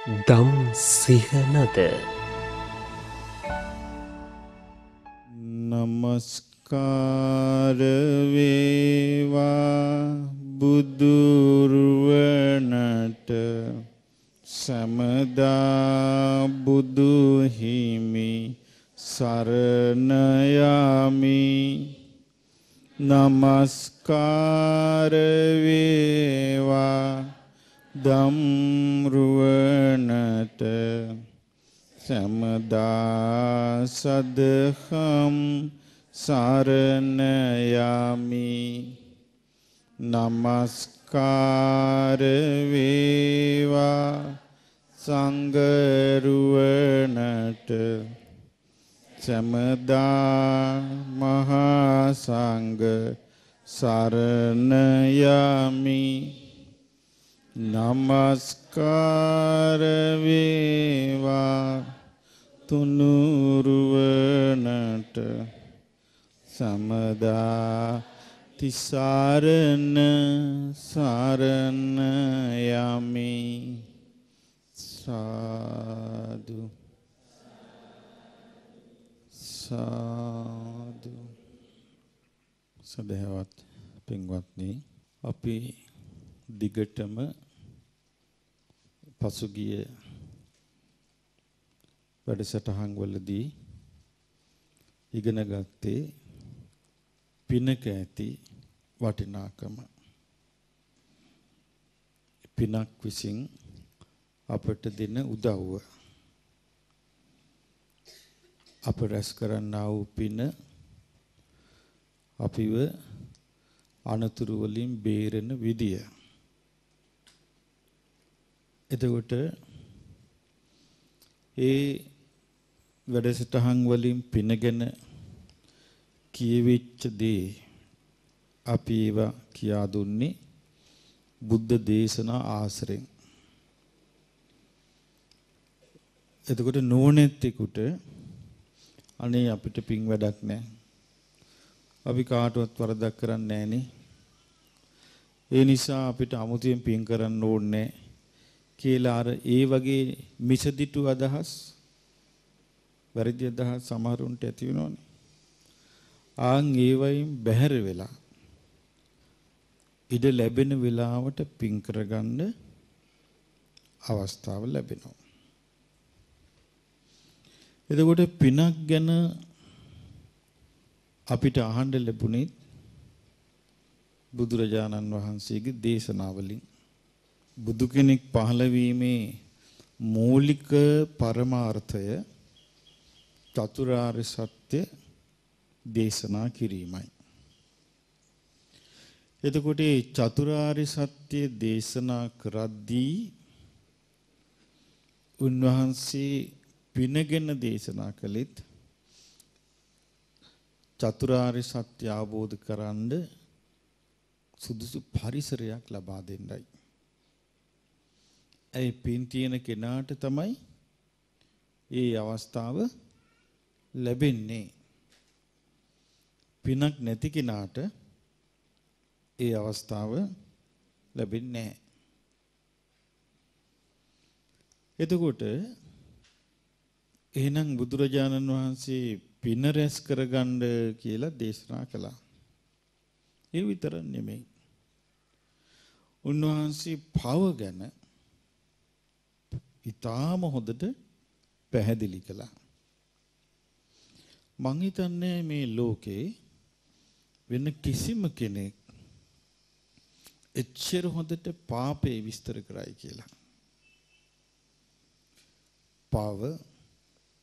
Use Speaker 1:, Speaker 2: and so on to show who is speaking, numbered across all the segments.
Speaker 1: දම් සිහනද?
Speaker 2: නමස්කාර වේවා බුදුරුවනට. සමදා බුදු හිමි සරණ යමි නමස්කාර වේවා දම්රුවනට සමදා සදහම් සරණ යමි නමස්කාර වේවා සංගරුවනට සමදා මහා සංඝ සරණ යමි නමස්කාර වේවා. තුනුරුවනට සමදා තිසරණ සරණ යමි. සාදු. සාදු. සදහවත් පින්වත්නි අපි දිගටම පසුගිය වැඩසටහන් වලදී ඉගෙන ගත්තේ පිනක ඇති වටිනාකම පිනක් විසින් අපට දෙන උදව්ව අප රැස් කරන්නා වූ පින අපිව අනතුරු වලින් බේරෙන විදිය. එතකොට ඒ වැඩසටහන් වලින් පිනගෙන කියවිච්ච දේ අපි ඒවා කියා දුන්නේ බුද්ධ දේශනා ආශ්‍රයෙන්. එතකොට නෝනෙත්තෙකුට අනේ අපිට පින් වැඩක් නැහැ. අපි කාටවත් වරදක් කරන්නේ නැහනේ. ඒ නිසා අපිට අමුතුවෙන් පින් කරන්න ඕනේ කියලා අර ඒ වගේ මිසදිටු අදහස් වැරදි අදහස් සමහරුන්ට ඇති වෙනවනේ. ආන් ඒ වයින් බැහැර වෙලා ඉඩ ලැබෙන වෙලාවට පින් කරගන්න අවස්ථාව ලැබෙනවා. එතකොට පිනක් ගැන අපිට අහන්න ලැබුණේ බුදුරජාණන් වහන්සේගේ දේශනාවලින් බුදු කෙනෙක් පහළ වීමේ මූලික පරමාර්ථය චතුරාර්ය සත්‍ය දේශනා කිරීමයි. එතකොට මේ චතුරාර්ය සත්‍ය දේශනා කරද්දී උන්වහන්සේ පිනගෙන දේශනා කළෙත් චතුරාර්ය සත්‍ය අවබෝධ කරන්ඩ සුදුසු පරිසරයක් ලබා දෙන්නයි. ඇයි පින් තියෙන කෙනාට තමයි ඒ අවස්ථාව ලැබෙන්නේ. පිනක් නැති කෙනාට ඒ අවස්ථාව ලැබෙන්නේ නැහැ. එතකොට එහෙනම් බුදුරජාණන් වහන්සේ පින රැස් කරගන්න කියලා දේශනා කළා. ඒ විතර නෙමෙයි. උන්වහන්සේ පව ගැන ඊටාම හොඳට පැහැදිලි කළා. මං හිතන්නේ මේ ලෝකේ වෙන කිසිම කෙනෙක් එච්චර හොඳට පාපේ විස්තර කරයි කියලා. පව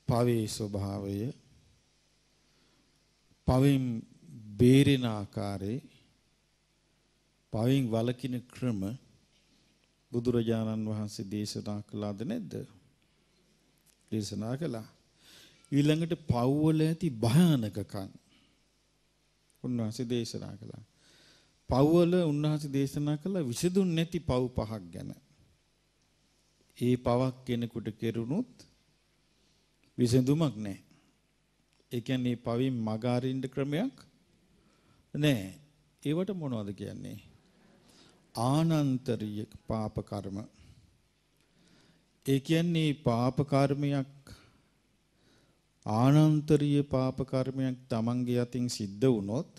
Speaker 2: පවේ ස්වභාවය පවෙන් බේරෙන ආකාරය පවෙන් වළකින ක්‍රම බුදුරජාණන් වහන්සේ දේශනා කළාද නැද්ද? දේශනා කළා. ඊළඟට පව්වල ඇති භයානකකම් උන්වහන්සේ දේශනා කළා. පව්වල උන්වහන්සේ දේශනා කළා විසඳුන් නැති පව් පහක් ගැන. ඒ පවක් කෙනෙකුට කෙරුණොත් විසඳුමක් නැහැ. ඒ කියන්නේ පවින් මග අරින්න ක්‍රමයක් නැහැ. ඒවට මොනවද කියන්නේ? ආනන්තරීය පාප කර්ම. ඒ කියන්නේ පාප කර්මයක් ආනන්තරීය පාප කර්මයක් Tamange අතින් සිද්ධ වුණොත්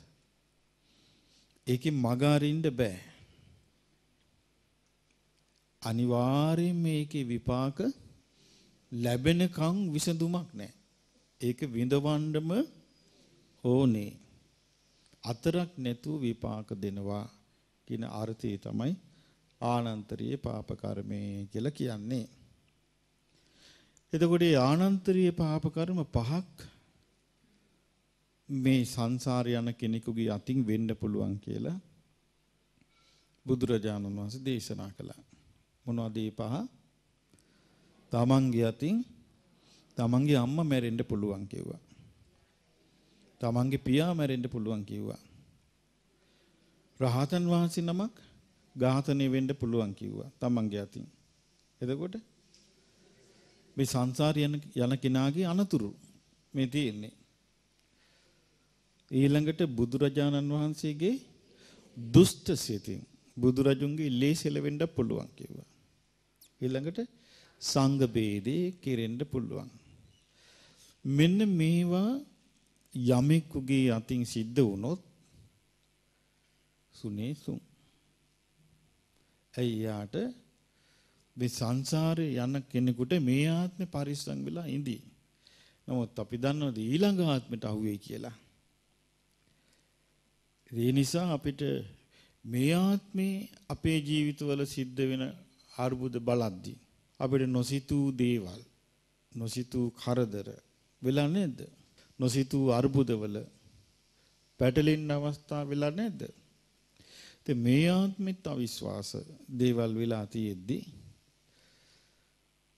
Speaker 2: ඒකේ මග අරින්න බෑ. අනිවාර්යයෙන් මේකේ විපාක ලැබෙනකන් විසඳුමක් නැහැ. ඒක විඳවන්නම ඕනේ. අතරක් නැතුව විපාක දෙනවා කියන අර්ථය තමයි ආනන්තරීය පාප කර්මය කියලා කියන්නේ. එතකොට ආනන්තරීය පාප කර්ම පහක් මේ සංසාරය යන කෙනෙකුගේ අතින් වෙන්න පුළුවන් කියලා බුදුරජාණන් වහන්සේ දේශනා කළා. මොනවද මේ පහ? තමන්ගේ අතින් තමන්ගේ අම්මා මැරෙන්න පුළුවන් කිව්වා. තමන්ගේ පියා මැරෙන්න පුළුවන් කිව්වා. රහතන් වහන්සේ නමක් ඝාතනය වෙන්න පුළුවන් කිව්වා තමන්ගේ අතින්. එතකොට මේ සංසාරය යන යන කෙනාගේ අනතුරු මේ තියෙන්නේ. ඊළඟට බුදුරජාණන් වහන්සේගේ දුෂ්ට සිතින් බුදුරජුන්ගේ ලේසෙල වෙන්න පුළුවන් කිව්වා. ඊළඟට සංඝ ભેදේ කෙරෙන්න පුළුවන්. මෙන්න මේවා යමෙකුගේ අතින් සිද්ධ වුණොත් සුනේ සුන්. අයියාට මේ සංසාරේ යන කෙනෙකුට මේ ආත්මේ පරිස්සම් වෙලා ඉඳී. නමුත් අපි දන්නවද ඊළඟ ආත්මෙට අහුවෙයි කියලා. ඒ නිසා අපිට මේ ආත්මේ අපේ ජීවිතවල සිද්ධ වෙන අර්බුද බලද්දී අපිට නොසිතූ දේවල් නොසිතූ කරදර වෙලා නැද්ද? නොසිතූ අර්බුදවල පැටලෙන්න අවස්ථා වෙලා නැද්ද? ඉතින් මේ ආත්මෙත් අවිශ්වාස දේවල් වෙලා තියෙද්දි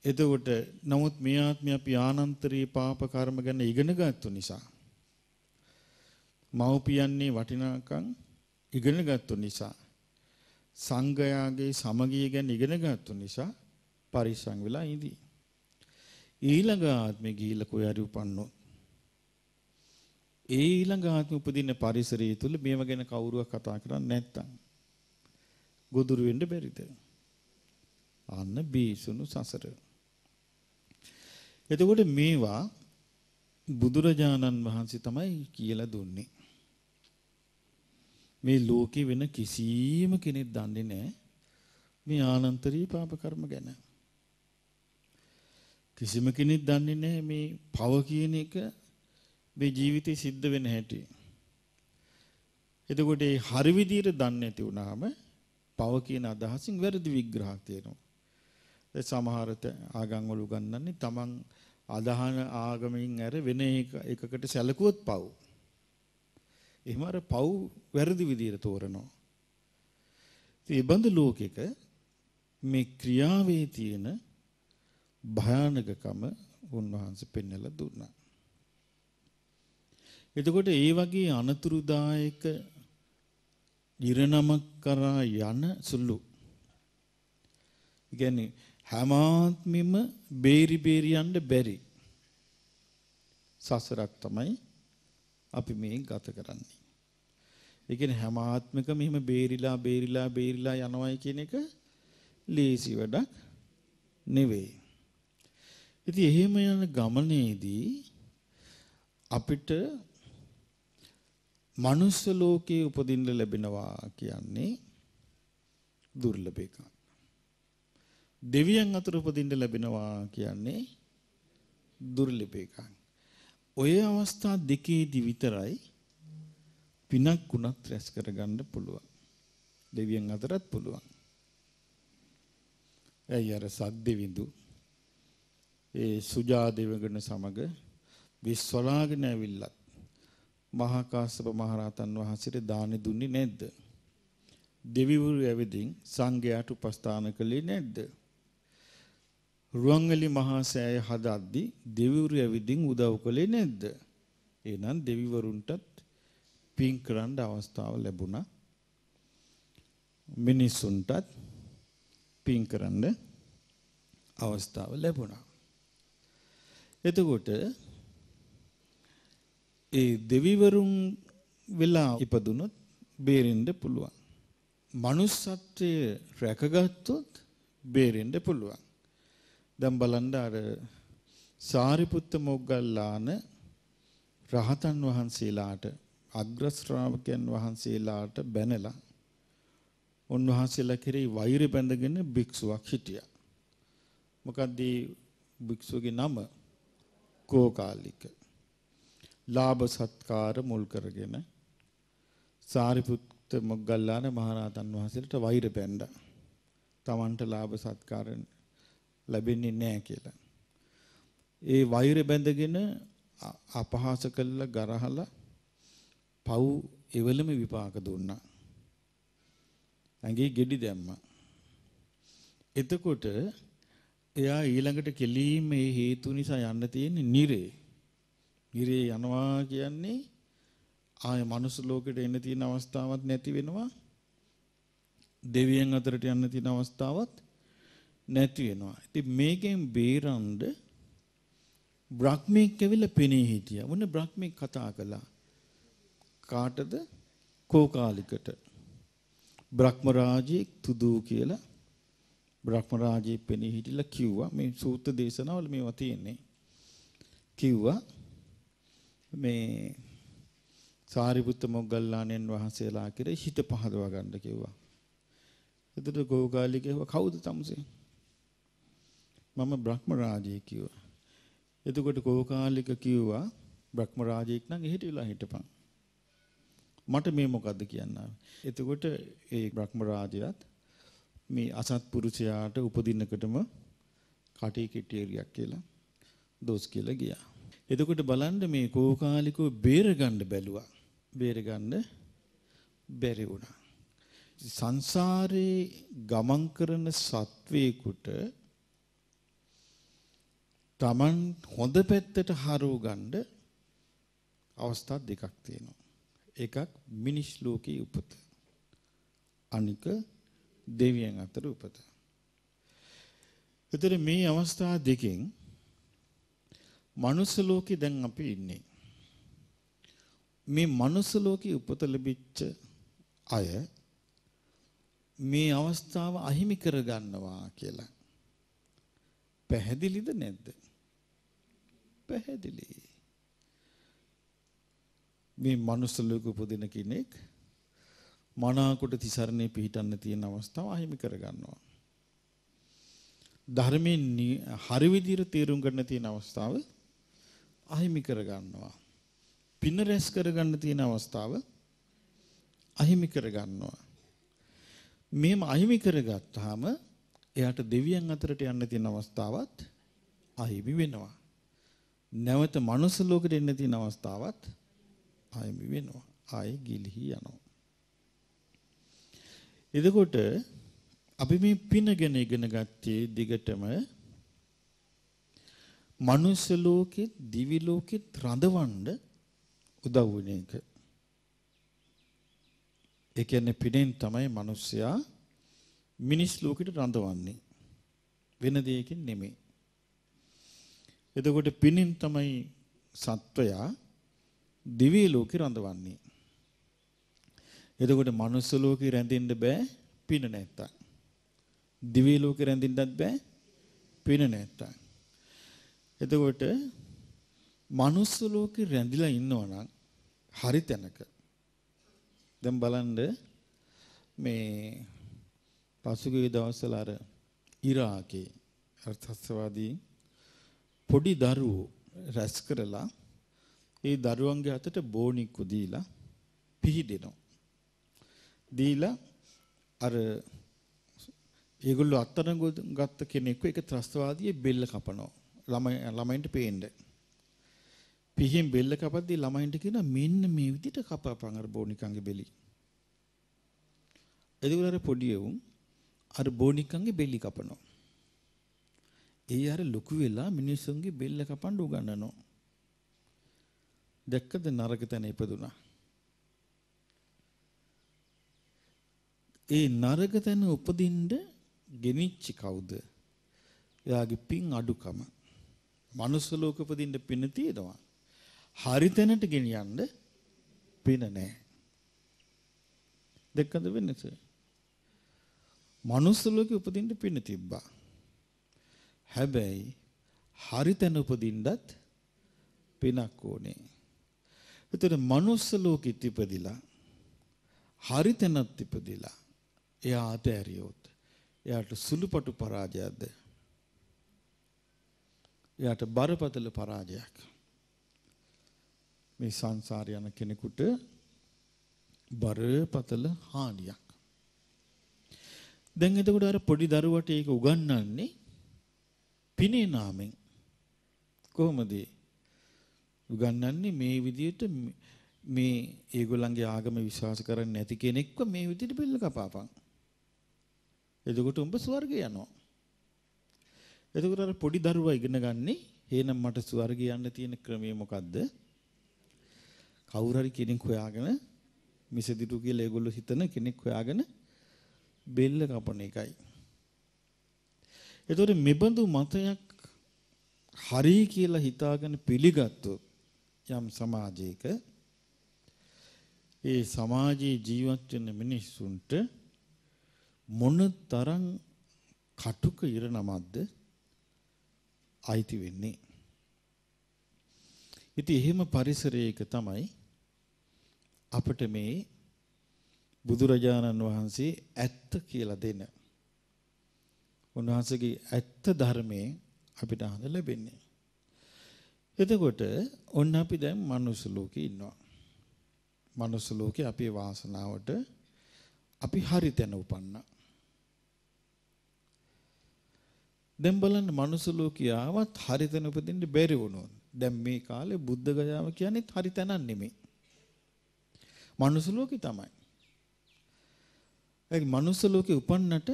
Speaker 2: එතකොට නමුත් මේ ආත්මය අපි ආනන්තරී පාප කර්ම ගැන ඉගෙන ගත්තු නිසා මව්පියන්නේ වටිනාකම් ඉගෙන ගත්තු නිසා සංඝයාගේ සමගිය ගැන ඉගෙන ගත්තු නිසා පරිස්සම් වෙලා ඉඳී. ඊළඟ ආත්මේ ගිහිල්ලා කොහේ හරි උපන්නොත් ඒ ඊළඟ ආත්ම උපදින පරිසරය තුල මේව ගැන කවුරුවක් කතා කරන්නේ නැත්තම් ගොදුරු වෙන්න බැරිද? අන්න බීසුණු සසර. එතකොට මේවා බුදුරජාණන් වහන්සේ තමයි කියලා දුන්නේ. මේ ලෝකේ වෙන කිසිම කෙනෙක් දන්නේ නැහැ මේ ආනන්තරී පාප කර්ම ගැන. කිසිම කෙනෙක් දන්නේ නැහැ මේ පව කියන එක මේ ජීවිතේ සිද්ධ වෙන හැටි. එතකොට ඒ හරි විදියට දන්නේ නැති වුනහම පව කියන අදහසින් වැරදි විග්‍රහයක් තියෙනවා. ඒ සමහර ආගම් වල උගන්වන්නේ තමන් අදහන ආගමෙන් ඇර වෙන එකකට සැලකුවොත් පව්. එහෙම අර පව් වැරදි විදියට තෝරනවා. ඉතින් මේ බඳු ලෝකෙක මේ ක්‍රියාවේ තියෙන භයානකකම උන්වහන්සේ පෙන්වලා දුන්නා. එතකොට ඒ වගේ අනතුරුදායක ඉරණමක් කරා යන සුළු. කියන්නේ හැම ආත්මෙම බේරි බේරි යන්න බැරි. සසරක් තමයි අපි මේ ගත කරන්නේ. ඒ කියන්නේ හැම ආත්මිකම මෙහෙම බේරිලා බේරිලා බේරිලා යනවයි කියන එක ලේසි වැඩක් නෙවෙයි. ඉතින් එහෙම යන ගමනේදී අපිට මනුස්ස ලෝකයේ උපදින්න ලැබෙනවා කියන්නේ දුර්ලභ එකක්. දෙවියන් අතර උපදින්න ලැබෙනවා කියන්නේ දුර්ලභ එකක්. ඔය අවස්ථා දෙකේදී විතරයි පිනක් ගුණත් රැස් කරගන්න පුළුවන්. දෙවියන් අතරත් පුළුවන්. ඇයි අර සද්දෙවිඳු ඒ සුජා දෙවගණ සමග විශ්වලාගෙන ඇවිල්ලත් මහා කාශ්‍යප මහරහතන් වහන්සේට දානි දුන්නේ නැද්ද? දෙවිවරු ඇවිදින් සංඝයාට උපස්ථාන කළේ නැද්ද? රුවන්වැලි මහා සෑය හදද්දී දෙවිවරු ඇවිදින් උදව් කළේ නැද්ද? එහෙනම් දෙවිවරුන්ටත් පින් කරන්න අවස්ථාව ලැබුණා. මිනිසුන්ටත් පින් කරන්න අවස්ථාව ලැබුණා. එතකොට ඒ දෙවිවරුන් වෙලා ඉපදුනොත් බේරෙන්න පුළුවන්. manussත්වයේ රැකගත්තොත් බේරෙන්න පුළුවන්. දැන් බලන්න අර සාරිපුත්ත මොග්ගල්ලාන රහතන් වහන්සේලාට අග්‍ර ශ්‍රාවකයන් වහන්සේලාට බැනලා උන්වහන්සේලා කෙරෙහි වෛර බැඳගෙන භික්ෂුවක් හිටියා. මොකද මේ භික්ෂුවගේ නම කෝකාලික. ලාභ සත්කාර මුල් කරගෙන සාරිපුත්ත මොග්ගල්ලාන මහරහතන් වහන්සේට වෛර බැඳා. Tamanට ලාභ සත්කාර ලැබෙන්නේ නැහැ කියලා. ඒ වෛර බැඳගෙන අපහාස කළා ගරහලා පව් එවලම විපාක දුන්නා. ඇඟේ ගෙඩි දැම්මා. එතකොට එයා ඊළඟට කෙලීම මේ හේතු නිසා යන්න තියෙන්නේ නිරේ. නිරේ යනවා කියන්නේ ආය මනුස්ස ලෝකෙට එන්න තියෙන අවස්ථාවක් නැති වෙනවා. දෙවියන් අතරට යන්න තියෙන අවස්ථාවක් නැති වෙනවා. ඉතින් මේකෙන් බේරන්න බ්‍රහ්මීක් ඇවිල්ලා පෙනී හිටියා. මොන බ්‍රහ්මීක් කතා කළා? කාටද? කෝකාලිකට. බ්‍රහ්ම රාජයෙක් තුදූ කියලා බ්‍රහ්ම රාජයෙ පෙනී හිටිලා කිව්වා මේ සූත්‍ර දේශනාවල මේවා තියෙන්නේ. කිව්වා මේ සාරිපුත්ත මොග්ගල්ලාණන් වහන්සේලා කෙරේ හිත පහදවා ගන්න කිව්වා. එතකොට කෝකාලික කිව්වා කවුද තමුසේ? මම බ්‍රහ්ම රාජයෙක් කිව්වා. එතකොට කෝකාලික කිව්වා බ්‍රහ්ම රාජයෙක් නම් එහෙට වෙලා හිටපන්. මට මේ මොකද්ද කියන්න එතකොට ඒ බ්‍රහ්ම රාජයාත් මේ අසත්පුරුෂයාට උපදින්නකටම කටේ කෙටියරියක් කියලා දොස් කියලා ගියා. එතකොට බලන්න මේ කෝකාලිකව බේරගන්න බැලුවා. බේරගන්න බැරි වුණා. සංසාරේ ගමන් කරන සත්වේකුට Taman හොඳ පැත්තට හරව ගන්න අවස්ථා දෙකක් තියෙනවා. එකක් මිනිස් ලෝකයේ උපත. අනික දෙවියන් අතර උපත. එතන මේ අවස්ථා දෙකෙන් මනුස්ස ලෝකේ දැන් අපි ඉන්නේ. මේ මනුස්ස ලෝකේ උපත ලැබිච්ච අය මේ අවස්ථාව අහිමි කර ගන්නවා කියලා. පැහැදිලිද නැද්ද? පැහැදිලි. මේ මනුස්ස ලෝක උපදින කෙනෙක් මනාකොට තිසරණේ පිහිටන්න තියෙන අවස්ථාව අහිමි කර ගන්නවා. ධර්මයෙන් හරි විදිහට තේරුම් ගන්න තියෙන අවස්ථාව අහිමි කර ගන්නවා. පින රැස් කර ගන්න තියෙන අවස්ථාව අහිමි කර ගන්නවා. මේම අහිමි කරගත්තාම එයාට දෙවියන් අතරට යන්න තියෙන අවස්ථාවත් අහිමි වෙනවා. නැවත මනුස්ස ලෝකෙට එන්න තියෙන අවස්ථාවත් අහිමි වෙනවා. ආයි ගිලිහි යනවා. එතකොට අපි මේ පිනගෙන ඉගෙන ගත්තේ දිගටම මනුස්ස ලෝකෙත් දිවි ලෝකෙත් රඳවන්න උදව් වෙන එක. ඒ කියන්නේ පිනෙන් තමයි මිනිස්සයා මිනිස් ලෝකෙට රඳවන්නේ. වෙන දෙයකින් නෙමෙයි. එතකොට පිනෙන් තමයි සත්වයා දිව්‍ය ලෝකෙ රඳවන්නේ. එතකොට මනුස්ස ලෝකෙ රැඳෙන්න බෑ පින නැත්තම්. දිව්‍ය ලෝකෙ රැඳෙන්නත් බෑ පින නැත්තම්. එතකොට මනුස්ස ලෝකෙ රැඳිලා ඉන්නවනම් හරි තැනක. දැන් බලන්න මේ පසුගිය දවස්වල අර ඉරාකේ අර්ථස්වාදී පොඩි දරුවෝ රැස් කරලා ඒ දරුවන්ගේ අතට බෝනික්කු දීලා පිහිදෙනවා. දීලා අර ඒගොල්ලෝ අත්අඩංගු ගත්ත කෙනෙක්ව ඒක ත්‍රස්තවාදී බෙල්ල කපනවා. ළමයි ළමයින්ට පේන්න. පිහින් බෙල්ල කපද්දී ළමයින්ට කියන මෙන්න මේ විදිහට කපපන් අර බෝනිකන්ගේ බෙලි. එදිවල අර පොඩි උන් අර බෝනිකන්ගේ බෙලි කපනවා. ඒ අර ලොකු වෙලා මිනිස්සුන්ගේ බෙල්ල කපන්න උගන්වනවා. දැක්කද නරක තැන ඉපදුනා. ඒ නරක තැන උපදින්න ගෙනිච්ච කවුද? එයාගේ පින් අඩුකම. මනුස්ස ලෝක උපදින්න පින තියෙනවා. හරි තැනට ගෙනියන්න පින නැහැ. දැක්කද වෙනස? මනුස්ස ලෝකෙ උපදින්න පින තිබ්බා. හැබැයි හරි තැන උපදින්නත් පිනක් ඕනේ. ඒතර මනුස්ස ලෝකෙත් ඉපදිලා හරි තැනත් ඉපදිලා එයා අතෑරියොත් එයාට සුළුපටු පරාජයක්ද එයාට බරපතල පරාජයක් මේ සංසාරය යන කෙනෙකුට බරපතල හානියක් දැන් එතකොට අර පොඩි දරුවට ඒක උගන්වන්නේ පිනේ නාමෙන් කොහොමද උගන්වන්නේ මේ විදිහට මේ ඒගොල්ලන්ගේ ආගම විශ්වාස කරන්නේ නැති කෙනෙක්ව මේ විදිහට බෙල්ල කපාපන්. එතකොට උඹ ස්වර්ගය යනවා. එතකොට අර පොඩි දරුවා ඉගෙන ගන්නේ එහෙනම් මට ස්වර්ගය යන්න තියෙන ක්‍රමය මොකද්ද? කවුරු හරි කෙනෙක් හොයාගෙන මිසදිටු කියලා ඒගොල්ලෝ හිතන කෙනෙක් හොයාගෙන බෙල්ල කපන එකයි. එතකොට මෙබඳු මතයක් හරි කියලා හිතාගෙන පිළිගත්තොත් යම් සමාජයක ඒ සමාජයේ ජීවත් වෙන මිනිස්සුන්ට මොන තරම් කටුක ඉරණමක්ද අයිති වෙන්නේ. ඉතින් එහෙම පරිසරයක තමයි අපිට මේ බුදුරජාණන් වහන්සේ ඇත්ත කියලා දෙන. උන්වහන්සේගේ ඇත්ත ධර්මයේ අපිට අහන්න ලැබෙන්නේ. එතකොට ඔන්න අපි දැන් මනුස්ස ලෝකේ ඉන්නවා. මනුස්ස ලෝකේ අපේ වාසනාවට අපි හරි තැන උපන්නා. දැන් බලන්න මනුස්ස ලෝකේ ආවත් හරි තැන උපදින්න බැරි වුණොත් දැන් මේ කාලේ බුද්ධ ගයාව කියන්නේ හරි තැනක් නෙමෙයි. මනුස්ස ලෝකේ තමයි. ඒ මනුස්ස ලෝකේ උපන්නට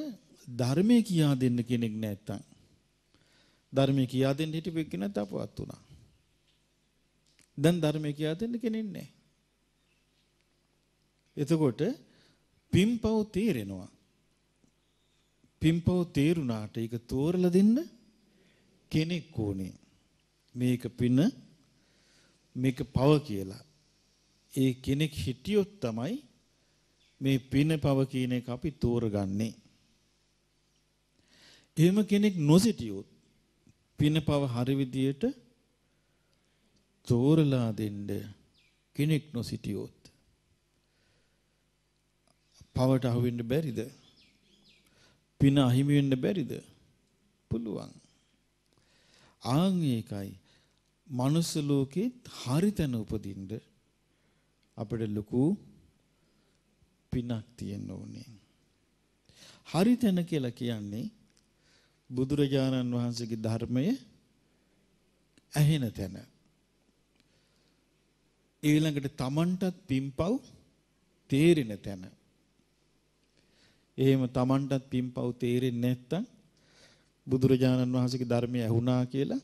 Speaker 2: ධර්මයේ කියා දෙන්න කෙනෙක් නැත්තම් ධර්මයේ කියා දෙන්න හිටපු කෙනෙක් අපවත් වුණා. දැන් ධර්මයේ කියා දෙන්න කෙනෙක් නැහැ. එතකොට පිම්පව් තේරෙනවා. පිම්පව් තේරුණාට ඒක තෝරලා දෙන්න කෙනෙක් ඕනේ. මේක පින මේක පව කියලා. ඒ කෙනෙක් හිටියොත් තමයි මේ පින පව කියන එක අපි තෝරගන්නේ. එහෙම කෙනෙක් නොසිටියොත් පින පව හරි විදියට තෝරලා දෙන්න කෙනෙක් නොසිටියොත් පවට අහු වෙන්න බැරිද? පින අහිමි වෙන්න බැරිද? පුළුවන්. ආන් ඒකයි මනුස්ස ලෝකේ හරි තැන උපදින්න අපිට ලොකු පිනක් තියෙන්න ඕනේ. හරි තැන කියලා කියන්නේ බුදුරජාණන් වහන්සේගේ ධර්මය ඇහෙන තැන. ඊළඟට Tamanටත් පිම්පව් තේරෙන තැන. එහෙම Tamanටත් පිම්පව් තේරෙන්නේ නැත්තම් බුදුරජාණන් වහන්සේගේ ධර්මය ඇහුණා කියලා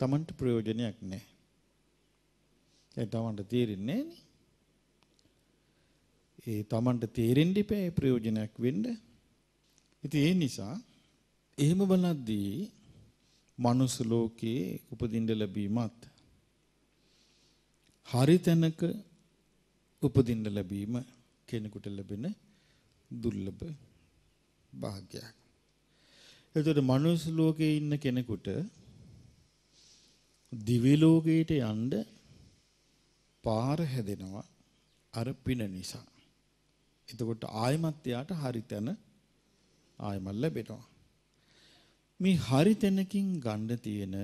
Speaker 2: Tamanට ප්‍රයෝජනයක් නැහැ. ඒ Tamanට තේරෙන්නේ නැහනේ. ඒ Tamanට තේරෙන්න ඉපේ ප්‍රයෝජනයක් වෙන්න. ඉතින් ඒ නිසා එහෙම බලද්දී මනුස්ස ලෝකයේ උපදින්න ලැබීමත් හරි තැනක උපදින්න ලැබීම කෙනෙකුට ලැබෙන දුර්ලභ භාග්‍යයක්. එතකොට මනුස්ස ලෝකයේ ඉන්න කෙනෙකුට දිවි ලෝකයට යන්න පාර හැදෙනවා අර පින නිසා. එතකොට ආයමත් යාට හරි තැන ආයමල් ලැබෙනවා. මේ හරි තැනකින් ගන්න තියෙන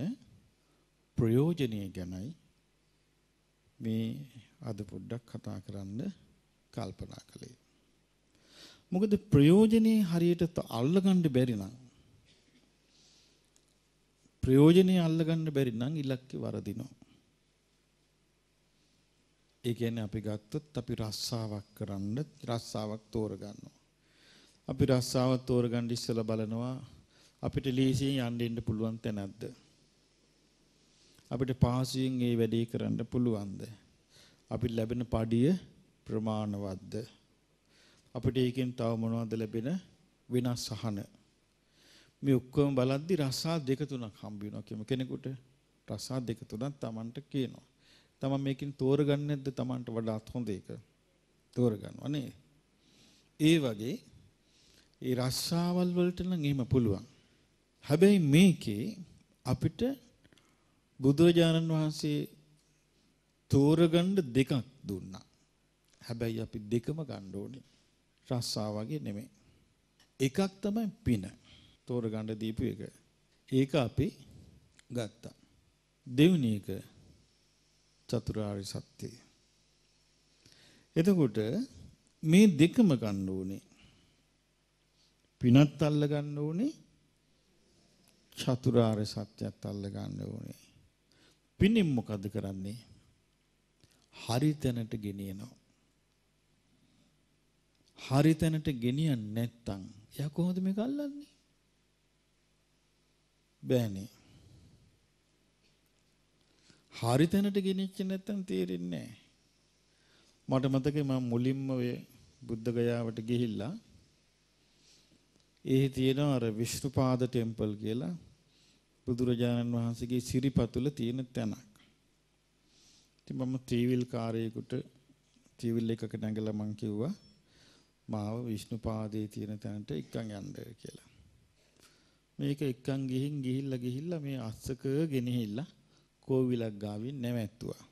Speaker 2: ප්‍රයෝජනීය ගැනයි මේ අද පොඩ්ඩක් කතා කරන්න කල්පනා කළේ. මොකද ප්‍රයෝජනේ හරියට අල්ලගන්න බැරි නම් ප්‍රයෝජනේ අල්ලගන්න බැරි නම් ඉලක්කේ වරදිනවා. ඒ කියන්නේ අපි ගත්තොත් අපි රස්සාවක් කරන්න රස්සාවක් තෝරගන්නවා. අපි රස්සාව තෝරගන්න ඉස්සලා බලනවා අපිට ලීසියෙන් යන්න ඉන්න පුළුවන් තැනක්ද? අපිට පහසුවෙන් ඒ වැඩේ කරන්න පුළුවන්ද? අපිට ලැබෙන පඩිය ප්‍රමාණවත්ද? අපිට ඒකෙන් තව මොනවද ලැබෙන වෙනස් සහන? මේ ඔක්කොම බලද්දි රසා දෙක තුනක් හම්බ වෙනවා කියමු කෙනෙකුට. රසා දෙක තුනක් Tamanට කියනවා. Taman මේකෙන් තෝරගන්නේ නැද්ද Tamanට වඩාත් හොඳ එක? තෝරගන්නවා නේ. ඒ වගේ ඒ රස්සාවල් වලට නම් එහෙම පුළුවන්. හැබැයි මේකේ අපිට බුදුරජාණන් වහන්සේ තෝරගන්න දෙකක් දුන්නා. හැබැයි අපි දෙකම ගන්න ඕනේ. රස්සා වගේ නෙමෙයි. එකක් තමයි පින. තෝරගන්න දීපු එක. ඒක අපි ගත්තා. දෙවෙනි එක චතුරාර්ය සත්‍යය. එතකොට මේ දෙකම ගන්න ඕනේ. පිනත් අල්ල ගන්න ඕනේ. චතුරාර්ය සත්‍යයත් අල්ල ගන්න ඕනේ. පිනින් මොකද කරන්නේ? හරි තැනට ගෙනියනවා. හරි තැනට ගෙනියන්නේ නැත්තම් එයා කොහොමද මේක අල්ලන්නේ? බෑනේ. හරි තැනට ගෙනිච්ච නැත්තම් තේරෙන්නේ නැහැ. මට මතකයි මම මුලින්ම ඔය බුද්ධ ගයාවට ගිහිල්ලා ඒ තියෙනවා අර විෂ්ණුපාද ටෙම්පල් කියලා බුදුරජාණන් වහන්සේගේ සිරිපතුල තියෙන තැනක්. ඉතින් මම ත්‍රිවිල් කාර්යයකට ත්‍රිවිල් එකක නැගලා මං කිව්වා මාව විෂ්ණුපාදයේ තියෙන තැනට එක්කන් යන්න කියලා. මේක එක්කන් ගිහින් ගිහිල්ලා ගිහිල්ලා මේ අස්සක ගෙනහිල්ලා කෝවිලක් ගාවින් නැවැත්තුවා.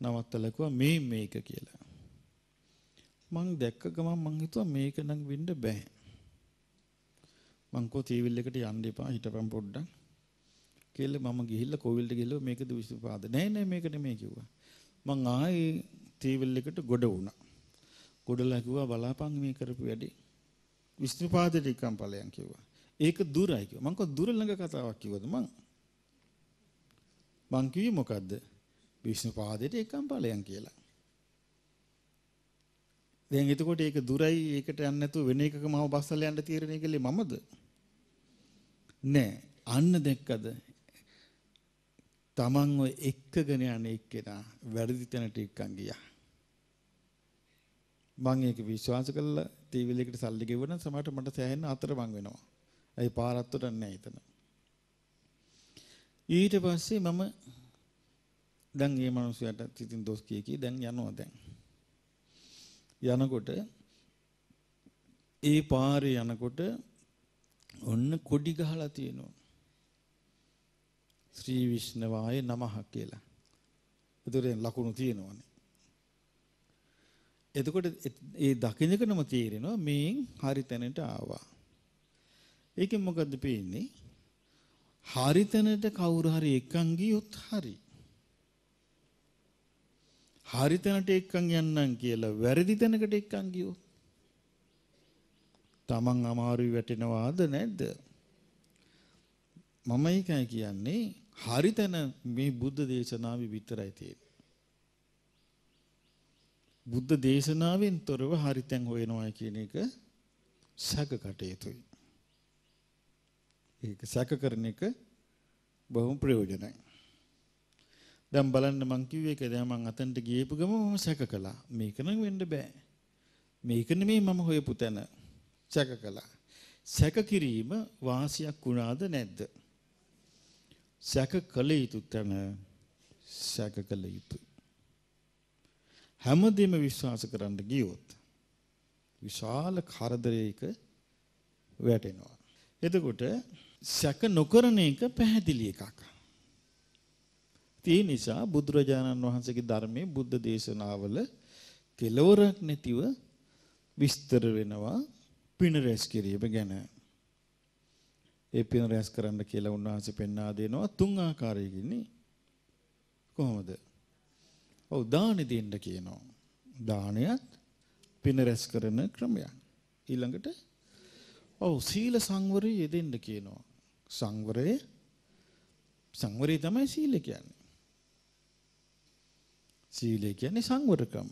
Speaker 2: නවත්තලා කිව්වා මේ මේක කියලා. මං දැක්ක ගමන් මං හිතුවා මේක නම් වෙන්න බෑ. මං කෝ ටීවිල් එකට යන්න එපා හිටපන් පොඩ්ඩක්. කියලා මම ගිහිල්ලා කෝවිල්ට ගිහලා මේකද විශ්වපාද නෑ නෑ මේක නෙමෙයි කිව්වා. මං ආයේ ටීවිල් එකට ගොඩ වුණා. ගොඩලා කිව්වා බලාපන් මේ කරපු වැඩේ. විශ්වපාදට එක්කම් ඵලයන් කිව්වා. ඒක දුරයි කිව්වා. මං කෝ දුර ළඟ කතාවක් කිව්වද මං? මං කිව්වේ මොකද්ද? විශ්ණුපාදයට එකම් ඵලයන් කියලා. දැන් එතකොට ඒක දුරයි ඒකට යන්නේ නැතුව වෙන එකක මම බස්සලා යන්න තීරණය කළේ මමද? නෑ. අන්න දැක්කද? Taman ඔය එක්කගෙන යන එක්කෙනා වැරදි තැනට එක්කන් ගියා. මම ඒක විශ්වාස කළා ටීවී එකකට සල්ලි ගෙවුවනම් සමහරට මට සෑහෙන අතරමං වෙනවා. ඇයි පාරත්තට නැහැ එතන. ඊට පස්සේ මම දැන් මේ මිනිහයාට ඉතින් දොස් කිය කී දැන් යනවා දැන්. යනකොට ඒ පාරේ යනකොට ඔන්න කොඩි ගහලා තියෙනවා. ශ්‍රී විෂ්ණවාය නමහ කියලා. ඒතරෙන් ලකුණු තියෙනවනේ. එතකොට ඒ දකින්නකනම තේරෙනවා මේන් හරි තැනට ආවා. ඒකෙන් මොකද්ද පේන්නේ? හරි තැනට කවුරු හරි එක්කන් ගියොත් හරි. හරි තැනට එක්කන් යන්නම් කියලා වැරදි තැනකට එක්කන් ගියොත් තමන් අමාරුයි වැටෙනවාද නැද්ද? මම ඒකයි කියන්නේ හරි තැන මේ බුද්ධ දේශනාවේ විතරයි තියෙන්නේ. බුද්ධ දේශනාවෙන් තොරව හරි තැන් හොයනවා කියන එක සැක කටයුතුයි. ඒක සැක කරන එක බොහොම ප්‍රයෝජනයි. දැන් බලන්න මං කිව්වේ ඒක දැන් මං අතන්ට ගියපු ගම මම සැක කළා. මේක නම් වෙන්න බෑ. මේක නෙමෙයි මම හොයපු තැන. සැක කළා. සැක කිරීම වාසියක් වුණාද නැද්ද? සැක කළ යුතු තැන සැක කළ යුතුයි. හැමදේම විශ්වාස කරන්න ගියොත් විශාල කරදරයක වැටෙනවා. එතකොට සැක නොකරන එක පැහැදිලි එකක්. ඒ නිසා බුදුරජාණන් වහන්සේගේ ධර්මයේ බුද්ධ දේශනාවල කෙලවරක් නැතිව විස්තර වෙනවා පින රැස් කිරීම ගැන. ඒ පින රැස් කරන්න කියලා උන්වහන්සේ පෙන්වා දෙනවා තුන් ආකාරයකින් කොහොමද? ඔව් දානෙ දෙන්න කියනවා. දානයත් පින රැස් කරන ක්‍රමයක්. ඊළඟට ඔව් සීල සංවරය යෙදෙන්න කියනවා. සංවරය සංවරය තමයි සීල කියන්නේ. සීලය කියන්නේ සංවරකම.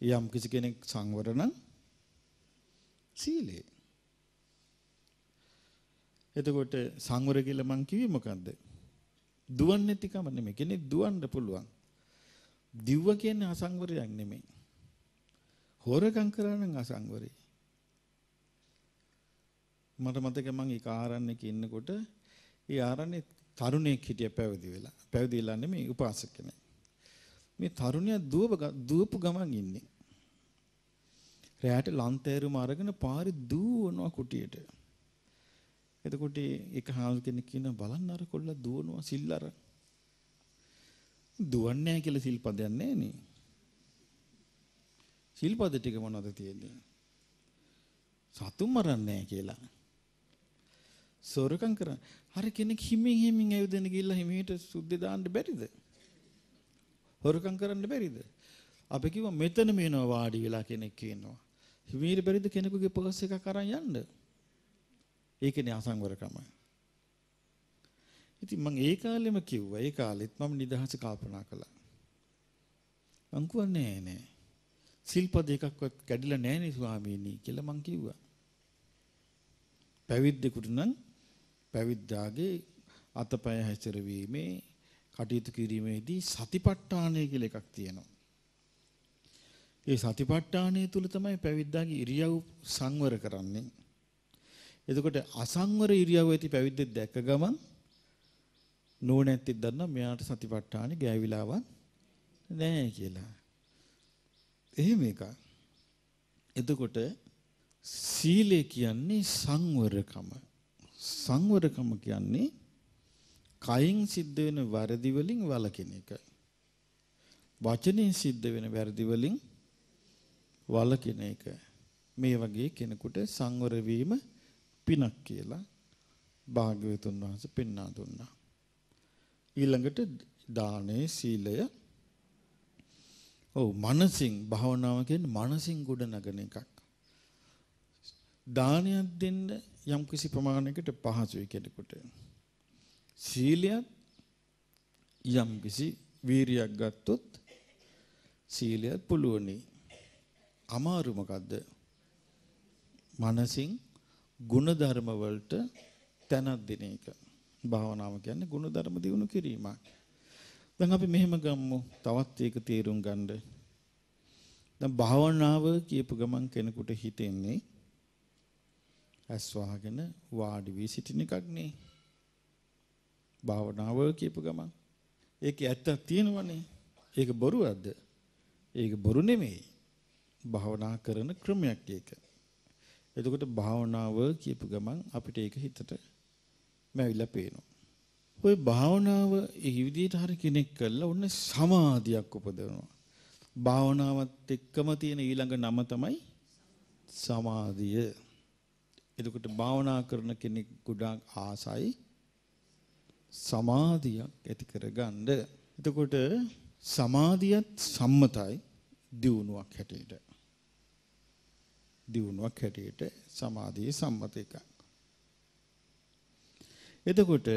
Speaker 2: යම් කිසි කෙනෙක් සංවර නම් සීලය. එතකොට සංවර කියලා මං කිව්වේ මොකද්ද? දුවන්නේ නැතිකම නෙමෙයි. කෙනෙක් දුවන්න පුළුවන්. දිව්ව කියන්නේ අසංවරයක් නෙමෙයි. හොරකම් කරා නම් අසංවරයි. මට මතකයි මං ඒක ආරණ්‍යක ඉන්නකොට ඒ ආරණ්‍යේ තරුණයෙක් හිටිය පැවිදි වෙලා. පැවිදි වෙලා නෙමෙයි උපාසක කෙනෙක්. මේ තරුණයා දුවප දුවපු ගමන් ඉන්නේ. රැයට ලන්තෑරුම අරගෙන පාරේ දුවනවා කුටියට. එතකොට එක හාමුදුර කෙනෙක් කියන බලන්න අර කොල්ල දුවනවා සිල් අර. දුවන්නේ නැහැ කියලා සිල්පදයක් නැහැ නේ. සිල්පද ටික මොනවද තියෙන්නේ? සතුන් මරන්නේ නැහැ කියලා. සොරකම් කරන. හරි කෙනෙක් හිමින් හිමින් ඇවිදගෙන ගිහිල්ලා හිමීට සුද්ධ දාන්න බැරිද? හොරකම් කරන්න බැරිද? අපි කිව්වා මෙතන මේනවා වාඩි වෙලා කෙනෙක් කියනවා. හිමීට බැරිද කෙනෙකුගේ පර්ස් එකක් අරන් යන්න? ඒකනේ අසංවරකම. ඉතින් මම ඒ කාලෙම කිව්වා. ඒ කාලෙත් මම නිදහස කල්පනා කළා. මං කියන්නේ නෑ. සිල්පද එකක්වත් කැඩිලා නෑනේ ස්වාමීනි කියලා මං කිව්වා. පැවිද්දෙකුට නම් පැවිද්දාගේ අතපය හැසිරවීමේ කටයුතු කිරීමේදී සතිපට්ඨානය කියලා එකක් තියෙනවා. ඒ සතිපට්ඨානය තුල තමයි පැවිද්දාගේ ඉරියව් සංවර කරන්නේ. එතකොට අසංවර ඉරියව් ඇති පැවිද්දෙක් දැක්ක ගමන් නෝනැත්තෙක් දන්නා මෙයාට සතිපට්ඨානෙ ගෑවිලාවක් නැහැ කියලා. එහෙම එකක්. එතකොට සීලය කියන්නේ සංවරකම. සංවරකම කියන්නේ කයින් සිද්ධ වෙන වැරදි වලින් වළකින එක. වචනෙන් සිද්ධ වෙන වැරදි වලින් වළකින එක. මේ වගේ කෙනෙකුට සංවර වීම පිනක් කියලා භාග්‍යවතුන් වහන්සේ පෙන්වා දුන්නා. ඊළඟට දානය සීලය ඔව් මනසින් භාවනාව කියන්නේ මනසින් ගොඩ නගන එකක්. දානයක් දෙන්න යම් කිසි ප්‍රමාණයකට පහසුයි කෙනෙකුට. සීලයක් යම් කිසි වීරියක් ගත්තොත් සීලයක් පුළුවනි. අමාරු මොකද්ද? මනසින් ಗುಣධර්ම වලට තැනක් දෙන එක. භාවනාව කියන්නේ ಗುಣධර්ම දියුණු කිරීමක්. දැන් අපි මෙහෙම ගමු තවත් ඒක තේරුම් ගන්න. දැන් භාවනාව කියපු ගමන් කෙනෙකුට හිතෙන්නේ ඇස් වහගෙන වාඩි වී සිටින එකක් නේ. භාවනාව කියපු ගමන් ඒකේ ඇත්ත තියෙනවනේ. ඒක බොරුවක්ද? ඒක බොරු නෙමෙයි. භාවනා කරන ක්‍රමයක් ඒක. එතකොට භාවනාව කියපු ගමන් අපිට ඒක හිතට මැවිලා පේනවා. ওই භාවනාව ඒ විදිහට හරි කෙනෙක් කළා ඔන්න සමාධියක් උපදවනවා. භාවනාවත් එක්කම තියෙන ඊළඟ නම තමයි සමාධිය. එතකොට භාවනා කරන කෙනෙක් ගොඩාක් ආසයි සමාධියක් ඇති කරගන්න. එතකොට සමාධියත් සම්මතයි දියුණුවක් හැටියට. දියුණුවක් හැටියට සමාධියේ සම්මත එකක්. එතකොට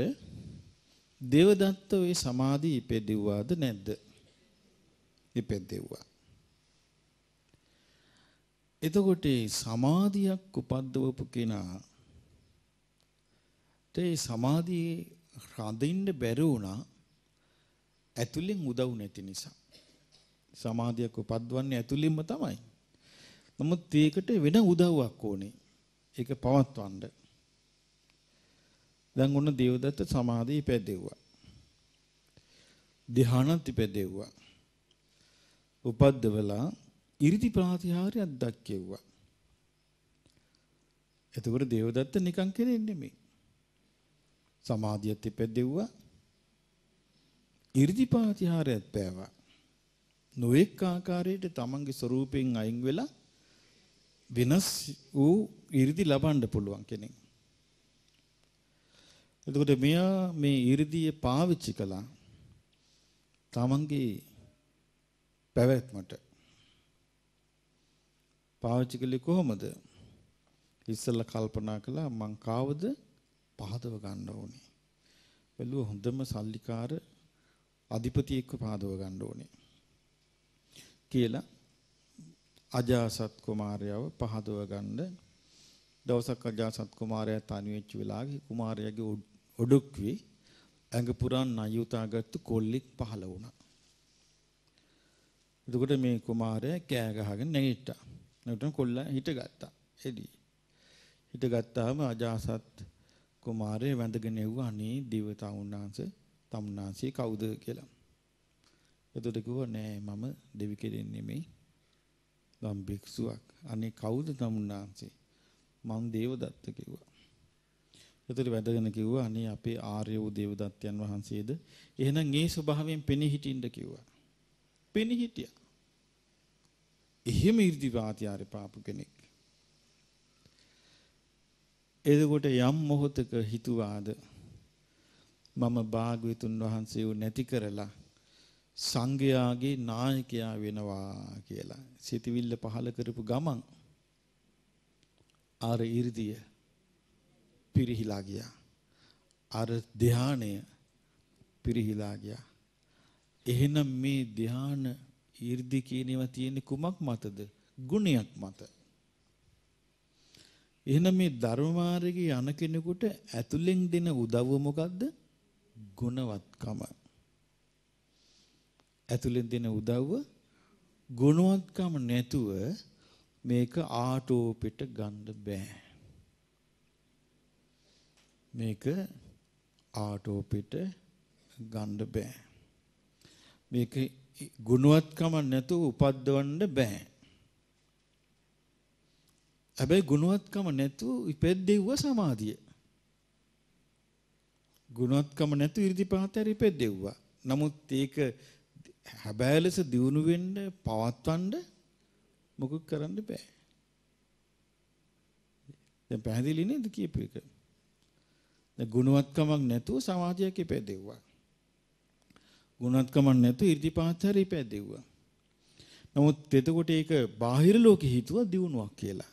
Speaker 2: දේවදත්ත ওই සමාධිය ඉපෙදෙව්වාද නැද්ද? ඉපෙදෙව්වා. එතකොට සමාධියක් උපද්දවපු කෙනා තේ සමාධියේ රඳින්න බැරි වුණා ඇතුලෙන් උදව් නැති නිසා. සමාධියක් උපද්දවන්නේ ඇතුලින්ම තමයි. නමුත් ඒකට වෙන උදව්වක් ඕනේ. ඒක පවත්වන්න. දැන් ඔන්න දේවදත්ත සමාධිය ඉපැදෙව්වා. ධ්‍යානත් ඉපැදෙව්වා. උපද්දවලා 이르දි ප්‍රාතිහාර්යයක් දක්ෙව්වා. එතකොට දේවදත්ත නිකන් කෙනෙක් නෙමෙයි. සමාධියත් ඉපැදෙව්වා. 이르දි ප්‍රාතිහාර්යයක් පෑවා. නොඑක් ආකාරයට තමන්ගේ ස්වરૂපයෙන් අයින් වෙලා වෙනස් වූ 이르දි ලබන්න පුළුවන් කෙනෙක්. එතකොට මෙයා මේ 이르දිය පාවිච්චි කළා තමන්ගේ පැවැත්මට. පාවිච්චි කළේ කොහොමද? ඉස්සෙල්ලා කල්පනා කළා මං කාවද පහදව ගන්න ඕනේ. බැලුව හොඳම සල්ලිකාර අධිපතියෙක්ව පහදව ගන්න ඕනේ. කියලා අජාසත් කුමාරයව පහදව ගන්න දවසක් අජාසත් කුමාරයා තනි වෙච්ච වෙලාවේ කුමාරයාගේ ඔඩොක්වේ ඇඟ පුරා නයුතාගත්තු කොල්ලෙක් පහළ වුණා. එතකොට මේ කුමාරයා කෑ ගහගෙන නැගිට්ටා. නැගිටින කොල්ලා හිටගත්තා. එදී. හිටගත්තාම අජාසත් කුමාරයා වැඳගෙන එව්වා අනේ දේවතාවුන්වහන්සේ තමුන්නාන්සේ කවුද කියලා. එතකොට කිව්වා නෑ මම දෙවි කෙනෙක් නෙමෙයි. මම භික්ෂුවක්. අනේ කවුද තමුන්නාන්සේ? මම දේවදත්ත කිව්වා. එතකොට වැඩගෙන කිව්වා අනේ අපේ ආර්ය වූ දේවදත්තයන් වහන්සේද එහෙනම් ඒ ස්වභාවයෙන් පෙනී හිටින්න කිව්වා. පෙනී හිටියා. එහෙම 이르දිවාතියාරේ පාපු කෙනෙක්. එතකොට යම් මොහොතක හිතුවාද මම භාග්‍යවතුන් වහන්සේ නැති කරලා සංඝයාගේ නායකයා වෙනවා කියලා. සිතවිල්ල පහල කරපු ගමන් අර 이르දිය පිරිහිලා ගියා. අර ධානය පිරිහිලා ගියා. එහෙනම් මේ ධාන 이르දි කියනවා තියෙන්නේ කුමක් මතද? ගුණයක් මත. එහෙනම් මේ ධර්ම මාර්ගයේ යන කෙනෙකුට ඇතුලෙන් දෙන උදව්ව මොකද්ද? ගුණවත්කම. ඇතුලෙන් දෙන උදව්ව ගුණවත්කම නැතුව මේක ආටෝපෙට ගන්න බෑ. මේක ආටෝපෙට ගන්න බෑ. මේක ගුණවත්කම නැතුව උපද්දවන්න බෑ. හැබැයි ගුණවත්කම නැතුව ඉපෙද්දෙව්ව සමාධිය. ගුණවත්කම නැතුව 이르දිපාතය ඉපෙද්දෙව්වා. නමුත් ඒක හැබෑ ලෙස දියුණු වෙන්න පවත්වන්න මොකක් කරන්න බෑ. දැන් පැහැදිලි නේද කියපු එක? දැන් ගුණවත්කමක් නැතුව සමාජයක් ඉපැදෙව්වා. ගුණවත්කමක් නැතුව 이르දිපාතය ඉපැදෙව්වා. නමුත් එතකොට ඒක බාහිර ලෝකෙ හිතුවා දියුණුවක් කියලා.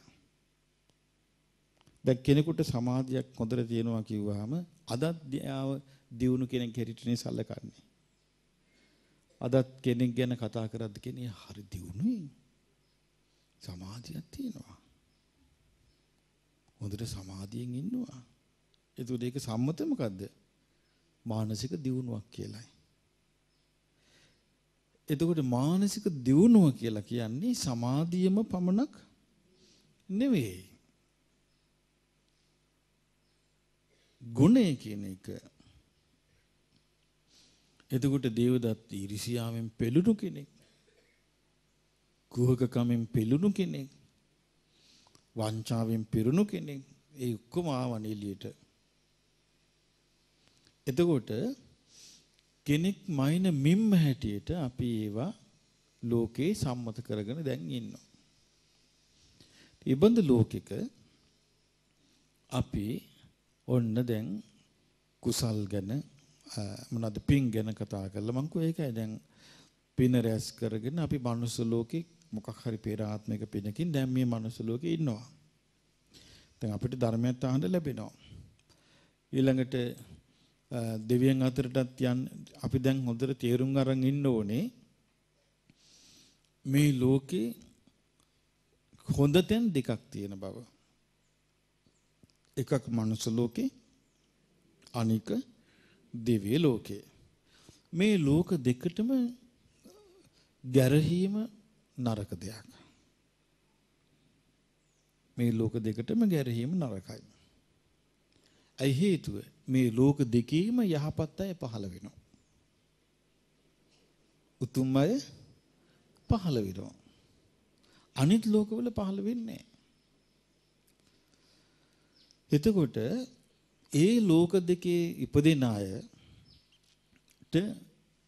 Speaker 2: දැන් කෙනෙකුට සමාධියක් හොඳට තියෙනවා කිව්වහම අදත් දියාව දියුණු කෙනෙක් හැටියට සැලකන්නේ. අදත් කෙනෙක් ගැන කතා කරද්දි කෙනේ හරි දියුණුයි. සමාධියක් තියෙනවා. හොඳට සමාධියෙන් ඉන්නවා. එතකොට ඒක සම්මත මොකද්ද? මානසික දියුණුවක් කියලයි. එතකොට මානසික දියුණුව කියලා කියන්නේ සමාධියම පමණක් නෙවෙයි. ගුණය කියන එක. එතකොට දේවදත්ත ඉරිසියාවෙන් පෙළුණු කෙනෙක්. කුහකකමෙන් පෙළුණු කෙනෙක්. වංචාවෙන් පිරුණු කෙනෙක්. ඒ ඔක්කොම ආවන එළියට. එතකොට කෙනෙක් මයින මිම්ම හැටියට අපි ඒවා ලෝකේ සම්මත කරගෙන දැන් ඉන්නවා. ඉබඳ ලෝකෙක අපි ඔන්න දැන් කුසල් ගැන මොනවද පින් ගැන කතා කරලා මං කිව්වා ඒකයි දැන් පින රැස් කරගෙන අපි මනුස්ස ලෝකේ මොකක් හරි පෙර ආත්මික පිනකින් දැන් මේ මනුස්ස ලෝකේ ඉන්නවා. දැන් අපිට ධර්මයක් අහන්න ලැබෙනවා. ඊළඟට දෙවියන් අතරටත් යන් අපි දැන් හොඳට තේරුම් අරන් ඉන්න ඕනේ මේ ලෝකේ හොඳ තැන් දෙකක් තියෙන බව. එකක් මනුස්ස ලෝකේ අනික දිව්‍ය ලෝකේ. මේ ලෝක දෙකටම ගැරහීම නරක දෙයක්. මේ ලෝක දෙකටම ගැරහීම නරකයි. ඇයි හේතුව? මේ ලෝක දෙකේම යහපත් අය පහළ වෙනවා. උතුම් අය පහළ වෙනවා. අනිත් ලෝකවල පහළ වෙන්නේ එතකොට ඒ ලෝක දෙකේ ඉපදෙන අයට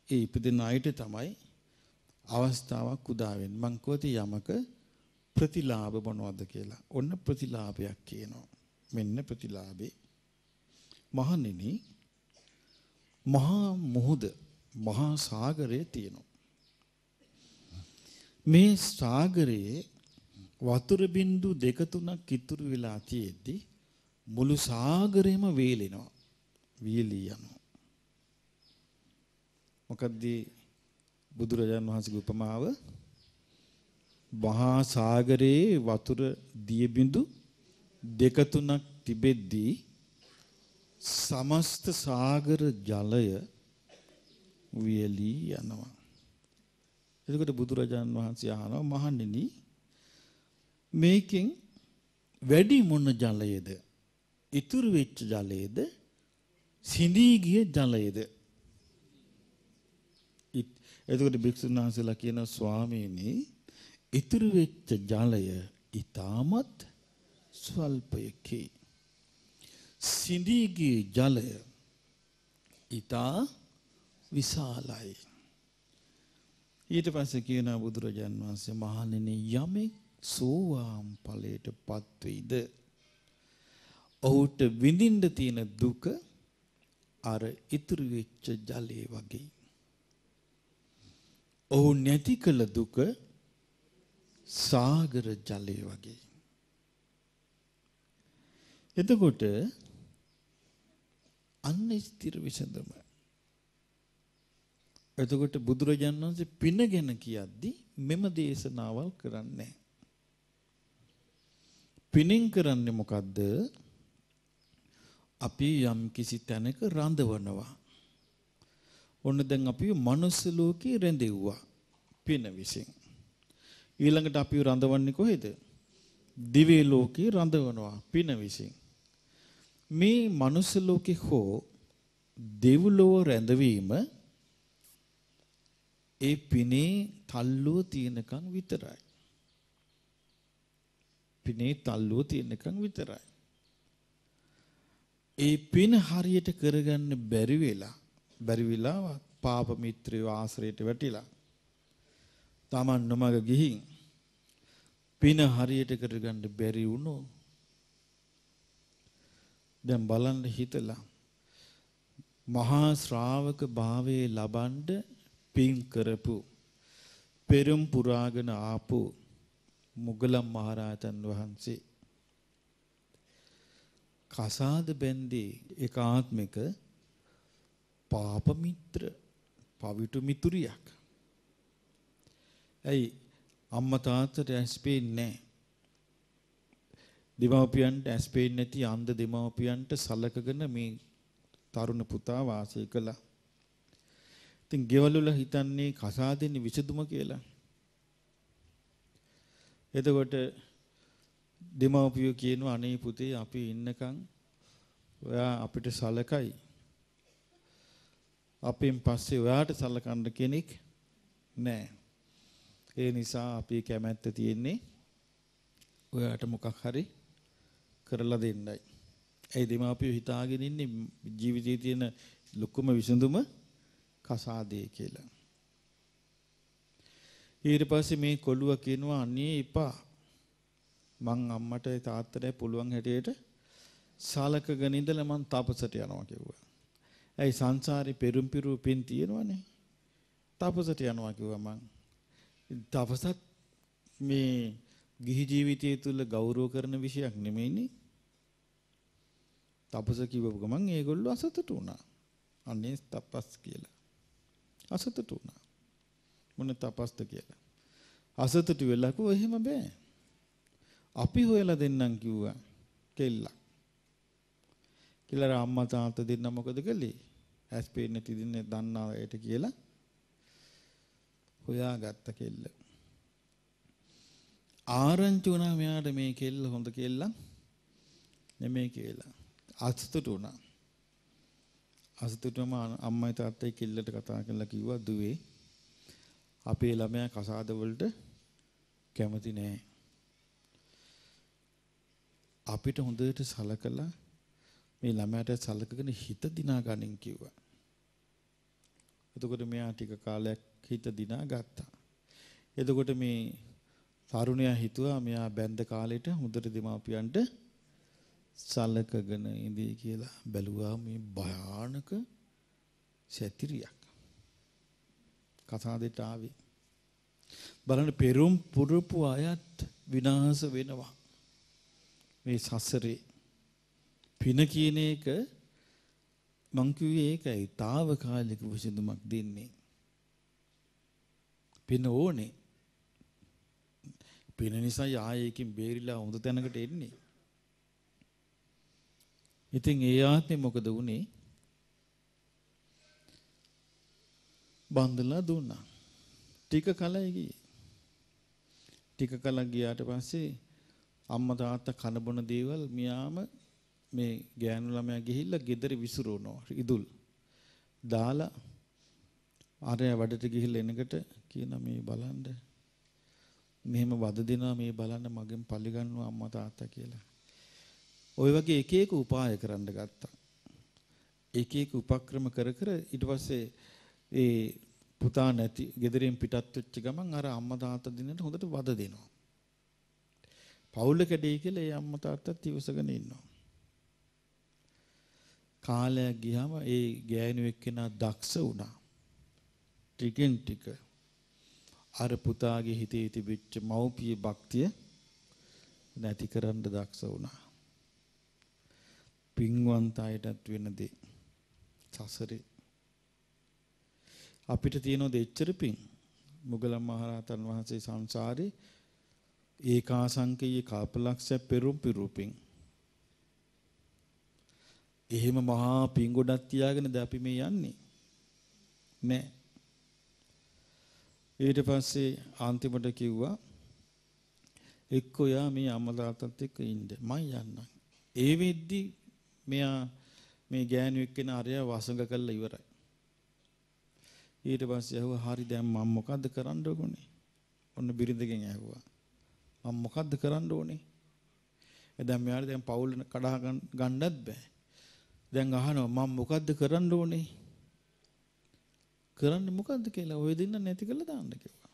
Speaker 2: ඒ ඉපදෙන අයට තමයි අවස්ථාවක් උදා වෙන්නේ. මං කෝති යමක ප්‍රතිලාභ මොනවද කියලා. ඔන්න ප්‍රතිලාභයක් කියනවා. මෙන්න ප්‍රතිලාභේ. මහණෙනි මහා මුහුද මහා සාගරයේ තියෙනවා. මේ සාගරයේ වතුර බින්දු දෙක තුනක් ඉතුරු වෙලා තියෙද්දි මුළු සාගරෙම වේලෙනවා. වියලී යනවා. මොකද්ද බුදුරජාණන් වහන්සේගේ උපමාව මහා සාගරයේ වතුර දිය බිඳු දෙක තුනක් තිබෙද්දී සමස්ත සාගර ජලය වියලී යනවා. එතකොට බුදුරජාණන් වහන්සේ අහනවා මහණෙනි මේකෙන් වැඩි මොන ජලයේද? ඉතුරු වෙච්ච ජලයේද? සිඳී ගිය ජලයේද? එතකොට භික්ෂුන් වහන්සේලා කියන ස්වාමීනි ඉතුරු වෙච්ච ජලය ඊටමත් ස්වල්පයකි. සිඳී ගිය ජලය ඊතා විශාලයි. ඊට පස්සේ කියනවා බුදුරජාන් වහන්සේ මහණෙනි යමෙක් සෝවාන් ඵලයටපත් වෙයිද ඔහුට විඳින්න තියෙන දුක අර ඉතුරු වෙච්ච ජලයේ වගේ. ඔහු නැති කළ දුක සාගර ජලය වගේ. එතකොට අන්න ස්ථිර විසඳම. එතකොට බුදුරජාණන් වහන්සේ පින ගැන කියද්දි මෙම දේශනාවල් කරන්නේ පිනින් කරන්නේ මොකද්ද? අපි යම් කිසි තැනක රඳවනවා. ඔන්න දැන් අපි මනුස්ස ලෝකේ රැඳෙව්වා පින විසින්. ඊළඟට අපි රඳවන්නේ කොහෙද? දිව්‍ය ලෝකේ රඳවනවා පින විසින්. මේ මනුස්ස ලෝකේ හෝ දෙව්ලොව රැඳවීම ඒ පිනේ තල්ලුව තියෙනකන් විතරයි. පිනේ තල්ලුව තියෙනකන් විතරයි. ඒ පින හරියට කරගන්න බැරි වෙලා බැරි වෙලා පාප මිත්‍රයෝ ආශ්‍රයයට වැටිලා Taman නොමග ගිහින් පින හරියට කරගන්න බැරි වුණෝ දැන් බලන්න හිතලා මහා ශ්‍රාවක භාවයේ ලබනද පින් කරපු පෙරම් පුරාගෙන ආපු මුගලන් මහරහතන් වහන්සේ කසාද බැන්දේ ඒකාත්මික පාප මිත්‍ර පවිටු මිතුරියක්. ඇයි අම්මා තාත්තට ඇස් පේන්නේ නැහැ. දෙමව්පියන්ට ඇස් පේන්නේ නැති අන්ධ දෙමව්පියන්ට සලකගෙන මේ තරුණ පුතා වාසය කළා. ඉතින් ගෙවල් වල හිතන්නේ කසාදෙන්නේ විසදුම කියලා. එතකොට දෙමව්පියෝ කියනවා අනේ පුතේ අපි ඉන්නකම් ඔයා අපිට සලකයි. අපෙන් පස්සේ ඔයාට සලකන්න කෙනෙක් නැහැ. ඒ නිසා අපි කැමැත්ත තියෙන්නේ ඔයාට මොකක් හරි කරලා දෙන්නයි. ඒ දෙමාපියෝ හිතාගෙන ඉන්නේ ජීවිතයේ තියෙන ලොකුම විසඳුම කසාදේ කියලා. ඊට පස්සේ මේ කොළුව කියනවා අනේ එපා. මං අම්මට තාත්තට පුළුවන් හැටියට සලකගෙන ඉඳලා මං තපසට යනවා කිව්වා. ඇයි සංසාරේ පෙරම් පිරු පින් තියෙනවනේ. තපසට යනවා කිව්වා මං. තපසත් මේ ගිහි ජීවිතය තුළ ගෞරව කරන විෂයක් නෙමෙයිනේ. තපස කිව්ව ගමන් ඒගොල්ලෝ අසතුටු වුණා. අනේ තපස් කියලා. අසතුටු වුණා. මොන තපස්ද කියලා. අසතුටු වෙලා කිව්වා එහෙම බෑ. අපි හොයලා දෙන්නම් කිව්වා කෙල්ලක්. කියලා අම්මා තාත්තා දෙන්න මොකද කළේ? ඇස් පේන්නේ තිදින්නේ දන්නා අයට කියලා හොයාගත්ත කෙල්ල. ආරංචි වුණා මෙයාට මේ කෙල්ල හොඳ කෙල්ල නෙමෙයි කියලා. අසතුටු වුණා. අසතුටුම අම්මයි තාත්තයි කෙල්ලට කතා කරලා කිව්වා දුවේ අපේ ළමයා කසාද වලට කැමති නෑ. අපිට හොඳට සලකලා මේ ළමයාට සලකගෙන හිත දිනා ගනින් කිව්වා. එතකොට මෙයා ටික කාලයක් හිත දිනා ගත්තා. එතකොට මේ තරුණයා හිතුවා මෙයා බැඳ කාලෙට හොඳට දෙමාපියන්ට සලකගෙන ඉඳී කියලා බැලුවා මේ භයානක සැතිරියක්. කතාදෙට ආවේ. බලන්න පෙරුම් පුරපු අයත් විනාශ වෙනවා. මේ සසරේ පින කියන එක මං කිව්වේ ඒකයි తాවකාලික විසඳුමක් දෙන්නේ. පින ඕනේ. පින නිසා ආයෙකින් බේරිලා හොඳ තැනකට එන්නේ. ඉතින් ඒ ආත්මේ මොකද වුනේ? බන්දලා දුන්නා. ටික කලයි ගියේ. ටික කලක් ගියාට පස්සේ අම්මා තාත්තා කන බොන දේවල් මියාම මේ ගෑනු ළමයා ගිහිල්ලා ගෙදර විසිරුණා ඉදුල්. දාලා ආරය වැඩට ගිහිල්ලා එනකොට කියන මේ බලන්න මෙහෙම වද දෙනවා මේ බලන්න මගෙන් පරිගන්නවා අම්මා තාත්තා කියලා. ওই වගේ එක එක උපාය කරන්න ගත්තා. එක එක උපක්‍රම කර කර ඊට පස්සේ ඒ පුතා නැති ගෙදරින් පිටත් වෙච්ච ගමන් අර අම්මා තාත්තා දිනට හොඳට වද දෙනවා. පවුල කැඩේ කියලා ඒ අම්මා තාත්තත් ඉවසගෙන ඉන්නවා. කාලයක් ගියාම ඒ ගෑනු එක්කෙනා දක්ෂ වුණා. ටිකෙන් ටික අර පුතාගේ හිතේ තිබිච්ච මව්පිය භක්තිය නැති කරන්න දක්ෂ වුණා. පින්වන්ත අයටත් වෙන දේ සසරේ අපිට තියෙන දෙච්චර පින් මුගලන් මහරහතන් වහන්සේ සංසාරේ ඒකාසංකේය කාපලක්ෂ පෙරුම් පිරුපින් එහෙම මහා පින් ගොඩක් තියාගෙනද අපි මේ යන්නේ? නෑ. ඊට පස්සේ අන්තිමට කිව්වා එක්ක ඔයා මේ අම්මා තාත්තත් එක්ක ඉන්න. මම යන්නම්. ඒ වෙද්දි මෙයා මේ ගෑනු එක්කෙන අරය වසඟ කළා ඉවරයි. ඊට පස්සේ ඇහුවා හරි දැන් මම මොකද්ද කරන්න ඕනේ? ඔන්න බිරිඳගෙන් ඇහුවා. මම මොකද්ද කරන්න ඕනේ දැන් මෙයාට දැන් පවුල කඩා ගන්නත් බෑ දැන් අහනවා මම මොකද්ද කරන්න ඕනේ කරන්න මොකද්ද කියලා ඔය දෙන්න නැති කරලා දාන්න කිව්වා.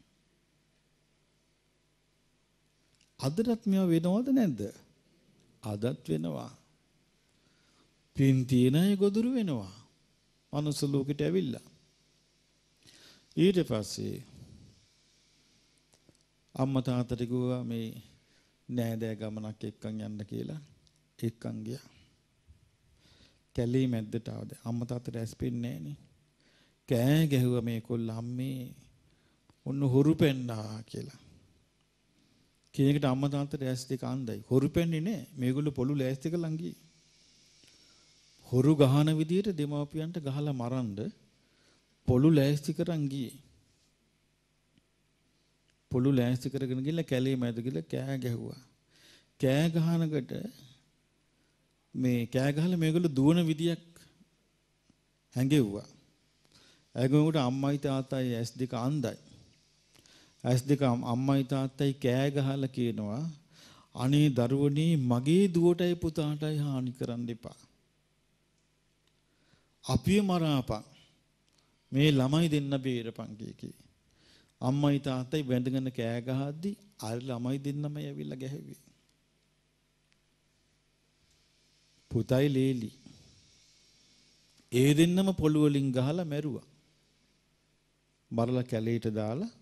Speaker 2: අදටත් මේවා වෙනවද නැද්ද? අදත් වෙනවා. පින් තියන අය ගොදුරු වෙනවා. මනුස්ස ලෝකෙට ඇවිල්ලා. ඊට පස්සේ අම්මා තාත්තට කිව්වා මේ නෑදෑ ගමනක් එක්කන් යන්න කියලා එක්කන් ගියා. කැලේ මැද්දට ආවද අම්මා තාත්තට ඇස්පෙන්නේ නෑනේ. කෑ ගැහුවා මේ කොල්ල අම්මේ ඔන්න හොරු පෙන්නා කියලා. කෙනෙක්ට අම්මා තාත්තට ඇස් දෙක අන්දයි. හොරු පෙන්නේ නෑ. මේගොල්ලෝ පොළු ලෑස්ති කරලා ගියේ. හොරු ගහන විදියට දෙමාපියන්ට ගහලා මරන්න පොළු ලෑස්ති කරන් ගියේ. පොළු ලෑස්ති කරගෙන ගිහලා කැලේ මැද ගිහලා කෑ ගැහුවා. කෑ ගහනකට මේ කෑ ගහලා මේගොල්ලෝ දුවන විදියක් හැංගෙව්වා. ඇගොමුට අම්මයි තාත්තයි ඇස් දෙක අන්දයි. ඇස් දෙක අම්මයි තාත්තයි කෑ ගහලා කියනවා අනේ දරුවනේ මගේ දුවටයි පුතාටයි හානි කරන්න එපා. අපිය මරාපන්. මේ ළමයි දෙන්න බේරපන් කී. අම්මයි තාත්තයි වැඳගෙන කෑ ගහද්දි අර ළමයි දෙන්නම ඇවිල්ලා ගැහුවේ. පුතයි ලේලි. ඒ දෙන්නම පොළු වලින් ගහලා මැරුවා. මරලා කැලේට දාලා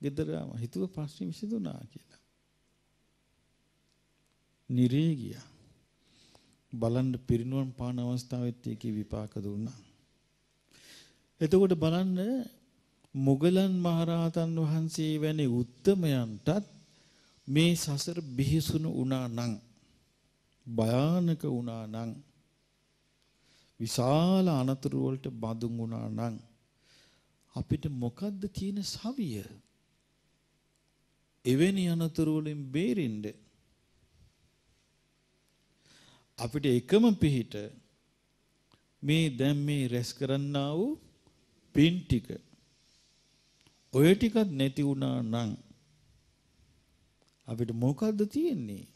Speaker 2: ගෙදර හිතුව ප්‍රශ්නේ විසඳුණා කියලා. නිරේ ගියා. බලන්න පිරිනුවම් පාන අවස්ථාවෙත් ඒකේ විපාක දුන්නා. එතකොට බලන්න මුගලන් මහරහතන් වහන්සේ වැනි උත්තමයන්ටත් මේ සසර බිහිසුණු වුණා නම් භයානක වුණා නම් විශාල අනතුරු වලට බඳුන් වුණා නම් අපිට මොකද්ද තියෙන සවිය? එවැනි අනතුරු වලින් බේරෙන්න අපිට එකම පිහිට මේ දැන් මේ රැස් කරන්නා වූ පින් ටික ඔය ටිකත් නැති වුණා නම් අපිට මොකද්ද තියෙන්නේ?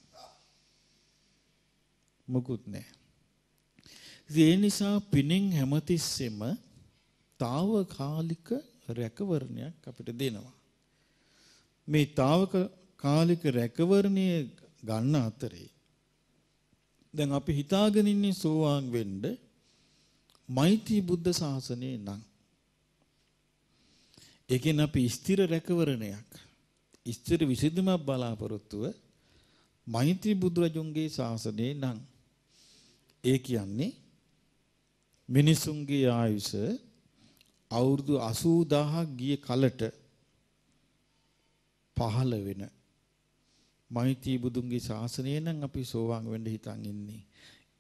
Speaker 2: මොකුත් නැහැ. ඒ නිසා පිනෙන් හැමතිස්සෙම తాවකාලික රැකවරණයක් අපිට දෙනවා. මේ తాවකාලික රැකවරණය ගන්න අතරේ දැන් අපි හිතාගෙන ඉන්නේ සෝවාන් වෙන්න මෛත්‍රී බුද්ධ ශාසනයේ නම් ඒකෙන් අපි ස්ථිර රැකවරණයක් ස්ථිර විසඳුමක් බලාපොරොත්තුව මෛත්‍රී බුදුරජුන්ගේ ශාසනයේ නම් ඒ කියන්නේ මිනිසුන්ගේ ආයුෂ අවුරුදු 80000ක් ගිය කලට පහළ වෙන මෛත්‍රී බුදුන්ගේ ශාසනය නම් අපි සෝවාන් වෙන්න හිතන් ඉන්නේ.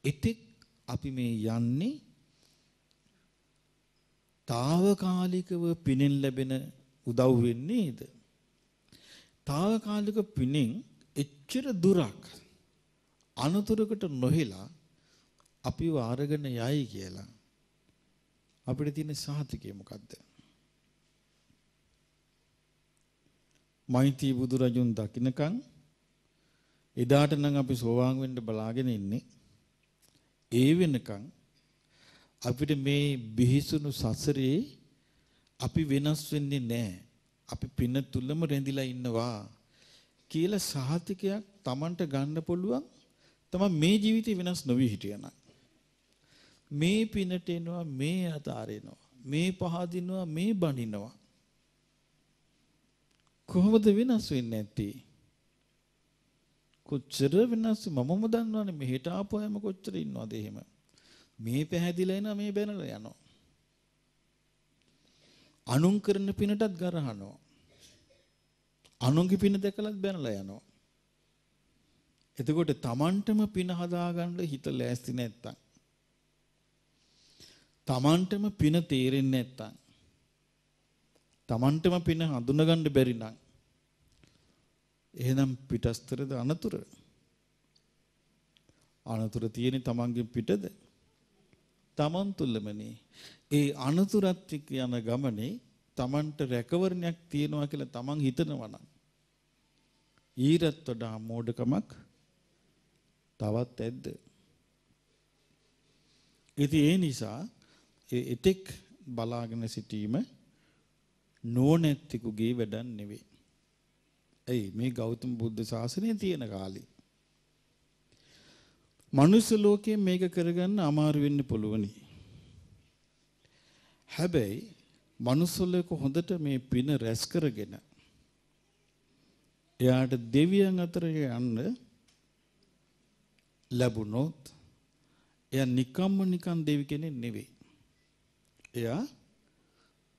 Speaker 2: එතෙක් අපි මේ යන්නේ తాවකාලිකව පිනෙන් ලැබෙන උදව් වෙන්නේ නේද? తాවකාලික පිනෙන් එච්චර දුරක් අනතුරකට නොහෙලා අපිව අරගෙන යයි කියලා අපිට තියෙන සාහිතිකය මොකද්ද? මෛත්‍රී බුදුරජුන් දකින්නකන් එදාට නම් අපි සෝවාන් වෙන්න බලාගෙන ඉන්නේ ඒ වෙනකන් අපිට මේ බිහිසුණු සසරේ අපි වෙනස් වෙන්නේ නැහැ. අපි පින තුලම රැඳිලා ඉන්නවා කියලා සහතිකයක් Tamanට ගන්න පුළුවන්. තමයි මේ ජීවිතේ වෙනස් නොවි හිටියනම්. මේ පිනට එනවා මේ අතාරිනවා. මේ පහදිනවා මේ බනිනවා. කොහොමද වෙනස් වෙන්නේ නැත්තේ? කොච්චර වෙනස් මමම දන්නවනේ මෙහෙට ආපුවම කොච්චර ඉන්නවද එහෙම. මේ පැහැදිලා එනවා මේ බැනලා යනවා. අනුන් කරන පිනටත් ගරහනවා. අනුන්ගේ පින දැකලත් බැනලා යනවා. එතකොට Tamanටම පින හදාගන්න හිත ලෑස්ති නැත්තම් Tamanටම පින තේරෙන්නේ නැත්තම් Tamanටම පින හඳුනගන්න බැරි නම් එහෙනම් පිටස්තරද අනතුර අනතුර තියෙන්නේ Tamanගේ පිටද Taman තුලමනේ ඒ අනතුරත් එක්ක යන ගමනේ Tamanට රැකවරණයක් තියනවා කියලා Taman හිතනවා නම් ඊටත් වඩා මෝඩකමක් තවත් ඇද්ද ඉතින් ඒ නිසා ඒ එතෙක් බලාගෙන සිටීම නෝනැත්තෙකුගේ වැඩක් නෙවෙයි. ඇයි මේ ගෞතම බුද්ධ ශාසනය තියෙන කාලේ. මනුස්ස ලෝකයෙන් මේක කරගන්න අමාරු වෙන්න පුළුවනි. හැබැයි මනුස්ස ලෝක හොඳට මේ පින රැස් කරගෙන එයාට දෙවියන් අතර යන්න ලැබුණොත් එයා නිකම්ම නිකන් දෙවි කෙනෙක් නෙවෙයි. එයා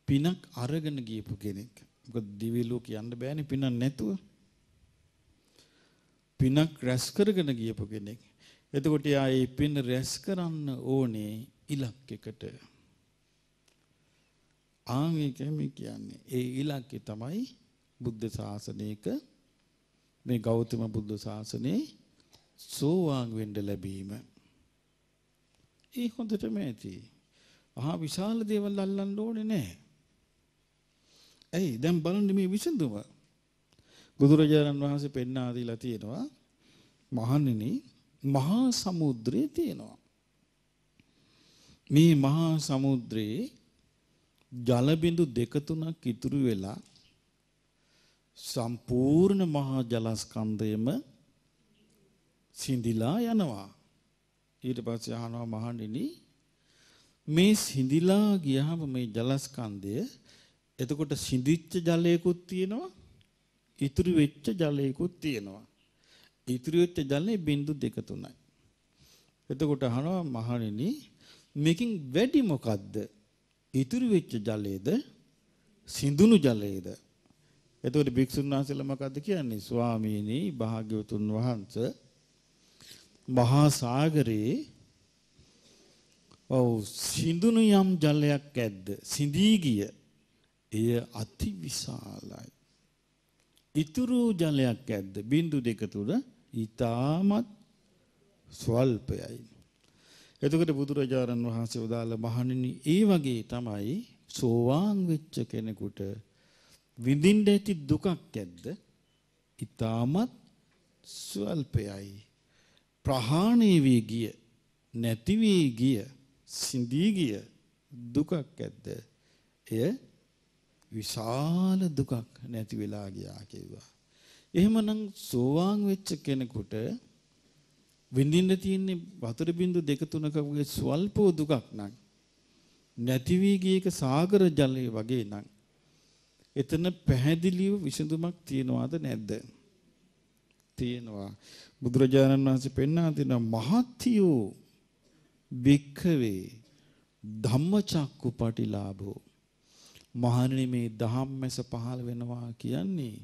Speaker 2: පිනක් අරගෙන ගියපු කෙනෙක්. මොකද දිවි ලෝක යන්න බෑනේ පිනක් නැතුව. පිනක් රැස් කරගෙන ගියපු කෙනෙක්. එතකොට යා ඒ පින රැස් කරන්න ඕනේ ඉලක්කයකට. ආන්ගේකම කියන්නේ ඒ ඉලක්කය තමයි බුද්ධ ශාසනයක මේ ගෞතම බුද්ධ ශාසනයේ සෝවාන් වෙන්න ලැබීම. ඒ හොඳටම ඇති. මහා විශාල දේවල් අල්ලන්න ඕනේ නැහැ. ඇයි දැන් බලන්න මේ විසඳුම. බුදුරජාණන් වහන්සේ පෙන්වා දීලා තියෙනවා මහණෙනි මහා සමුද්‍රය තියෙනවා. මේ මහා සමුද්‍රයේ ජල බිඳු දෙක තුනක් ඉතුරු වෙලා සම්පූර්ණ මහා ජලස්කන්ධයම සිඳිලා යනවා. ඊට පස්සේ අහනවා මහණෙනි මේ සිඳිලා ගියාම මේ ජලස්කන්ධය එතකොට සිඳිච්ච ජලයකුත් තියෙනවා ඉතුරු වෙච්ච ජලයකුත් තියෙනවා ඉතුරු වෙච්ච ජලයේ බිඳු දෙක තුනයි. එතකොට අහනවා මහණෙනි මේකින් වැඩි මොකද්ද? ඉතුරු වෙච්ච ජලයේද සිඳුණු ජලයේද? එතකොට භික්ෂුන් වහන්සේලා මොකද්ද කියන්නේ? ස්වාමීනි භාග්‍යවතුන් වහන්සේ මහා සාගරේ ඔව් සිඳුණු යම් ජලයක් ඇද්ද? සිඳී ගිය. එය අති විශාලයි ඉතුරු ජලයක් ඇද්ද? බිඳු දෙක තුන ඊටමත් ස්වල්පයයි. එතකොට බුදුරජාණන් වහන්සේ උදාළ මහණෙනි ඒ වගේ තමයි සෝවාන් වෙච්ච කෙනෙකුට විඳින්න ඇති දුකක් ඇද්ද? ඊටමත් ස්වල්පයයි. ප්‍රහාණය වී ගිය නැති වී ගිය සිඳී ගිය දුකක් ඇද්ද? එය විශාල දුකක් නැති වෙලා ගියා කිව්වා. එහෙමනම් සෝවාන් වෙච්ච කෙනෙකුට විඳින්න තියෙන්නේ වතුර බින්දු දෙක තුනක වගේ ස්වල්ප දුකක් නම් නැති වී ගියක සාගර ජලය වගේ නම් එතන පැහැදිලිව විසඳුමක් තියනවාද නැද්ද? තියෙනවා. බුදුරජාණන් වහන්සේ පෙන්වා දෙනවා මහත්යෝ භික්ඛවේ ධම්මචක්කු පටිලාභෝ මහණෙනි මේ ධම්මැස පහළ වෙනවා කියන්නේ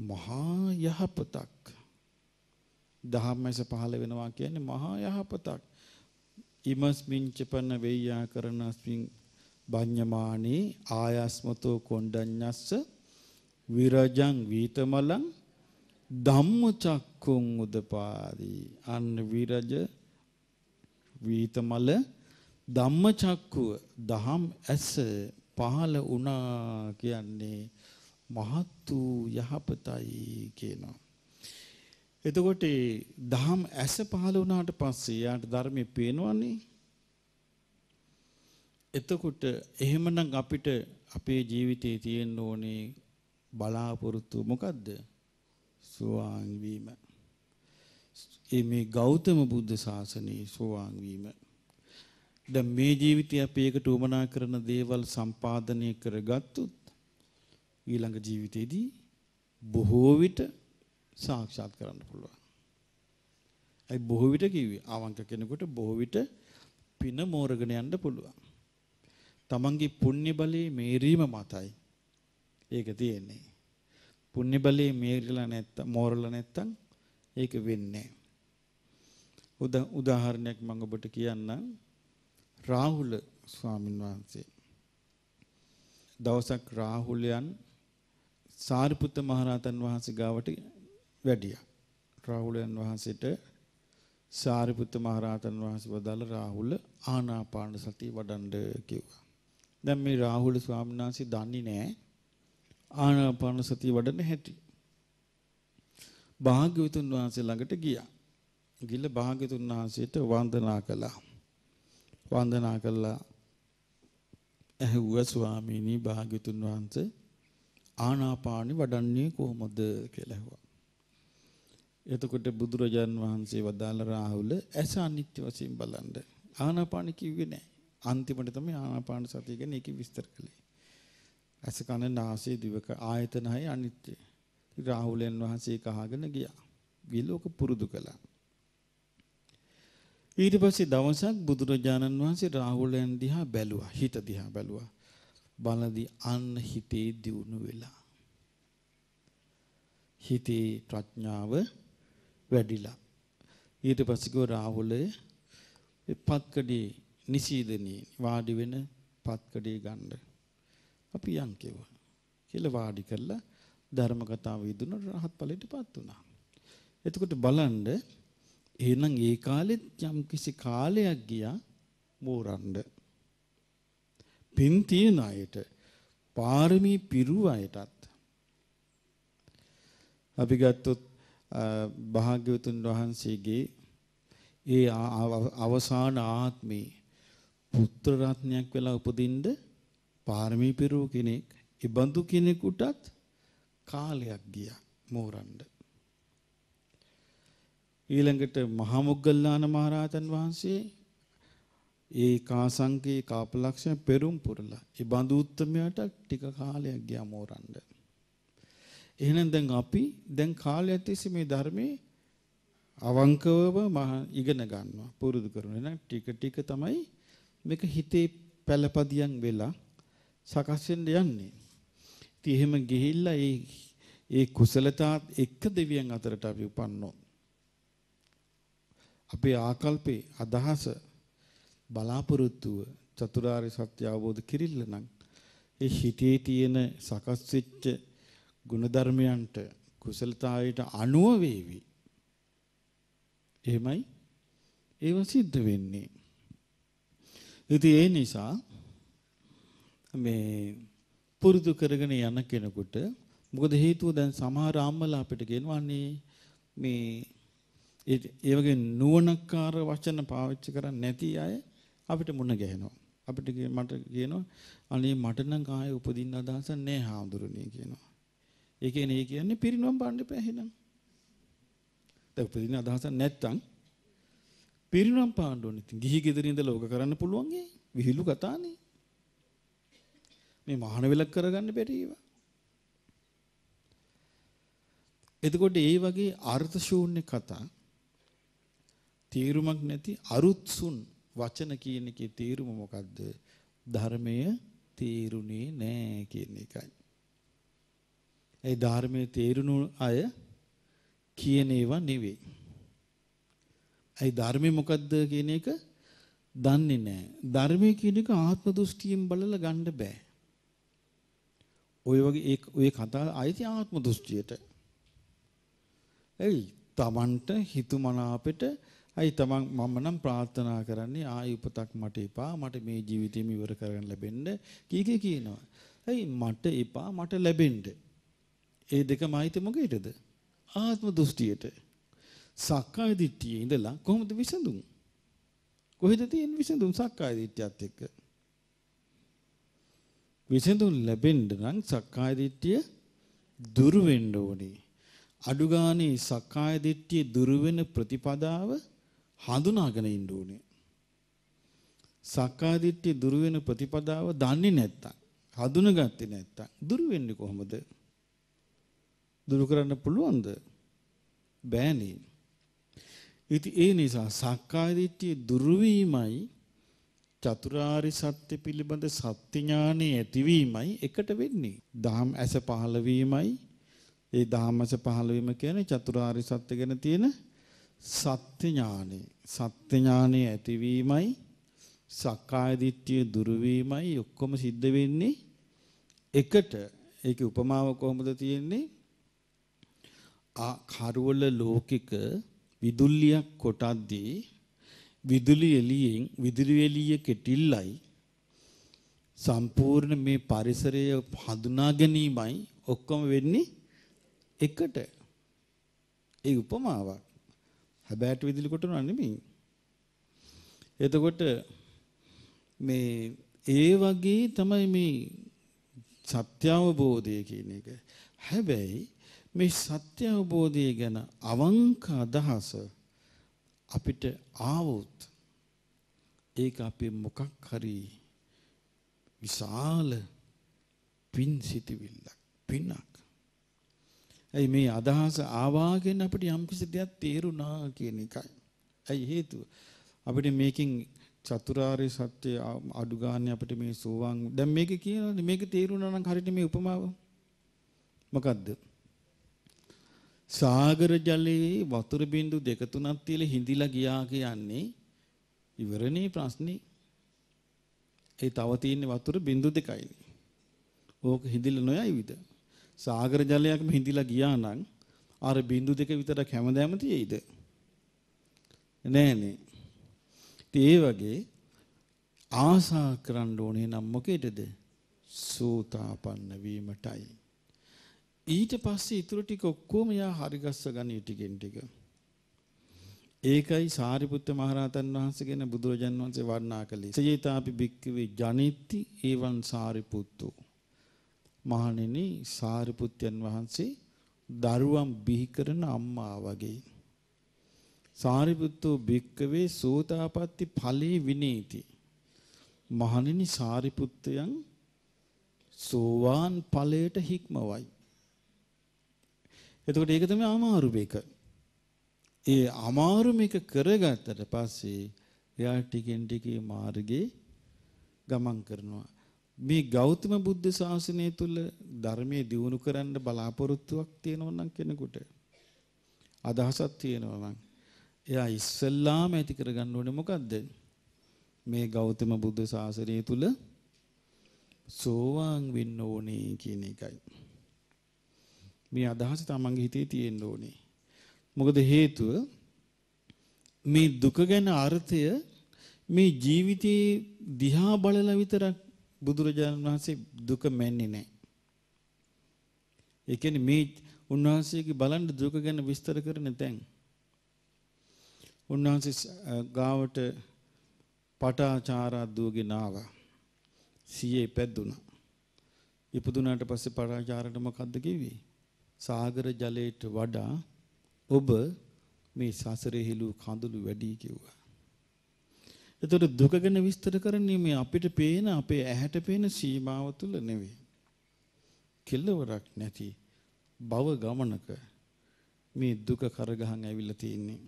Speaker 2: මහා යහපතක්. ධම්මැස පහළ වෙනවා කියන්නේ මහා යහපතක්. ඉමස්මින් චපන වෙය්‍යා කරනස්මින් බඤ්ඤමානේ ආයස්මතෝ කොණ්ඩඤ්ඤස්ස විරජං වීතමලං ධම්මචක්කුං උදපාදී. අන්න විරජ වීතමල ධම්මචක්කුව දහම් ඇස පහළ වුණා කියන්නේ මහත් වූ යහපතයි කියනවා. එතකොට දහම් ඇස පහළ වුණාට පස්සේ යාට ධර්මයේ පේනවනේ. එතකොට එහෙමනම් අපිට අපේ ජීවිතේ තියෙන්න ඕනේ බලාපොරොත්තු මොකද්ද? සෝවාන් වීම. ඒ මේ ගෞතම බුද්ධ ශාසනයේ සෝවාන් වීම. දැන් මේ ජීවිතය අපි ඒකට උමනා කරන දේවල් සම්පාදනය කරගත්තොත් ඊළඟ ජීවිතේදී බොහෝ විට සාක්ෂාත් කරන්න පුළුවන්. ඒ බොහෝ විට කිව්වේ අවංක කෙනෙකුට බොහෝ විට පින මෝරගෙන යන්න පුළුවන්. තමන්ගේ පුණ්‍ය බලයේ මේරීම මතයි. ඒක තියෙන්නේ. පුණ්‍ය බලයේ මේරිලා නැත්තම් මෝරලා නැත්තම් ඒක වෙන්නේ උදාහරණයක් මම ඔබට කියන්නම්. රාහුල ස්වාමීන් වහන්සේ දවසක් රාහුලයන් සාරිපුත්ත මහරහතන් වහන්සේ ගාවට වැඩියා. රාහුලයන් වහන්සේට සාරිපුත්ත මහරහතන් වහන්සේ වදාළ රාහුල ආනාපාන සතිය වඩන්න කිව්වා. දැන් මේ රාහුල ස්වාමීන් වහන්සේ දන්නේ නැහැ ආනාපාන සතිය වඩන්න හැටි. භාග්‍යවතුන් වහන්සේ ළඟට ගියා. ගිල්ල භාග්‍යවතුන් වහන්සේට වන්දනා කළා. වන්දනා කළා ඇහුවා ස්වාමීනි භාග්‍යවතුන් වහන්සේ ආනාපානි වඩන්නේ කොහොමද කියලා ඇහුවා. එතකොට බුදුරජාන් වහන්සේ වදාළ රාහුල ඇස අනිත්‍ය වශයෙන් බලන්න. ආනාපාන කිව්වේ නැහැ. අන්තිමට තමයි ආනාපාන සතිය ගැන ඒක විස්තර කළේ. ඇස කන නාසය දිවක ආයතන හය අනිත්‍ය. රාහුලයන් වහන්සේ කහගෙන ගියා. විලෝක පුරුදු කළා. ඊට පස්සේ දවසක් බුදුරජාණන් වහන්සේ රාහුලයන් දිහා බැලුවා. හිත දිහා බැලුවා. බලදී අන්න හිතේ දියුණු වෙලා. හිතේ ප්‍රඥාව වැඩිලා. ඊට පස්සේ ගෝ රාහුලය පත්කඩේ නිසීදනී වාඩි වෙන පත්කඩේ ගන්න. අපි යන් කෙවුවා. කියලා වාඩි කරලා ධර්ම කතාව විදුන රහත් ඵලයටපත් වුණා. එතකොට බලන්න එහෙනම් ඒ කාලෙත් යම් කිසි කාලයක් ගියා මෝරන්න. පින් තියන අයට පාරමී පිරුව අයටත්. අපි ගත්තොත් භාග්‍යවතුන් වහන්සේගේ ඒ අවසාන ආත්මේ පුත්‍ර රත්නයක් වෙලා උපදින්න පාරමී පිරුව කෙනෙක් ඉබඳු කෙනෙකුටත් කාලයක් ගියා මෝරන්න. ඊළඟට මහා මොග්ගල්ලාන මහරහතන් වහන්සේ ඒ කාසංකේ කාපලක්ෂණ පෙරුම් පුරලා ඒ බඳු උත්තමයට ටික කාලයක් ගියා මෝරන්න. එහෙනම් දැන් අපි දැන් කාලයක් තිස්සේ මේ ධර්මයේ අවංකවම ඉගෙන ගන්නවා පුරුදු කරනවා. එහෙනම් ටික ටික තමයි මේක හිතේ පළපදියම් වෙලා සකස් වෙන්න යන්නේ. ඉතින් එහෙම ගිහිල්ලා ඒ ඒ කුසලතාත් එක්ක දෙවියන් අතරට අපි උපන්නෝ. අපේ ආකල්පේ අදහස බලාපොරොත්තුව චතුරාර්ය සත්‍ය අවබෝධ කිරිල්ල නම් ඒ හිතේ තියෙන සකස් වෙච්ච ගුණධර්මයන්ට කුසලතාවයට අනුව වේවි. එහෙමයි ඒව සිද්ධ වෙන්නේ. ඉතින් ඒ නිසා මේ පුරුදු කරගෙන යන කෙනෙකුට මොකද හේතුව දැන් සමහර අම්මලා අපිට කියනවානේ මේ ඒ වගේ නුවණකාර වචන පාවිච්චි කරන්නේ නැති අය අපිට මුණ ගැහෙනවා. අපිට මට කියනවා අනේ මට නම් කායේ උපදින්න අදහසක් නැහැ හාමුදුරනේ කියනවා. ඒ කියන්නේ ඒ කියන්නේ පිරිනොම් පාන්න එපා එහෙනම්. දැන් උපදින්න අදහසක් නැත්තම් පිරිනොම් පාන්න ඕනේ. ඉතින් ගිහි ගෙදර ඉඳලා ඕක කරන්න පුළුවන් ඒ විහිළු කතානේ. මේ මහාන වෙලක් කරගන්න බැරි ඒවා. එතකොට ඒ වගේ අර්ථ ශූන්‍ය කතා තීරුමක් නැති අරුත්සුන් වචන කියන එකේ තේරුම මොකද්ද? ධර්මය තේරුනේ නෑ කියන එකයි. ඒ ධර්මයේ තේරුණු අය කියන ඒවා නෙවෙයි. ඒ ධර්මය මොකද්ද කියන එක දන්නේ නෑ. ධර්මය කියන එක ආත්ම දෘෂ්ටියෙන් බලලා ගන්න බෑ. ඔය වගේ ඒ ඔය කතා අයිති ආත්ම දෘෂ්ටියට. එයි Tamanට හිතුමනාපෙට අයි තමන් මම නම් ප්‍රාර්ථනා කරන්නේ ආයි උපතක් මට එපා මට මේ ජීවිතේම ඉවර කරගන්න ලැබෙන්න කී කී කියනවා. අයි මට එපා මට ලැබෙන්න. ඒ දෙකම ආයිත මොකේද? ආත්ම දෘෂ්ටියට. සක්කාය දිට්ඨියේ ඉඳලා කොහොමද විසඳුම්? කොහෙද තියෙන විසඳුම් සක්කාය දිට්ඨියත් එක්ක? විසඳුම් ලැබෙන්න නම් සක්කාය දිට්ඨිය දුරු වෙන්න ඕනේ. අඩු ගානේ සක්කාය දිට්ඨිය දුරු වෙන ප්‍රතිපදාව හඳුනාගෙන ඉන්න ඕනේ. සක්කාය දිට්ඨිය දුරු වෙන ප්‍රතිපදාව දන්නේ නැත්තම් හඳුනගත්තේ නැත්තම් දුරු වෙන්නේ කොහොමද? දුරු කරන්න පුළුවන්ද? බෑනේ. ඉතින් ඒ නිසා සක්කාය දිට්ඨිය දුරු වීමයි චතුරාරි සත්‍ය පිළිබඳ සත්‍ය ඥානෙ ඇතිවීමයි එකට වෙන්නේ. දහම් ඇස පහළ වීමයි ඒ දහම් ඇස පහළ වීම කියන්නේ චතුරාරි සත්‍ය ගැන තියෙන සත්‍ය ඥානෙ. සත්‍ය ඥානෙ ඇතිවීමයි සක්කාය දිට්ඨිය දුරු වීමයි ඔක්කොම සිද්ධ වෙන්නේ එකට. ඒකේ උපමාව කොහොමද තියෙන්නේ? ආ කරවල ලෝකික විදුලියක් කොටද්දී විදුලි එළියෙන් විදුලි එළිය කෙටිල්ලයි සම්පූර්ණ මේ පරිසරය හඳුනා ගැනීමයි ඔක්කොම වෙන්නේ එකට. ඒ උපමාවක්. හැබැයි විදුලි කොටනවා නෙමෙයි. එතකොට මේ ඒ වගේ තමයි මේ සත්‍ය අවබෝධය කියන එක. හැබැයි මේ සත්‍ය අවබෝධය ගැන අවංක අදහස අපිට ආවොත් ඒක අපේ මොකක් හරි විශාල පින් සිටිවිල්ලක් පිනක්. ඇයි මේ අදහස ආවාගෙන අපිට යම්කිසි දෙයක් තේරුණා කියන එකයි. ඇයි හේතුව? අපිට මේකෙන් චතුරාර්ය සත්‍ය අඩු ගන්න අපිට මේ සෝවාන් දැන් මේක කියනවානේ. මේක තේරුණා නම් හරියට මේ උපමාව. මොකද්ද? සාගර ජලයේ වතුර බින්දු දෙක තුනක් තියලා හිඳිලා ගියා කියන්නේ ඉවරනේ ප්‍රශ්නේ. ඒ තව තියෙන වතුර බින්දු දෙකයිනේ. ඕක හිඳිලා නොයයිවිද සාගර ජලයක්ම හිඳිලා ගියා නම් අර බින්දු දෙක විතරක් හැමදාම තියෙයිද නෑනේ ඒ වගේ ආසා කරන්න ඕනේ නම් මොකේදද? සෝතාපන්න වීමටයි. ඊට පස්සේ ඊටු ටික ඔක්කොම යා හරිගස්ස ගනී ටිකෙන් ටික. ඒකයි සාරිපුත්ත මහරහතන් වහන්සේගෙන බුදුරජාන් වහන්සේ වර්ණනා කළේ. සජිතාපි භික්කවේ ජනිත්ති ඒවන් සාරිපුත්තෝ. මහණෙනි සාරිපුත්යන් වහන්සේ දරුවන් බිහි කරන අම්මා වගේ. සාරිපුත්තෝ භික්කවේ සෝතාපට්ටි ඵලේ විනීති. මහණෙනි සාරිපුත්තයන් සෝවාන් ඵලයට හික්මවයි. එතකොට ඒක තමයි අමාරු මේක. ඒ අමාරු මේක කරගත්තට පස්සේ එයා ටිකෙන් ටිකේ මාර්ගේ ගමන් කරනවා. මේ ගෞතම බුද්ධ ශාසනය තුල ධර්මයේ දියුණු කරන්න බලාපොරොත්තුවක් තියෙනවා නම් කෙනෙකුට අදහසක් තියෙනවා නම් එයා ඉස්සල්ලාම ඇති කරගන්න ඕනේ මොකද්ද? මේ ගෞතම බුද්ධ ශාසනය තුල සෝවාන් වෙන්න ඕනේ කියන එකයි. මේ අදහස තමන්ගේ හිතේ තියෙන්න ඕනේ. මොකද හේතුව මේ දුක ගැන අර්ථය මේ ජීවිතේ දිහා බලලා විතරක් බුදුරජාණන් වහන්සේ දුක මැන්නේ නැහැ. ඒ කියන්නේ මේ උන්වහන්සේගේ බලන්න දුක ගැන විස්තර කරන තැන්. උන්වහන්සේ ගාවට පටාචාරා දුවගෙන ආවා. සීයේ පැද්දුනා. ඉපදුනාට පස්සේ පටාචාරට මොකද්ද කිව්වේ? සාගර ජලයට වඩා ඔබ මේ සසරේ හිලු කඳුළු වැඩි කිව්වා. එතකොට දුක ගැන විස්තර කරන්නේ මේ අපිට පේන අපේ ඇහැට පේන සීමාව තුල නෙවෙයි. කෙලවරක් නැති භව ගමනක මේ දුක කරගහන් ඇවිල්ලා තියෙන්නේ.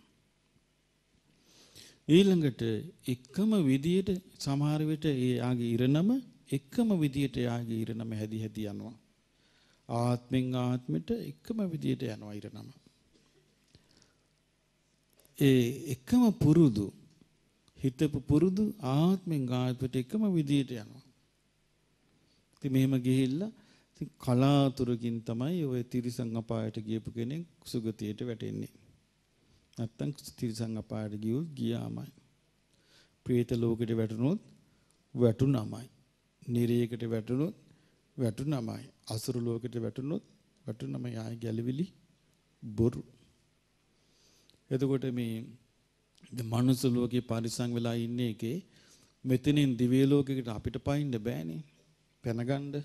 Speaker 2: ඊළඟට එකම විදියට සමහර විට ඒ ආගේ ඉරණම එකම විදියට යාගේ ඉරණම හැදි හැදි යනවා. ආත්මෙන් ආත්මෙට එකම විදියට යනවා ඉරණම. ඒ එකම පුරුදු හිතපු පුරුදු ආත්මෙන් ආත්මෙට එකම විදියට යනවා. ඉතින් මෙහෙම ගිහිල්ලා ඉතින් කලාතුරකින් තමයි ඔය තිරිසන් අපායට ගියපු කෙනෙක් සුගතියට වැටෙන්නේ. නැත්තම් තිරිසන් අපායට ගියොත් ගියාමයි. പ്രേත ලෝකෙට වැටුනොත් වැටුනමයි. නිරේකට වැටුනොත් වැටුනමයි. අසුර ලෝකෙට වැටුනොත් වැටුනමයි ආයි ගැලවිලි බොරු. එතකොට මේ මනුස්ස ලෝකේ පරිසං වෙලා ඉන්නේ එකේ මෙතනින් දිව්‍ය ලෝකයකට අපිට පයින්න බෑනේ. පැනගන්න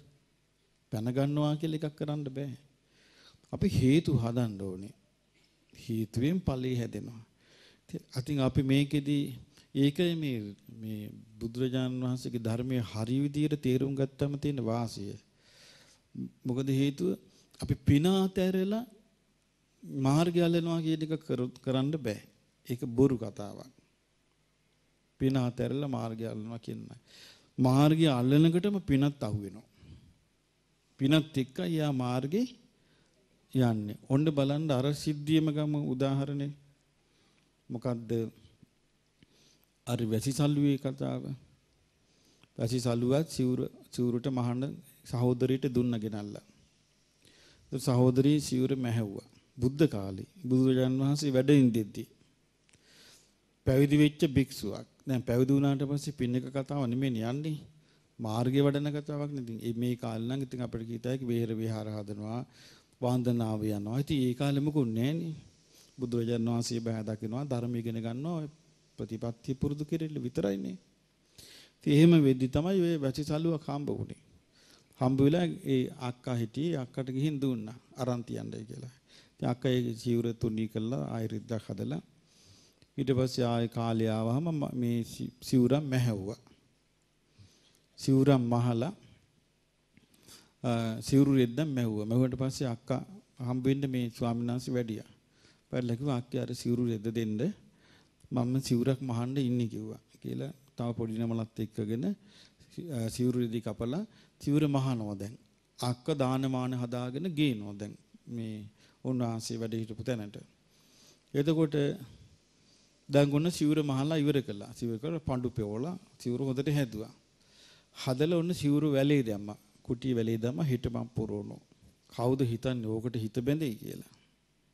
Speaker 2: පැනගන්නවා කියලා එකක් කරන්න බෑ. අපි හේතු හදන්න ඕනේ. හේතුවෙන් ඵලෙ හැදෙනවා. ඉතින් අපි මේකෙදි ඒකයි මේ මේ බුදුරජාණන් වහන්සේගේ ධර්මයේ හරි විදියට තේරුම් ගත්තම තියෙන වාසිය. මොකද හේතුව අපි පින අතහැරලා මාර්ගය අල්ලනවා කියන එක කරන්න බෑ. ඒක බොරු කතාවක්. පින අතහැරලා මාර්ගය අල්ලනවා කියන්නේ. මාර්ගය අල්ලනකොටම පිනත් අහු වෙනවා. පිනත් එක්ක යා මාර්ගේ යන්නේ. ඔන්න බලන්න අර සිද්ධියම ගම උදාහරණේ. මොකද්ද? අර වැසි සල්ුවේ කතාව. වැසි සල්ුවත් සිවුර සිවුරට මහන්න සහෝදරියට දුන්න ගෙනල්ලා. ඒ සහෝදරී සිවුර මැහැව්වා. බුද්ධ කාලේ බුදුරජාන් වහන්සේ වැඩ ඉඳෙද්දී පැවිදි වෙච්ච භික්ෂුවක්. දැන් පැවිදි වුණාට පස්සේ පින්නක කතාව නෙමෙයි යන්නේ. මාර්ගය වඩන කතාවක් නෙදී. මේ කාලේ නම් ඉතින් අපිට කීතයි විහෙර විහාර හදනවා, වන්දනාව යනවා. ඉතින් ඒ කාලෙ මොකුත් නැහනේ. බුදුරජාණන් වහන්සේ බහැ දකින්නවා, ධර්ම ඉගෙන ගන්නවා, ප්‍රතිපත්ති පුරුදු කෙරෙල්ල විතරයිනේ. ඉතින් එහෙම වෙද්දි තමයි ඔය වැසිසලුවක් හම්බ වුනේ. හම්බ වෙලා ඒ අක්කා හිටියේ අක්කට ගිහින් දුන්නා අරන් තියන්නයි කියලා. ඉතින් අක්කා ඒ සිවුර තුනී කළා ආයෙ රිද්දක් හදලා ඊට පස්සේ ආයෙ කාලය ආවම මේ සිවුරම් මැහැව්වා. සිවුරම් මහලා සිවුරු රෙද්දම් මැහුවා. මැහුවට පස්සේ අක්කා හම්බ වෙන්න මේ ස්වාමීන් වහන්සේ වැඩියා. පැරලා කිව්වා අක්කේ අර සිවුරු රෙද්ද දෙන්න මම සිවුරක් මහන්න ඉන්නේ කිව්වා. කියලා තව පොඩි නමලත් එක්කගෙන සිවුරු රෙදි කපලා සිවුර මහනවා දැන්. අක්ක දානමාන හදාගෙන ගේනවා දැන් මේ උන්වහන්සේ වැඩ හිටපු තැනට. එතකොට දැන් ගොන්න සිවුර මහලා ඉවර කළා. සිවුර කරලා පඳු පෙවලා සිවුර හොඳට හැදුවා. හදලා ඔන්න සිවුරු වැලේ දැම්මා. කුටි වැලේ දැම්මා හිටපම් පුරවනවා. කවුද හිතන්නේ ඕකට හිත බැඳෙයි කියලා.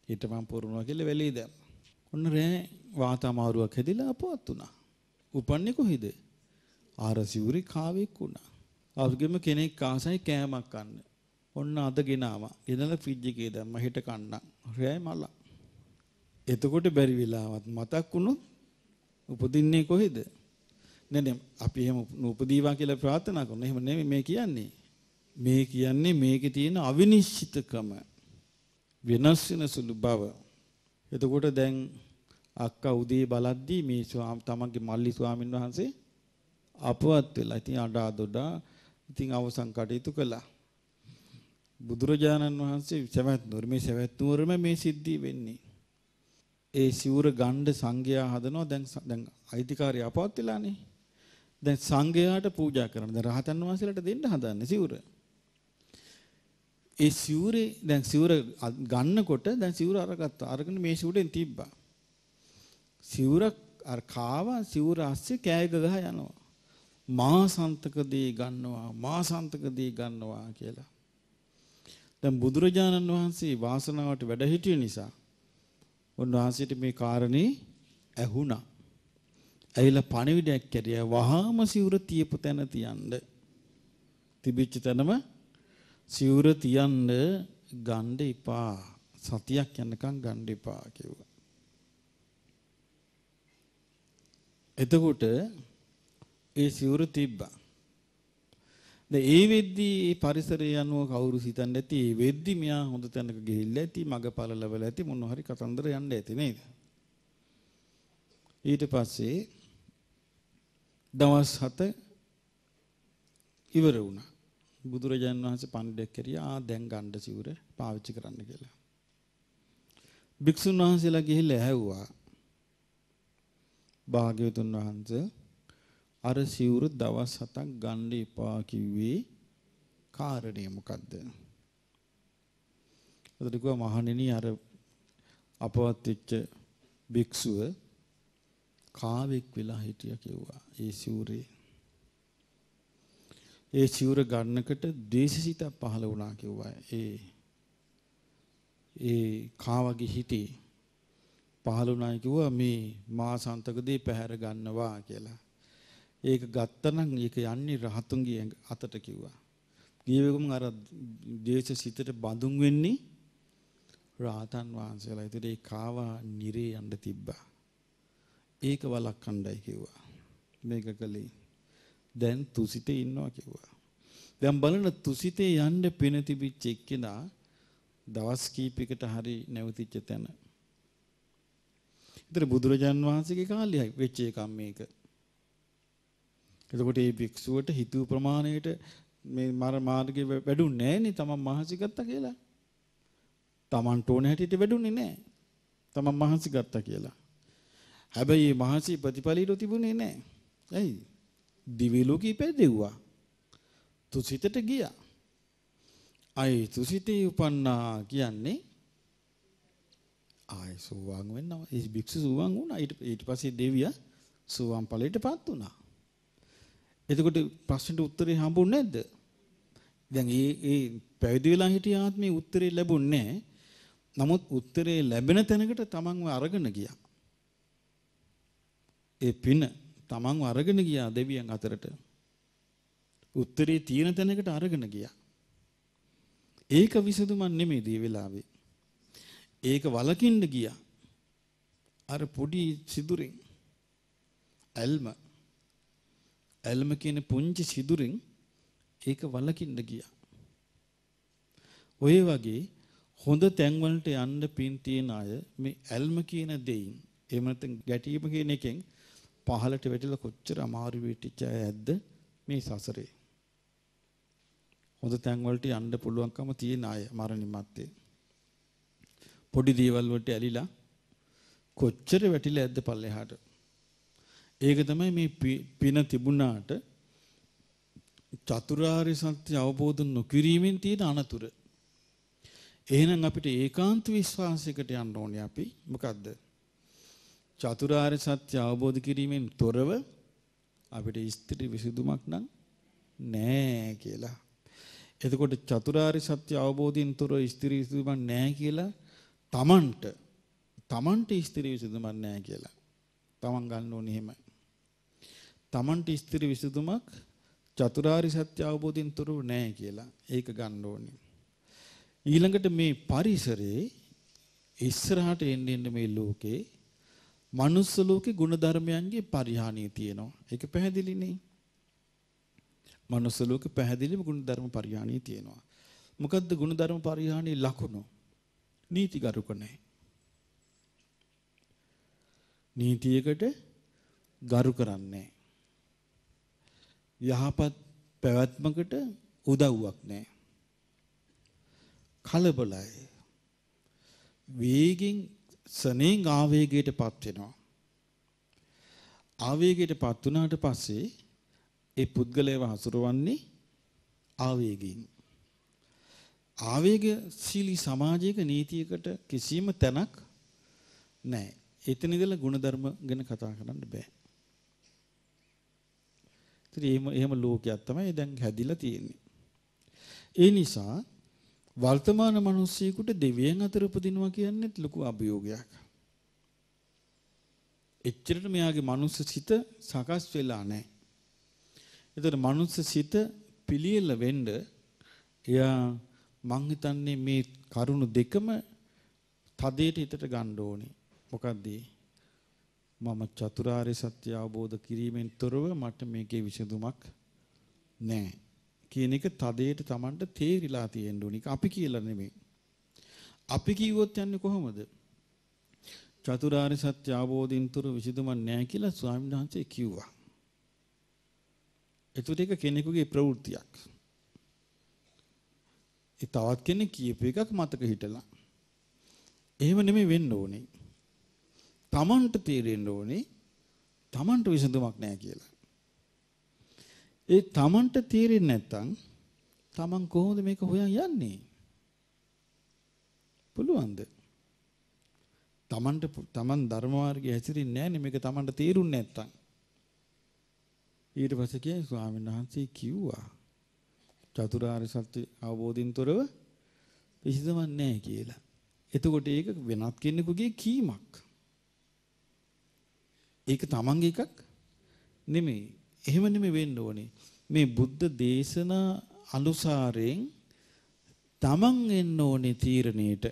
Speaker 2: හිටපම් පුරවනවා කියලා වැලේ දැම්මා. ඔන්න රෑ වාත අමාරුවක් හැදිලා අපවත් වුණා. උපන්නේ කොහෙද? ආර සිවුරේ කාවෙක් වුණා. ආවගෙම කෙනෙක් ආසයි කෑමක් කන්න. ඔන්න අද ගෙනාවා. ගෙනලා ෆ්‍රිජ් එකේ දැම්මා හිට කන්න. රෑ මල. එතකොට බැරි වෙලාවත් මතක් වුණොත් උපදින්නේ කොහෙද? නෑ නෑ අපි එහෙම උපදීවා කියලා ප්‍රාර්ථනා කරනවා. එහෙම නෙමෙයි මේ කියන්නේ. මේ කියන්නේ මේකේ තියෙන අවිනිශ්චිතකම වෙනස් වෙන සුළු බව. එතකොට දැන් අක්කා උදේ බලද්දී මේ තමන්ගේ මල්ලි ස්වාමීන් වහන්සේ අපවත් වෙලා ඉතින් අඩා දොඩා ඉතින් අවසන් කටයුතු කළා. බුදුරජාණන් වහන්සේ සවැත් නුවර මේ සවැත් නුවරම මේ සිද්ධිය වෙන්නේ. ඒ සිවුර ගණ්ඩ සංඝයා හදනවා දැන් දැන් අයිතිකාරය අපවත් වෙලානේ. දැන් සංඝයාට පූජා කරන. දැන් රහතන් වහන්සේලාට දෙන්න හදන්නේ සිවුර. ඒ සිවුරේ දැන් සිවුර ගන්නකොට දැන් සිවුර අරගත්තා. අරගෙන මේ සිවුරෙන් තිබ්බා. සිවුර අර කාවා සිවුර ඇස්සේ කෑග ගහ යනවා. මාසන්තකදී ගන්නවා මාසන්තකදී ගන්නවා කියලා. දැන් බුදුරජාණන් වහන්සේ වාසනාවට වැඩ හිටිය නිසා උන්වහන්සේට මේ කාරණේ ඇහුණා. ඇවිල්ලා පණිවිඩයක් කැරියා වහාම සිවුර තියපු තැන තියන්න. තිබිච්ච තැනම සිවුර තියන්න ගන්න එපා. සතියක් යනකම් ගන්න එපා කිව්වා. එතකොට ඒ සිවුර තිබ්බා. දැන් ඒ වෙද්දී ඒ පරිසරය යනුව කවුරු හිතන්නේ නැති ඒ වෙද්දී මෙයා හොඳ තැනක ගිහිල්ලා ඇති මගපල ලැබලා ඇති මොන හරි කතන්දර යන්න ඇති නේද? ඊට පස්සේ දවස් 7 ඉවර වුණා. බුදුරජාන් වහන්සේ පණ්ඩිතෙක් කරියා ආ දැන් ගන්න සිවුර පාවිච්චි කරන්න කියලා. භික්ෂුන් වහන්සේලා ගිහිල්ලා ඇහැව්වා. භාග්‍යවතුන් වහන්සේ අර සිවුර දවස් 7ක් ගන්න එපා කිව්වේ කාරණේ මොකද්ද? අදට කිව්වා මහණෙනි අර අපවත් වෙච්ච භික්ෂුව කාවෙක් වෙලා හිටියා කිව්වා. ඒ සිවුරේ. ඒ සිවුර ගන්නකට ද්වේෂසිත පහළ වුණා කිව්වා. ඒ ඒ කාවගේ හිතේ පහළ වුණා කිව්වා මේ මාසන්තකදී පැහැර ගන්නවා කියලා. ඒක ගත්තනම් ඒක යන්නේ රහතුන්ගේ අතට කිව්වා. ගියවෙගම අර ද්වේෂ සිතට බඳුන් වෙන්නේ රාතන් වහන්සේලා. ඒතර ඒ කාවා නිරේ යන්න තිබ්බා. ඒක වළක්වන්නයි කිව්වා. මේක කළේ. දැන් තුසිතේ ඉන්නවා කිව්වා. දැන් බලන්න තුසිතේ යන්න පින තිබිච්ච එක්කෙනා දවස් කීපයකට හරි නැවතිච්ච තැන. ඒතර බුදුරජාන් වහන්සේගේ කාලේ වෙච්ච එකක් මේක. එතකොට මේ භික්ෂුවට හිතුව ප්‍රමාණයට මේ මර මාර්ගේ වැඩුන්නේ නැහනේ තමන් මහසි ගත්තා කියලා. තමන්ට ඕන හැටියට වැඩුන්නේ නැහැ. තමන් මහසි ගත්තා කියලා. හැබැයි මේ මහසි ප්‍රතිඵලීර තිබුණේ නැහැ. ඇයි? දිවි ලෝකෙ ඉපැදෙව්වා. තුසිතට ගියා. අයි තුසිතේ උපන්නා කියන්නේ ආයි සෝවාන් වෙනවා. ඒ භික්ෂු සෝවාන් වුණා. ඊට ඊට පස්සේ දෙවියා සෝවාන් ඵලයටපත් වුණා. එතකොට ප්‍රශ්නෙට උත්තරේ හම්බුනේ නැද්ද? දැන් ඒ ඒ පැවිදි වෙලා හිටිය ආත්මේ උත්තරේ ලැබුණේ නමුත් උත්තරේ ලැබෙන තැනකට තමන්ව අරගෙන ගියා. ඒ පින තමන්ව අරගෙන ගියා දෙවියන් අතරට. උත්තරේ තියෙන තැනකට අරගෙන ගියා. ඒක විසඳුමක් නෙමෙයි දී වෙලාවේ. ඒක වලකින්න ගියා. අර පොඩි සිදුරින් ඇල්ම ඇල්ම කියන පුංචි සිදුරින් ඒක වලකින්න ගියා. ඔය වගේ හොඳ තැන් වලට යන්න පින් තියෙන අය මේ ඇල්ම කියන දෙයින් එහෙම නැත්නම් ගැටීම කියන එකෙන් පහලට වැටිලා කොච්චර අමාරු වෙටිච්ච අය ඇද්ද මේ සසරේ. හොඳ තැන් වලට යන්න පුළුවන්කම තියෙන අය මරණින් මත්තේ. පොඩි දේවල් වලට ඇලිලා කොච්චර වැටිලා ඇද්ද පල්ලෙහාට. ඒක තමයි මේ පින තිබුණාට චතුරාර්ය සත්‍ය අවබෝධ නොකිරීමෙන් තියෙන අනතුරු. එහෙනම් අපිට ඒකාන්ත විශ්වාසයකට යන්න ඕනේ අපි. මොකද්ද? චතුරාර්ය සත්‍ය අවබෝධ කිරීමෙන් තොරව අපිට ස්ථිර විසඳුමක් නම් නෑ කියලා. එතකොට චතුරාර්ය සත්‍ය අවබෝධයෙන් තොරව ස්ථිර විසඳුමක් නෑ කියලා තමන්ට තමන්ට ස්ථිර විසඳුමක් නෑ කියලා. තමන් ගන්න ඕනේ එහෙමයි. තමන්ට ස්ථිර විසඳුමක් චතුරාර්ය සත්‍ය අවබෝධයෙන් තොරව නෑ කියලා. ඒක ගන්න ඕනේ. ඊළඟට මේ පරිසරේ ඉස්සරහට එන්න එන්න මේ ලෝකේ මනුස්ස ලෝකේ ගුණධර්මයන්ගේ පරිහානිය තියෙනවා. ඒක පැහැදිලිනේ. මනුස්ස ලෝකේ පැහැදිලිම ගුණධර්ම පරිහානිය තියෙනවා. මොකද්ද ගුණධර්ම පරිහානිය ලකුණු? නීතිගරුක නැහැ. නීතියකට ගරු කරන්නේ යහපත් පැවැත්මකට උදව්වක් නැහැ. කලබලයි. වේගින් සනෙන් ආවේගයටපත් වෙනවා. ආවේගයටපත් වුණාට පස්සේ ඒ පුද්ගලයව හසුරවන්නේ ආවේගයෙන්. ආවේගශීලී සමාජයක නීතියකට කිසිම තැනක් නැහැ. එතන ඉඳලා ಗುಣධර්ම ගැන කතා කරන්න බෑ. ඉතින් එහෙම එහෙම ලෝකයක් තමයි දැන් හැදිලා තියෙන්නේ. ඒ නිසා වර්තමාන මිනිස්සෙකුට දෙවියන් අතර උපදිනවා කියන්නේ ලොකු අභියෝගයක්. එච්චරට මෙයාගේ මනුස්ස සිත සකස් වෙලා නැහැ. ඒතර මනුස්ස සිත පිළියෙල වෙන්න එයා මං හිතන්නේ මේ කරුණු දෙකම තදේට හිතට ගන්න ඕනේ. මොකද්ද? මම චතුරාර්ය සත්‍ය අවබෝධ කිරීමෙන් තොරව මට මේකේ විසඳුමක් නැහැ. කියන එක තදේට Tamanට තේරිලා තියෙන්න ඕනි. අපි කියලා නෙමෙයි. අපි කිව්වොත් යන්නේ කොහොමද? චතුරාර්ය සත්‍ය අවබෝධින් තුර විසඳුමක් නැහැ කියලා ස්වාමීන් වහන්සේ කිව්වා. ඒකට ඒක කෙනෙකුගේ ප්‍රවෘත්තියක්. ඒ තවත් කෙනෙක් කියපු එකක් මතක හිටලා. එහෙම නෙමෙයි වෙන්න ඕනේ. Tamanට තේරෙන්න ඕනේ Tamanට විසඳුමක් නැහැ කියලා. ඒ Tamanට තේරෙන්නේ නැත්තම් Taman කොහොමද මේක හොයන් යන්නේ? පුළුවන්ද? Tamanට Taman ධර්ම මාර්ගයේ හැසිරෙන්නේ නැහැනේ මේක Tamanට තේරුන්නේ නැත්තම්. ඊට පස්සේ කියන්නේ ස්වාමීන් වහන්සේ කිව්වා චතුරාර්ය සත්‍ය අවබෝධින් තොරව විසඳුමක් නැහැ කියලා. එතකොට ඒක වෙනත් කෙනෙකුගේ කීමක්. ඒක තමන්ගේ එකක් නෙමෙයි. එහෙම නෙමෙයි වෙන්න ඕනේ. මේ බුද්ධ දේශනා අනුසාරයෙන් තමන් එන්න ඕනේ තීරණයට.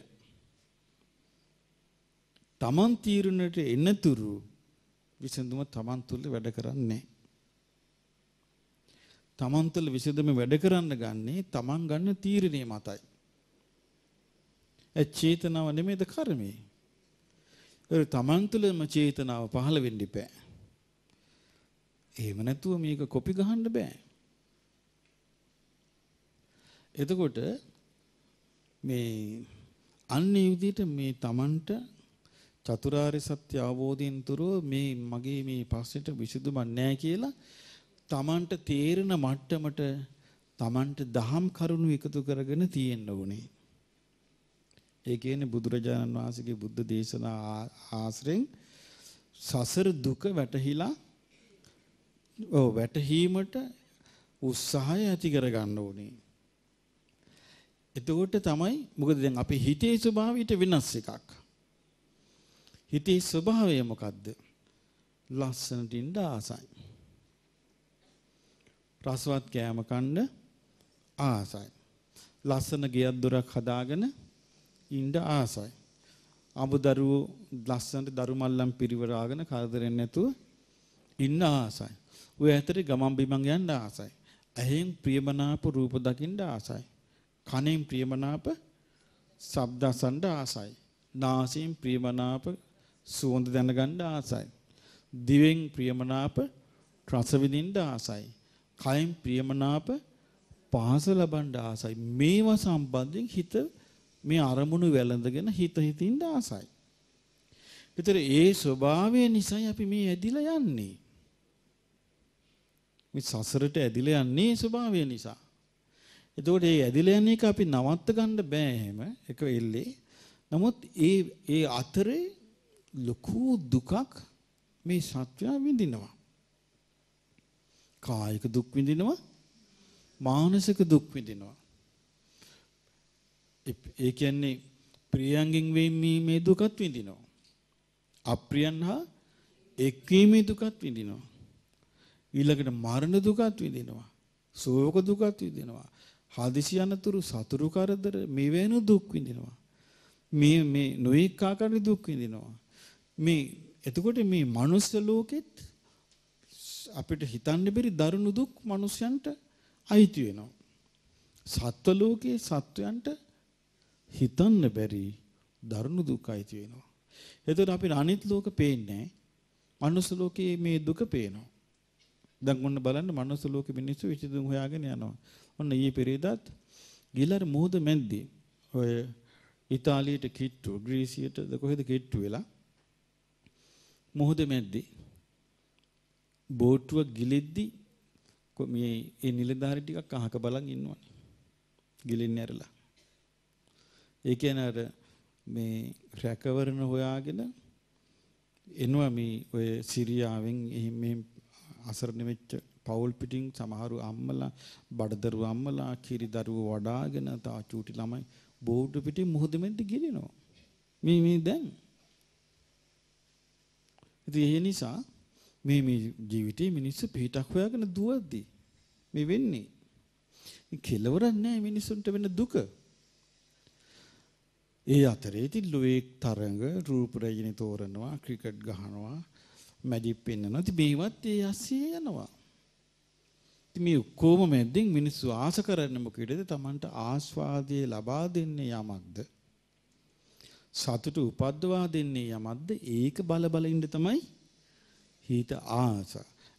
Speaker 2: තමන් තීරණයට එනතුරු විසඳුම තමන් තුළ වැඩ කරන්නේ තමන් තුළ විසඳුම වැඩ කරන්න ගන්නේ තමන් ගන්න තීරණය මතයි. ඒ චේතනාව නෙමෙයිද කර්මය. ඒ තමන් තුළම චේතනාව පහළ වෙන්න ඉපෑ. එහෙම නැතුව මේක කොපි ගහන්න බෑ. එතකොට මේ අන්නේ විදිහට මේ Tamanට චතුරාර්ය සත්‍ය අවබෝධයෙන් තුරව මේ මගේ මේ ප්‍රශ්නෙට විසඳුමක් නැහැ කියලා Tamanට තේරෙන මට්ටමට Tamanට දහම් කරුණු එකතු කරගෙන තියෙන්න ඕනේ. ඒ කියන්නේ බුදුරජාණන් වහන්සේගේ බුද්ධ දේශනා ආශ්‍රයෙන් සසර දුක වැටහිලා ඔව් වැටහීමට උත්සාහය ඇති කරගන්න ඕනේ. එතකොට තමයි මොකද දැන් අපේ හිතේ ස්වභාවයට වෙනස් එකක්. හිතේ ස්වභාවය මොකද්ද? ලස්සනට ඉන්න ආසයි. රසවත් කෑම කන්න ආසයි. ලස්සන ගෙයක් දොරක් හදාගෙන ඉන්න ආසයි. අමුදරුවෝ ලස්සනට දරු මල්ලම් පිරිවරාගෙන කරදරෙන්නේ නැතුව ඉන්න ආසයි. ඔය ඇතරේ ගමන් බිමන් යන්න ආසයි. ඇහෙන් ප්‍රියමනාප රූප දකින්න ආසයි. කනෙන් ප්‍රියමනාප ශබ්ද අසන්න ආසයි. නාසයෙන් ප්‍රියමනාප සුවඳ දැනගන්න ආසයි. දිවෙන් ප්‍රියමනාප රස විඳින්න ආසයි. කයෙන් ප්‍රියමනාප පහස ලබන්න ආසයි. මේවා සම්බන්ධයෙන් හිත මේ අරමුණු වැළඳගෙන හිත හිතින්ද ආසයි. ඒතර ඒ ස්වභාවය නිසා අපි මේ ඇදිලා යන්නේ. මේ සසරට ඇදිලා යන්නේ ස්වභාවය නිසා. එතකොට මේ ඇදිලා යන එක අපි නවත්ත ගන්න බෑ එහෙම එක වෙල්ලේ. නමුත් ඒ ඒ අතරේ ලොකු දුකක් මේ සත්‍යය විඳිනවා. කායික දුක් විඳිනවා මානසික දුක් විඳිනවා. ඒ කියන්නේ ප්‍රියයන්ගෙන් වෙන්නේ දුකත් විඳිනවා. අප්‍රියන් හා එක්වීමේ දුකත් විඳිනවා. ඊළඟට මරණ දුකත් විඳිනවා. ශෝක දුකත් විඳිනවා. හදිසි අනතුරු සතුරු කරදර මෙවැනි දුක් විඳිනවා. මේ මේ නොඑක ආකාරයේ දුක් විඳිනවා. මේ එතකොට මේ මනුස්ස ලෝකෙත් අපිට හිතන්න බැරි දරුණු දුක් මිනිසයන්ට අයිති වෙනවා. සත්ව ලෝකයේ සත්වයන්ට හිතන්න බැරි දරුණු දුක් අයිති වෙනවා. එතකොට අපිට අනිත් ලෝක පේන්නේ මනුස්ස ලෝකයේ මේ දුක පේනවා. දැන් ඔන්න බලන්න මනුස්ස ලෝකෙ මිනිස්සු විචිතුන් හොයාගෙන යනවා. ඔන්න ඊයේ පෙරේදාත් ගිලර මුහුද මැද්දේ ඔය ඉතාලියට කිට්ටු ග්‍රීසියට කොහෙද කිට්ටු වෙලා මුහුද මැද්දේ බෝට්ටුව ගිලෙද්දි මේ ඒ නිලධාරි ටිකක් අහක බලන් ඉන්නවනේ. ගිලින්නේ ඇරලා. ඒ කියන්නේ අර මේ රැකවරණ හොයාගෙන එනවා මේ ඔය සිරියාවෙන් එහෙම මෙහෙම අසරණ වෙච්ච පවුල් පිටින් සමහරු අම්මලා බඩදරුව අම්මලා කිරි දරුවෝ වඩාගෙන තා චූටි ළමයි බෝඩු පිටින් මුහුද මැද්ද ගිලිනවා. මේ මේ දැන්. ඉතින් ඒ නිසා මේ මේ ජීවිතේ මිනිස්සු පිටක් හොයාගෙන දුවද්දී මේ වෙන්නේ. කෙලවරක් නැහැ මිනිසුන්ට වෙන දුක. ඒ අතරේ ඉතින් ලුවේක් තරඟ රූප රජිනී තෝරනවා ක්‍රිකට් ගහනවා මැජික් පෙන්වනවා. ඉතින් මේවත් ඒ ඇස්සේ යනවා. ඉතින් මේ ඔක්කොම මැද්දෙන් මිනිස්සු ආස කරන්නේ මොකේද? Tamanට ආස්වාදයේ ලබා දෙන්නේ යමක්ද? සතුට උපද්දවා දෙන්නේ යමක්ද? ඒක බල බල ඉන්න තමයි හිත ආස.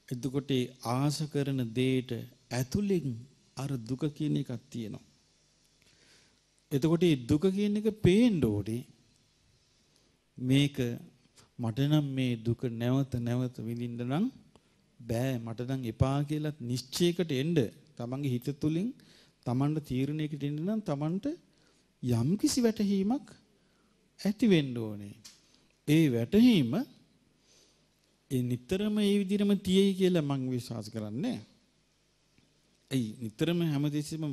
Speaker 2: එතකොට ඒ ආස කරන දෙයට ඇතුලෙන් අර දුක කියන එකක් තියෙනවා. එතකොට මේ දුක කියන එක පේන්න ඕනේ. මේක මට නම් මේ දුක නැවත නැවත විඳින්න නම් බෑ මට නම් එපා කියලා නිශ්චයකට එන්න තමන්ගේ හිත තුලින් තමන්ට තීරණයකට එන්න නම් තමන්ට යම්කිසි වැටහීමක් ඇති වෙන්න ඕනේ. ඒ වැටහීම ඒ නිතරම ඒ විදිහටම තියෙයි කියලා මම විශ්වාස කරන්නේ. ඒ නිතරම හැමදෙස්සෙම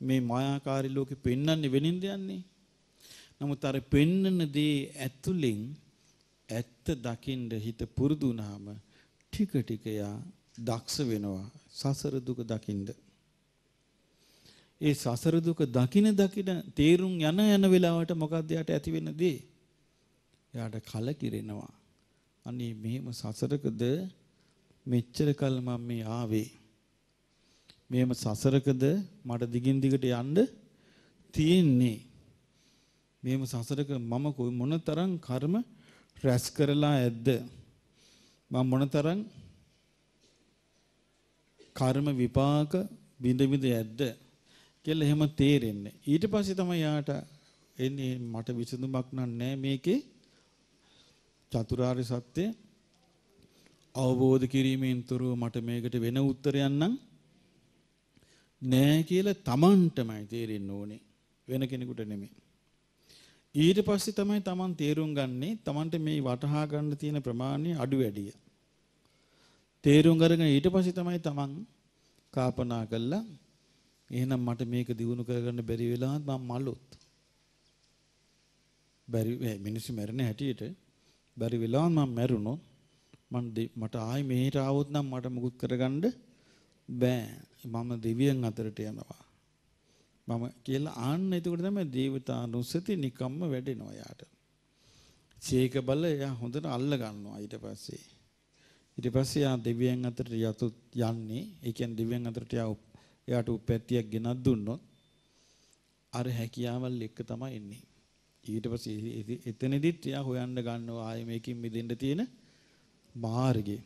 Speaker 2: මේ මායාකාරී ලෝකෙ පෙන්වන්නේ වෙනින්ද යන්නේ. නමුත් අර පෙන්නන දේ ඇතුලෙන් ඇත්ත දකින්න හිත පුරුදු වුණාම ටික ටික යා දක්ෂ වෙනවා සසර දුක දකින්න. ඒ සසර දුක දකින දකින තේරුම් යන යන වෙලාවට මොකක්ද යට ඇති වෙන දේ? එයාට කලකිරෙනවා. අනේ මෙහෙම සසරකද මෙච්චර කල් මම මේ ආවේ. මෙහෙම සසරකද මට දිගින් දිගට යන්න තියෙන්නේ. මෙහෙම සසරක මම මොනතරම් කර්ම රැස් කරලා ඇද්ද? මම මොනතරම් කර්ම විපාක බිඳ බිඳ ඇද්ද කියලා එහෙම තේරෙන්නේ. ඊට පස්සේ තමයි යාට එන්නේ මට විසඳුමක් නැහැ මේකේ චතුරාර්ය සත්‍ය අවබෝධ කිරීමෙන් තොරව මට මේකට වෙන උත්තරයක් නම් නෑ කියලා Tamanටමයි තේරෙන්න ඕනේ වෙන කෙනෙකුට නෙමෙයි. ඊට පස්සේ තමයි Taman තේරුම් ගන්නේ Tamanට මේ වටහා ගන්න තියෙන ප්‍රමාණය අඩු වැඩිය. තේරුම් අරගෙන ඊට පස්සේ තමයි Taman කාපනා කළා එහෙනම් මට මේක දිනු කරගන්න බැරි වෙලාවත් මම මලොත්. බැරි මිනිස්සු මැරෙන හැටියට බැරි වෙලාවත් මම මැරුණොත් මම මට ආයි මෙහෙට ආවොත් නම් මට මුකුත් කරගන්න බෑ. මම දෙවියන් අතරට යනවා. මම කියලා ආන්න එතකොට තමයි දේවතානුස්සති නිකම්ම වැඩෙනවා යාට. සීක බල එයා හොඳට අල්ල ගන්නවා ඊට පස්සේ. ඊට පස්සේ යා දෙවියන් අතරට යතු යන්නේ. ඒ කියන්නේ දෙවියන් අතරට යා එයාට උපැත්තියක් ගෙනත් දුන්නොත් අර හැකියාවල් එක්ක තමයි එන්නේ. ඊට පස්සේ එතනදිත් එයා හොයන්න ගන්නවා ආයේ මේකින් මිදෙන්න තියෙන මාර්ගය.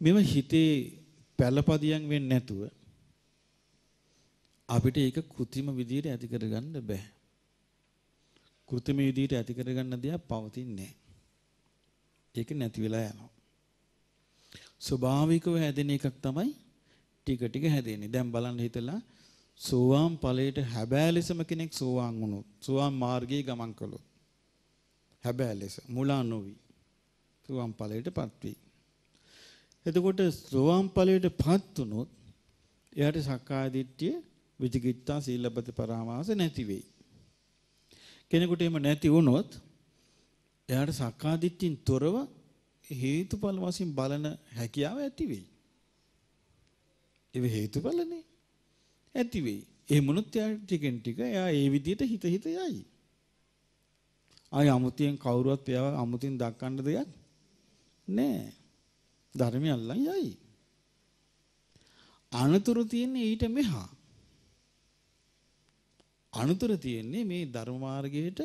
Speaker 2: මෙව හිතේ පළපදියම් වෙන්නේ නැතුව අපිට ඒක કૃතිම විදියට ඇති කරගන්න බෑ. કૃතිම විදියට ඇති කරගන්න දෙයක් පවතින්නේ නැහැ. ඒක නැති වෙලා යනවා. ස්වභාවිකව හැදෙන එකක් තමයි ටික ටික හැදෙන්නේ. දැන් බලන්න හිතලා සෝවාන් ඵලයට හැබෑ ලෙසම කෙනෙක් සෝවාන් වුණොත්, සෝවාන් මාර්ගයේ ගමන් කළොත් හැබෑ ලෙස මුලා නොවි සෝවාන් ඵලයටපත් වෙයි. එතකොට සෝවාන් ඵලයටපත් වුණොත් එයාට සක්කාය දිට්ඨිය විචිකිච්ඡා සීලබ්බත පරාමාස නැති වෙයි. කෙනෙකුට එහෙම නැති වුණොත් එයාට සක්කාය දිට්ඨියෙන් තොරව හේතුඵල වශයෙන් බලන හැකියාව ඇති වෙයි. ඒ හේතුඵලනේ ඇති වෙයි. ඒ මොනොත් ටිකෙන් ටික එයා ඒ විදිහට හිත හිත යයි. ආය අමුතියෙන් කවුරුවත් එයාව අමුතියෙන් දක්වන්න දෙයක් නෑ. ධර්මය අල්ලන් යයි. අනතුරු තියෙන්නේ ඊට මෙහා. අනතුරු තියෙන්නේ මේ ධර්ම මාර්ගයට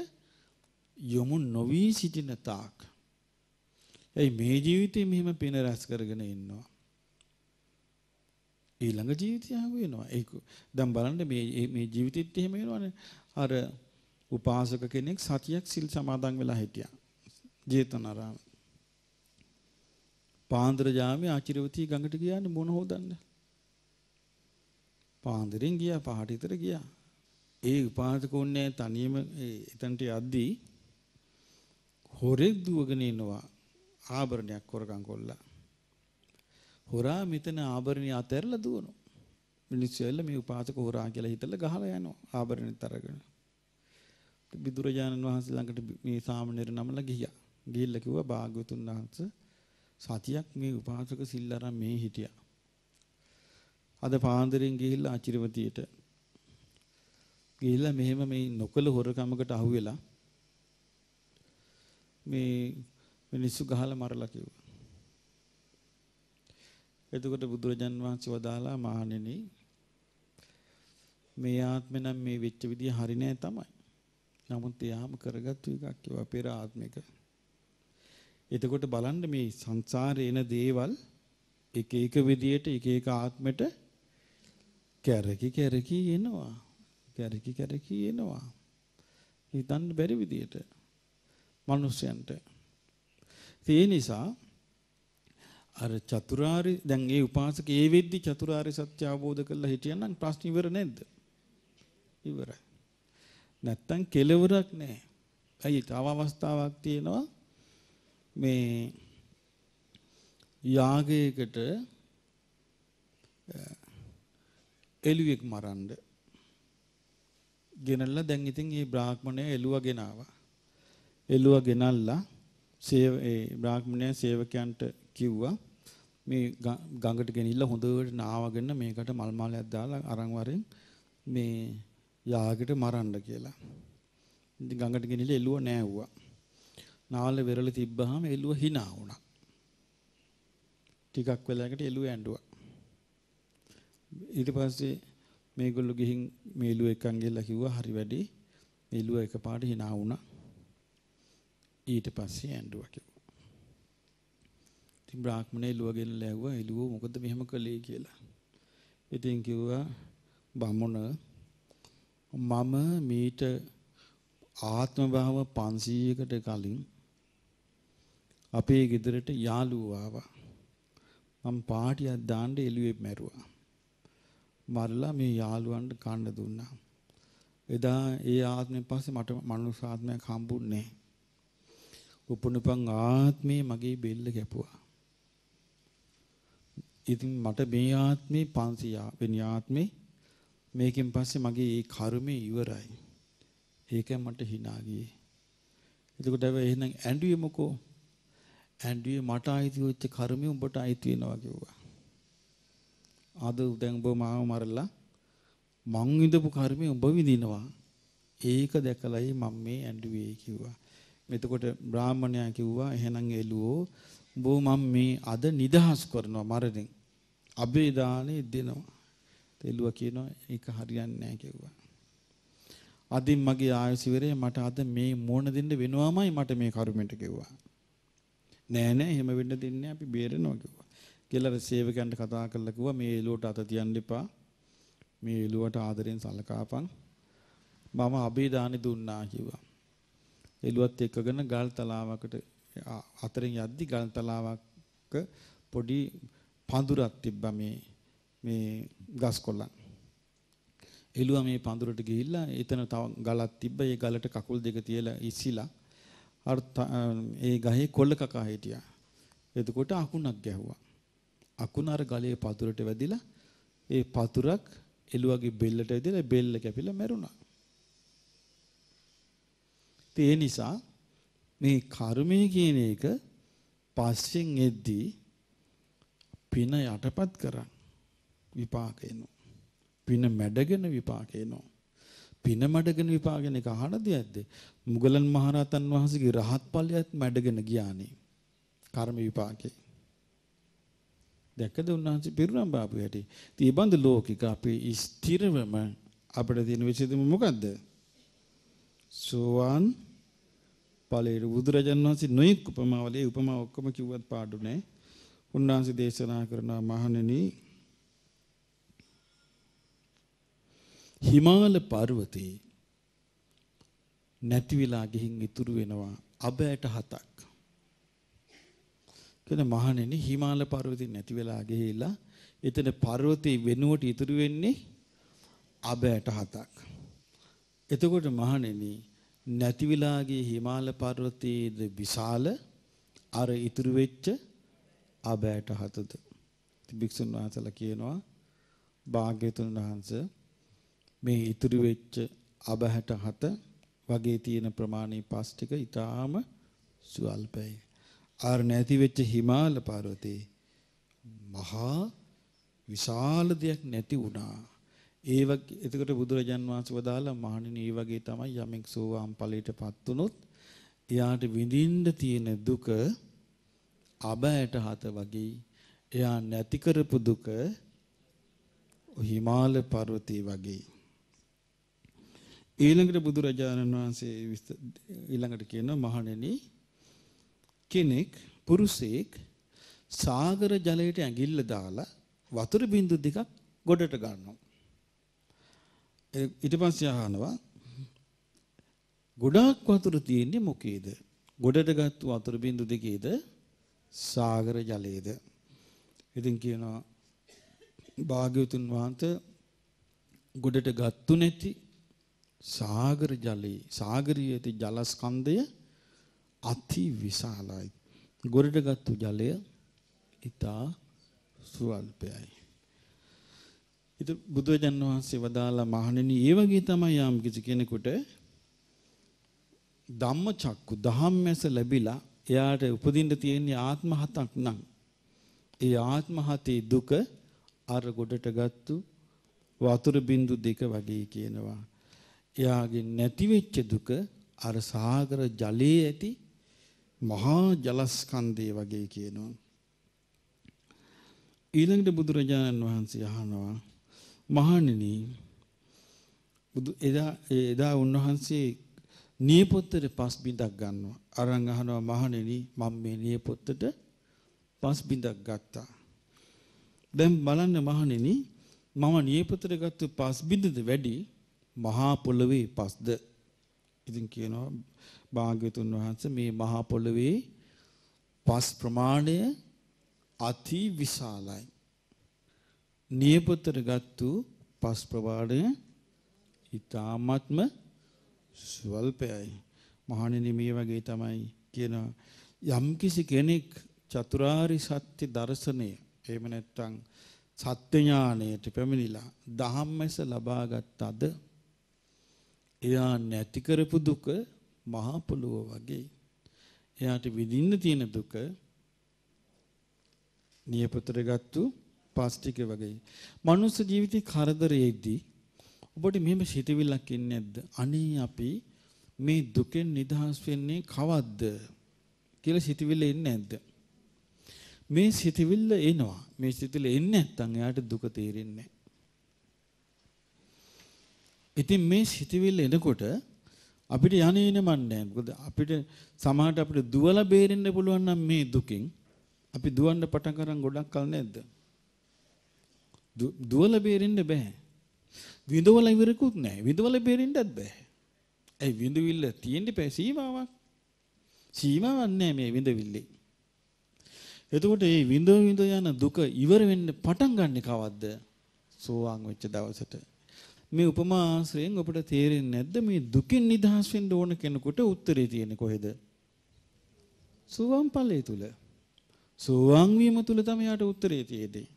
Speaker 2: යොමු නොවි සිටින තාක්. එයි මේ ජීවිතේ මෙහෙම පින රැස් කරගෙන ඉන්නවා. ඊළඟ ජීවිතය ආව වෙනවා. ඒක දැන් බලන්න මේ මේ ජීවිතෙත් එහෙම වෙනවනේ. අර උපාසක කෙනෙක් සතියක් සිල් සමාදන් වෙලා හිටියා. ජේතවනාරාම. පාන්දර ජාමේ ආචිරවතී ගඟට ගියානේ මොන හොදන්න. පාන්දරෙන් ගියා පහට විතර ගියා. ඒ උපාසකෝන්නේ තනියම එතනට යද්දී හොරෙක් දුවගෙන එනවා ආභරණයක් කොරකම් කොල්ලා. හොරා මෙතන ආභරණي අතහැරලා දුවනවා. මිනිස්සු ඇවිල්ලා මේ උපාසක හොරා කියලා හිතලා ගහලා යනවා ආභරණෙත් අරගෙන. බුදුරජාණන් වහන්සේ ළඟට මේ සාමණේර නමලා ගියා. ගිහිල්ලා කිව්වා භාග්‍යවතුන් වහන්සේ සතියක් මේ උපාසක සිල් අරන් මේ හිටියා. අද පාන්දරින් ගිහිල්ලා අචිරවතියට ගිහිල්ලා මෙහෙම මේ නොකල හොරකමකට අහුවෙලා මේ මිනිස්සු ගහලා මරලා කිව්වා. එතකොට බුදුරජාන් වහන්සේ වදාලා මහණෙනි මේ ආත්මේ නම් මේ වෙච්ච විදිය හරි නෑ තමයි. නමුත් එයාම කරගත්තු එකක් ඒවා පෙර ආත්මික. එතකොට බලන්න මේ සංසාරේ එන දේවල් එක එක විදියට එක එක ආත්මෙට කැරකි කැරකි එනවා. කැරකි කැරකි එනවා. හිතන්න බැරි විදියට. මිනිස්යන්ට. ඒ නිසා අර චතුරාර්ය දැන් ඒ උපාසක ඒ වෙද්දි චතුරාර්ය සත්‍ය අවබෝධ කරලා හිටියනම් ප්‍රශ්න ඉවර නැද්ද? ඉවරයි. නැත්තම් කෙලවරක් නැහැ. ඇයි තව අවස්ථාවක් තියෙනවා මේ යාගයකට එළුවෙක් මරන්න ගෙනල්ලා දැන් ඉතින් මේ බ්‍රාහ්මණය එළුවා ගෙනාවා. එළුවා ගෙනල්ලා සේව ඒ බ්‍රාහ්මණය සේවකයන්ට කිව්වා මේ ගඟට ගෙනිල්ලා හොඳට නාවගෙන මේකට මල් මාලයක් දාලා අරන් වරෙන් මේ යාගට මරන්න කියලා. ඉතින් ගඟට ගෙනිල්ලා එළුව නෑවුවා. නාල වෙරළ තිබ්බහම එළුව hina වුණා. ටිකක් වෙලාවකට එළුව ඇඬුවා. ඊට පස්සේ මේගොල්ලෝ ගිහින් මේ එළුව එකන් ගිහලා කිව්වා හරි වැඩි. එළුව එකපාරට hina වුණා. ඊට පස්සේ ඇඬුවා කිව්වා. ඉතින් බ්‍රාහ්මණය එළුව ගෙනලා ඇහුවා එළුව මොකද මෙහෙම කළේ කියලා. ඉතින් කිව්වා බමුණ මම මීට ආත්ම භාව 500කට කලින් අපේ ගෙදරට යාළුවෝ ආවා. මම පාටියක් දාන්න එළුවේ මැරුවා. මරලා මේ යාළුවන්ට කන්න දුන්නා. එදා ඒ ආත්මෙන් පස්සේ මට මනුස්ස ආත්මයක් හම්බුන්නේ නැහැ. උපනුපන් ආත්මේ මගේ බෙල්ල කැපුවා. ඉතින් මට මේ ආත්මේ 500 වෙනි ආත්මේ මේකෙන් පස්සේ මගේ ඒ කර්මය ඉවරයි. ඒක මට hina ගියේ. එතකොට එහෙනම් ඇඬුවේ මොකෝ? ඇඬුවේ මට අයිති වෙච්ච කර්මය උඹට අයිති වෙනවා කිව්වා. අද දැන් ඔබ මාව මරලා මං විඳපු කර්මය ඔබ විඳිනවා. ඒක දැකලයි මම මේ ඇඬුවේ කිව්වා. එතකොට බ්‍රාහ්මණයා කිව්වා එහෙනම් එළුවෝ උඹ මම මේ අද නිදහස් කරනවා මරණයෙන්. අබේදානෙ දෙනවා. එළුවා කියනවා ඒක හරියන්නේ නැහැ කිව්වා. අදින් මගේ ආයුෂ ඉවරේ මට අද මේ මෝණ දෙන්න වෙනවාමයි මට මේ කර්මෙට කිව්වා. නෑ නෑ එහෙම වෙන්න දෙන්නේ අපි බේරෙනවා කිව්වා. කියලා සේවකයන්ට කතා කරලා කිව්වා මේ එළුවට අත තියන්න එපා. මේ එළුවට ආදරෙන් සලකාපන්. මම අබේ දානි දුන්නා කිව්වා. එළුවත් එක්කගෙන ගල් තලාවකට අතරින් යද්දි ගල් තලාවක පොඩි පඳුරක් තිබ්බා මේ මේ ගස් කොල්ලන්. එළුවා මේ පඳුරට ගිහිල්ලා එතන තව ගලක් තිබ්බ. ඒ ගලට කකුල් දෙක තියලා ඉස්සිලා අර ඒ ගහේ කොල්ල කකා හිටියා. එතකොට අකුණක් ගැහුවා. අකුණ අර ගලේ පතුරට වැදිලා ඒ පතුරක් එළුවගේ බෙල්ලට වැදිලා බෙල්ල කැපිලා මැරුණා. ඒ නිසා මේ කර්මය කියන එක පස්සෙන් එද්දී පින යටපත් කරන් විපාක එනවා. පින මැඩගෙන විපාක එනවා. පින මැඩගෙන විපාකගෙන එක අහන දෙයක්ද? මුගලන් මහරහතන් වහන්සේගේ රහත් ඵලයත් මැඩගෙන ගියානේ. කර්ම විපාකේ. දැක්කද උන්වහන්සේ පිරුණම් බාපු හැටි. ඉතින් බඳ ලෝකික අපේ ස්ථිරවම අපිට තියෙන විශේෂම මොකද්ද? සෝවාන් ඵලයේ බුදුරජාණන් වහන්සේ නොයෙක් උපමාවලේ උපමා ඔක්කොම කිව්වත් පාඩු නෑ. උන්වහන්සේ දේශනා කරන මහණෙනි හිමාල පර්වතේ නැති වෙලා ගිහින් ඉතුරු වෙනවා අබෑට හතක්. කියන මහණෙනි හිමාල පර්වතේ නැති වෙලා ගිහිලා එතන පර්වතේ වෙනුවට ඉතුරු වෙන්නේ අබෑට හතක්. එතකොට මහණෙනි නැති වෙලා ගිය හිමාල පර්වතයේද විශාල අර ඉතුරු වෙච්ච අබෑට හතද. භික්ෂුන් වහන්සේලා කියනවා භාග්‍යතුන් වහන්සේ මේ ඉතුරු වෙච්ච අබහැට හත වගේ තියෙන ප්‍රමාණී පස් ටික ඊටාම සුවල්පයි. ආර නැති වෙච්ච හිමාල පර්වතේ මහා විශාල දෙයක් නැති වුණා. ඒ වගේ එතකොට බුදුරජාන් වහන්සේ වදාලා මහණෙනි මේ වගේ තමයි යමෙක් සෝවාන් ඵලයටපත් වුනොත් එයාට විඳින්න තියෙන දුක අබෑට හත වගේ එයා නැති කරපු දුක හිමාල පර්වතේ වගේ ඊළඟට බුදුරජාණන් වහන්සේ ඊළඟට කියනවා මහණෙනි කෙනෙක් පුරුෂයෙක් සාගර ජලයට ඇඟිල්ල දාලා වතුර බින්දු දෙකක් ගොඩට ගන්නවා. ඊට පස්සේ අහනවා ගොඩාක් වතුර තියෙන්නේ මොකේද? ගොඩට ගත්තු වතුර බින්දු දෙකේද සාගර ජලයේද? ඉතින් කියනවා භාග්‍යවතුන් වහන්සේ ගොඩට ගත්තු නැති සාගර ජලයේ සාගරයේ ඇති ජල ස්කන්ධය අති විශාලයි. ගොඩටගත්තු ජලය ඊටා සුවල්පයයි. ඉත බුදුරජාණන් වහන්සේ වදාලා මහණෙනි ඒ වගේ තමයි යම් කිසි කෙනෙකුට ධම්මචක්කු දහම්මැස ලැබිලා එයාට උපදින්න තියෙන ආත්ම හතක් නම් ඒ ආත්ම හතේ දුක අර ගොඩට ගත්තු වතුර බින්දු දෙක වගේ කියනවා. එයාගේ නැති වෙච්ච දුක අර සාගර ජලයේ ඇති මහා ජලස්කන්ධය වගේ කියනවා. ඊළඟට බුදුරජාණන් වහන්සේ අහනවා මහණෙනි බුදු එදා එදා උන්වහන්සේ නියපොත්තට පස් බිඳක් ගන්නවා. අරන් අහනවා මහණෙනි මම මේ නියපොත්තට පස් බිඳක් ගත්තා. දැන් බලන්න මහණෙනි මම නියපොත්තට ගත්ත පස් බිඳද වැඩි මහා පොළවේ පස්ද. ඉතින් කියනවා භාග්‍යතුන් වහන්සේ මේ මහා පොළවේ පස් ප්‍රමාණය අති විශාලයි. නියපොත්තට ගත්තු පස් ප්‍රමාණය ඊ타ත්ම ස්වල්පයයි. මහණෙනි මේ වගේ තමයි කියන යම්කිසි කෙනෙක් චතුරාරි සත්‍ය දර්ශනය එහෙම නැත්නම් සත්‍ය ඥාණයට පැමිණිලා ධම්මස ලබාගත් අද එයා නැති කරපු දුක මහා පොළොව වගේ එයාට විඳින්න තියෙන දුක නියපොතට ගත්තු පස් ටික වගේ. මනුස්ස ජීවිතේ කරදරයේදී ඔබට මෙහෙම සිතවිල්ලක් ඉන්නේ නැද්ද? අනේ අපි මේ දුකෙන් නිදහස් වෙන්නේ කවද්ද කියලා සිතවිල්ල එන්නේ නැද්ද? මේ සිතවිල්ල එනවා. මේ සිතවිල්ල එන්නේ නැත්නම් එයාට දුක තේරෙන්නේ ඉතින් මේ සිතවිල්ල එනකොට අපිට යන්නේ නමන්නේ මොකද අපිට සමහරට අපිට දුවලා බේරෙන්න පුළුවන් නම් මේ දුකින් අපි දුවන්න පටන් ගන්න ගොඩක් කල නැද්ද? දුවලා බේරෙන්න බෑ. විඳවල ඉවරකුත් නැහැ. විඳවල බේරෙන්නත් බෑ. ඒ විඳවිල්ල තියෙන්න බෑ සීමාවක්. සීමාවක් නැහැ මේ විඳවිල්ලේ. එතකොට මේ විඳ විඳ යන දුක ඉවර වෙන්න පටන් ගන්න කවද්ද? සෝවාන් වෙච්ච දවසට. මේ උපමා ආශ්‍රයෙන් ඔබට තේරෙන්නේ නැද්ද මේ දුකින් නිදහස් වෙන්න ඕන කෙනෙකුට උත්තරේ තියෙන්නේ කොහෙද? සෝවාන් ඵලයේ තුල. සෝවාන් වීම තුල තමයි යාට උත්තරේ තියෙන්නේ.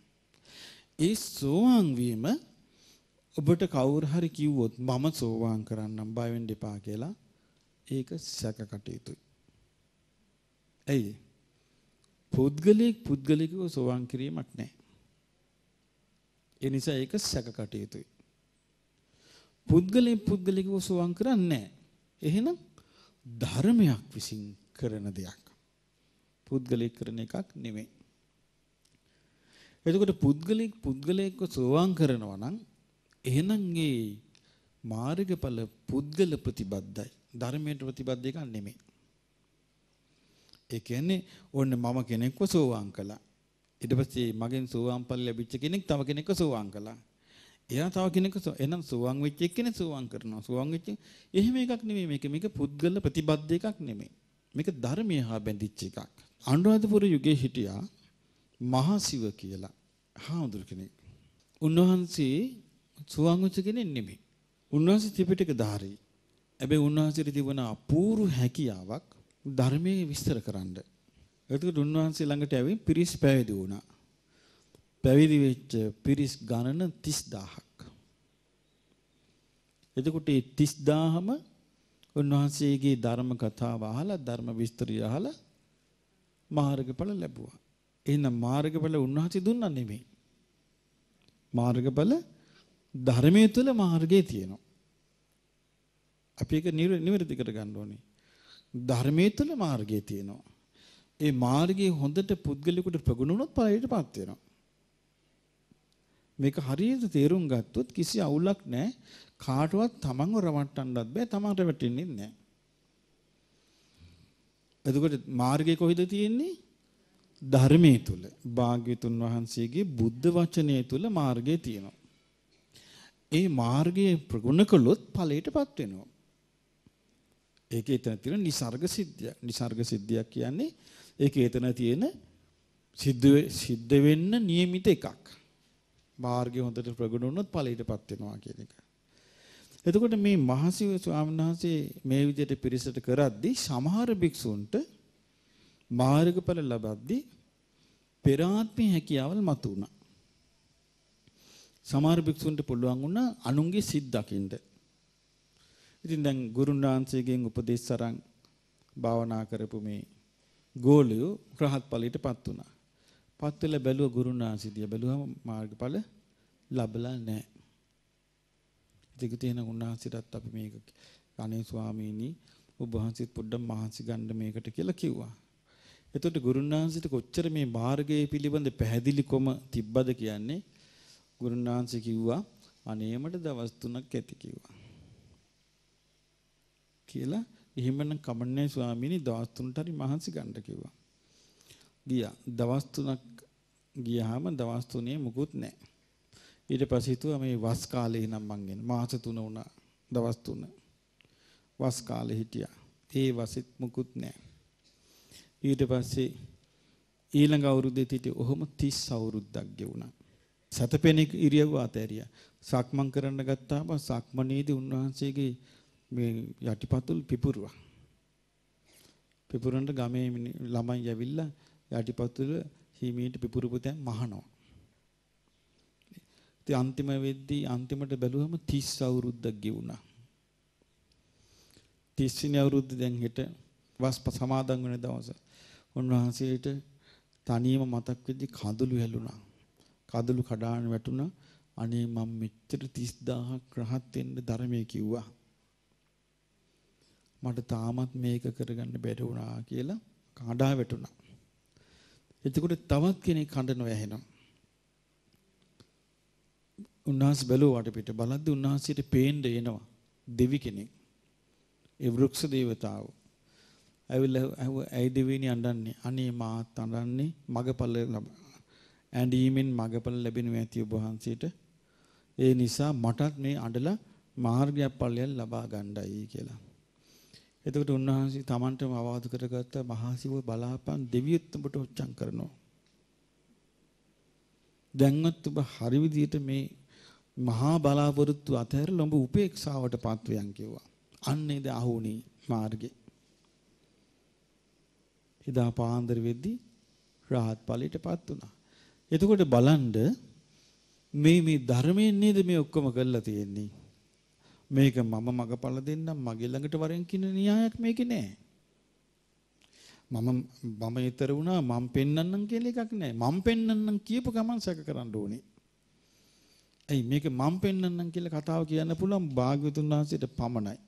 Speaker 2: ඒ සෝවාන් වීම ඔබට කවුරු හරි කිව්වොත් මම සෝවාන් කරන්නම් බය වෙන්න එපා කියලා ඒක සැක කටයුතුයි. ඇයි? පුද්ගලික පුද්ගලිකව සෝවාන් කිරීමක් නැහැ. ඒ නිසා ඒක සැක කටයුතුයි. පුද්ගලෙන් පුද්ගලිකව සෝවාන් කරන්නේ නැහැ. එහෙනම් ධර්මයක් විසින් කරන දෙයක්. පුද්ගලික කරන එකක් නෙමෙයි. එතකොට පුද්ගලික පුද්ගලයෙක්ව සෝවාන් කරනවා නම් එහෙනම් ඒ මාර්ගඵල පුද්ගල ප්‍රතිබද්ධයි. ධර්මයට ප්‍රතිබද්ධ එකක් නෙමෙයි. ඒ කියන්නේ ඕන්න මම කෙනෙක්ව සෝවාන් කළා. ඊට පස්සේ මගෙන් සෝවාන් ඵල ලැබිච්ච කෙනෙක් තව කෙනෙක්ව සෝවාන් කළා. එයා තව කෙනෙක්ව එහෙනම් සෝවාන් වෙච්ච එක්කෙනෙක් සෝවාන් කරනවා. සෝවාන් වෙච්ච එහෙම එකක් නෙමෙයි මේක. මේක පුද්ගල ප්‍රතිබද්ධ එකක් නෙමෙයි. මේක ධර්මයේ හා බැඳිච්ච එකක්. අනුරාධපුර යුගයේ හිටියා මහා සිව කියලා හාමුදුර කෙනෙක්. උන්වහන්සේ සුවන් වෙච්ච කෙනෙක් නෙමෙයි. උන්වහන්සේ ත්‍රිපිටක ධාරී. හැබැයි උන්වහන්සේට තිබුණ අපූර්ව හැකියාවක් ධර්මයේ විස්තර කරන්න. එතකොට උන්වහන්සේ ළඟට ඇවිත් පිරිස් පැවිදි වුණා. පැවිදි වෙච්ච පිරිස් ගණන 30000ක්. එතකොට මේ 30000ම උන්වහන්සේගේ ධර්ම කතාව අහලා ධර්ම විස්තරය අහලා මාර්ගඵල ලැබුවා. එහෙනම් මාර්ගඵල උන්වහන්සේ දුන්නා නෙමෙයි. මාර්ගඵල ධර්මයේ තුල මාර්ගය තියෙනවා. අපි ඒක නිවැරදි කරගන්න ඕනේ. ධර්මයේ තුල මාර්ගය තියෙනවා. ඒ මාර්ගයේ හොඳට පුද්ගලිකට ප්‍රගුණ වුණොත් ඵලයටපත් වෙනවා. මේක හරියට තේරුම් ගත්තොත් කිසි අවුලක් නැහැ. කාටවත් තමන්ව රවට්ටන්නත් බෑ. තමන්ට වැටෙන්නේ නැහැ. එතකොට මාර්ගය කොහෙද තියෙන්නේ? ධර්මයේ තුල. භාග්‍යතුන් වහන්සේගේ බුද්ධ වචනය තුල මාර්ගය තියෙනවා. ඒ මාර්ගයේ ප්‍රගුණ කළොත් ඵලයටපත් වෙනවා. ඒකේ එතන තියෙන નિસર્ગ සිද්ධිය. નિસર્ગ සිද්ධියක් කියන්නේ ඒකේ එතන තියෙන සිද්ධ සිද්ධ වෙන්න નિયમિત එකක්. මාර්ගය හොඳට ප්‍රගුණ වුණොත් ඵලයටපත් වෙනවා කියන එක. එතකොට මේ මහසිව ස්වාමීන් වහන්සේ මේ විදිහට පිරිසට කරද්දී සමහර භික්ෂුන්ට මාර්ගඵල ලබද්දී පෙර ආත්මේ හැකියාවල් මතුවුණා. සමහර භික්ෂුන්ට පුළුවන් වුණා අනුන්ගේ සිත් දකින්න. ඉතින් දැන් ගුරුනාංශයෙන් උපදේශ සරන් භාවනා කරපු මේ ගෝලියෝ රහත් ඵලයටපත් වුණා. පත් වෙලා බැලුව ගුරුනාංශිය බැලුවම මාර්ගඵල ලැබලා නැහැ. ඒක තියෙන උන්වහන්සේටත් අපි මේක අනේ ස්වාමීනි ඔබ වහන්සේත් පොඩ්ඩක් මහන්සි ගන්න මේකට කියලා කිව්වා. එතකොට ගුරුනාන්සිට කොච්චර මේ මාර්ගයේ පිළිබඳ පැහැදිලිකම තිබ්බද කියන්නේ ගුරුනාන්සි කිව්වා අනේ මට දවස් 3ක් ඇති කිව්වා. කියලා එහෙමනම් කමන්නේ ස්වාමීනි දවස් 3ට හරි මහන්සි ගන්න කිව්වා. ගියා. දවස් 3ක් ගියාම දවස් 3 මුකුත් නැහැ. ඊට පස්සේ හිතුවා මේ වස් කාලේ නම් මං එන්නේ. මාස 3 වුණා. දවස් 3. වස් කාලේ හිටියා. ඒ වසෙත් මුකුත් නැහැ. ඊට පස්සේ ඊළඟ අවුරුද්දේ හිටියේ ඔහොම 30 අවුරුද්දක් ගෙවුණා. සතපෙන ඉරියව්ව අතෑරියා. සක්මන් කරන්න ගත්තාම සක්මනේදී උන්වහන්සේගේ මේ යටිපතුල් පිපුරුවා. පිපුරන්න ගමේ ළමයි ඇවිල්ලා යටිපතුල හිමීට පිපුරුපු තැන් මහනවා. ඉතින් අන්තිම වෙද්දී අන්තිමට බැලුවම 30 අවුරුද්දක් ගෙවුණා. 30 වෙනි අවුරුද්ද දැන් හෙට වස් සමාදන් වෙන දවස. උන්වහන්සේට තනියම මතක් වෙද්දී කඳුළු හැලුණා. කඳුළු කඩාන වැටුණා. අනේ මම මෙච්චර 30000ක් රහත් වෙන්න ධර්මයේ කිව්වා. මට තාමත් මේක කරගන්න බැරි වුණා කියලා කඩා වැටුණා. එතකොට තවත් කෙනෙක් කඩනවා ඇහෙනවා. උන්වහන්සේ බැලුවාට පිට බලද්දී උන්වහන්සේට පේන්න එනවා දෙවි කෙනෙක්. ඒ වෘක්ෂ දේවතාව. ඇවිල්ලා ඇයි දෙවියනි අඬන්නේ? අනේ මාත් අඬන්නේ මගපල ලබ. ඇඬීමෙන් මගපල ලැබෙනවා ඇති ඔබ වහන්සේට. ඒ නිසා මටත් මේ අඬලා මාර්ගයක් ඵලයක් ලබා ගන්නයි කියලා. එතකොට උන්වහන්සේ Tamanටම අවවාද කරගත්ත මහසිව බලාපන් දෙවියොත් උඹට ඔච්චම් කරනවා. දැන්වත් ඔබ හරි විදියට මේ මහා බලාපොරොත්තු අතහැරලා උඹ උපේක්ෂාවට පත්වයන් කිව්වා. අන්නේද අහුණි මාර්ගේ. එදා පාන්දර වෙද්දී රාහත් ඵලයටපත් වුණා. එතකොට බලන්න මේ මේ ධර්මයෙන් නේද මේ ඔක්කොම කරලා තියෙන්නේ. මේක මම මගපල දෙන්නම් මගේ ළඟට වරෙන් කියන න්‍යායක් මේකේ නෑ. මම මම ඊතර වුණා මම පෙන්නන්නම් කියලා එකක් නෑ. මම පෙන්නන්නම් කියපු ගමන් සැක කරන්න ඕනේ. ඇයි මේක මම පෙන්නන්නම් කියලා කතාව කියන්න පුළුවන් භාග්‍යවතුන් වහන්සේට පමණයි.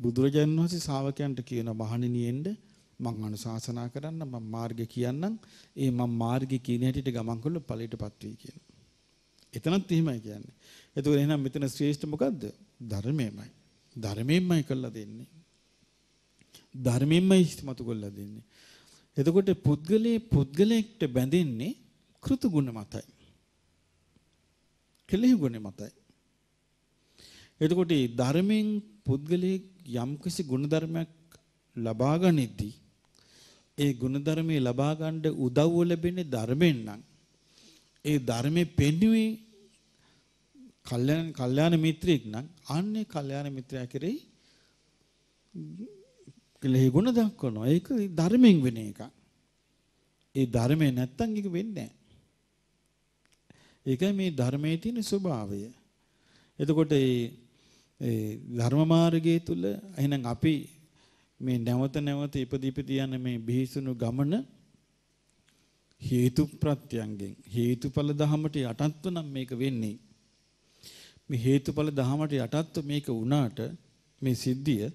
Speaker 2: බුදුරජාණන් වහන්සේ ශ්‍රාවකයන්ට කියන මහණෙනි එන්න මං අනුශාසනා කරන්න මම මාර්ගය කියන්නම් ඒ මම මාර්ගය කියන හැටියට ගමන් කළොත් ඵලයටපත් වෙයි කියන. එතනත් එහෙමයි කියන්නේ. එතකොට එහෙනම් මෙතන ශ්‍රේෂ්ඨ මොකද්ද? ධර්මයමයි. ධර්මයෙන්මයි කළා දෙන්නේ. ධර්මයෙන්මයි ඉස්මතු කළා දෙන්නේ. එතකොට පුද්ගලයේ පුද්ගලයෙක්ට බැඳෙන්නේ කෘතු ගුණ මතයි. කෙලෙහි ගුණ මතයි. එතකොට ධර්මයෙන් පුද්ගලයෙක් යම්කිසි ගුණධර්මයක් ලබා ගනිද්දී ඒ ගුණධර්මයේ ලබා ගන්න උදව්ව ලැබෙන්නේ ධර්මෙන් නම් ඒ ධර්මයේ පෙන්වුවේ කල්යාණ කල්යාණ මිත්‍රයෙක් නම් අන්නේ කල්යාණ මිත්‍රයා කෙරෙහි කෙලෙහි ගුණ දක්වනවා. ඒක ධර්මයෙන් වෙන එකක්. ඒ ධර්මයේ නැත්තම් ඒක වෙන්නේ නැහැ. ඒකයි මේ ධර්මයේ තියෙන ස්වභාවය. එතකොට ඒ ධර්ම මාර්ගයේ තුල එහෙනම් අපි මේ නැවත නැවත ඉපදී ඉපදී යන මේ බිහිසුණු ගමන හේතු ප්‍රත්‍යයෙන් හේතුඵල ධහමට යටත්ව නම් මේක වෙන්නේ. මේ හේතුඵල ධහමට යටත්ව මේක වුණාට මේ සිද්ධිය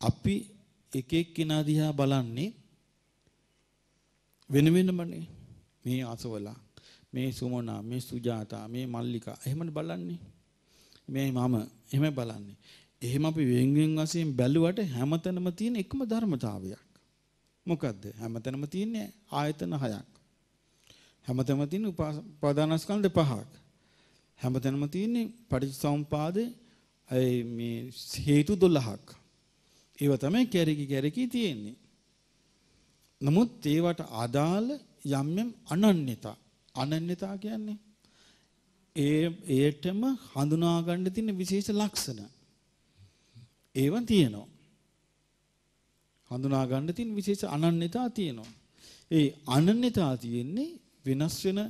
Speaker 2: අපි එක එක්කිනා දිහා බලන්නේ වෙන වෙනමනේ මේ අසවලා මේ සුමනා මේ සුජාතා මේ මල්ලිකා එහෙමද බලන්නේ මේ මම එහෙම බලන්නේ එහෙම අපි වෙන් වෙන් වශයෙන් බැලුවට හැමතැනම තියෙන එකම ධර්මතාවයක්. මොකද්ද? හැමතැනම තියෙන්නේ ආයතන හයක්. හැමතැනම තියෙන උපාදානස්කන්ධ පහක්. හැමතැනම තියෙන්නේ පටිච්චසමුපාදේ මේ හේතු 12ක්. ඒව තමයි කැරකි කැරකි තියෙන්නේ. නමුත් ඒවට අදාළ යම් යම් අනන්‍යතා. අනන්‍යතා කියන්නේ ඒ ඒටම හඳුනා ගන්න තියෙන විශේෂ ලක්ෂණ. ඒවා තියෙනවා. හඳුනා ගන්න තියෙන විශේෂ අනන්‍යතා තියෙනවා. ඒ අනන්‍යතා තියෙන්නේ වෙනස් වෙන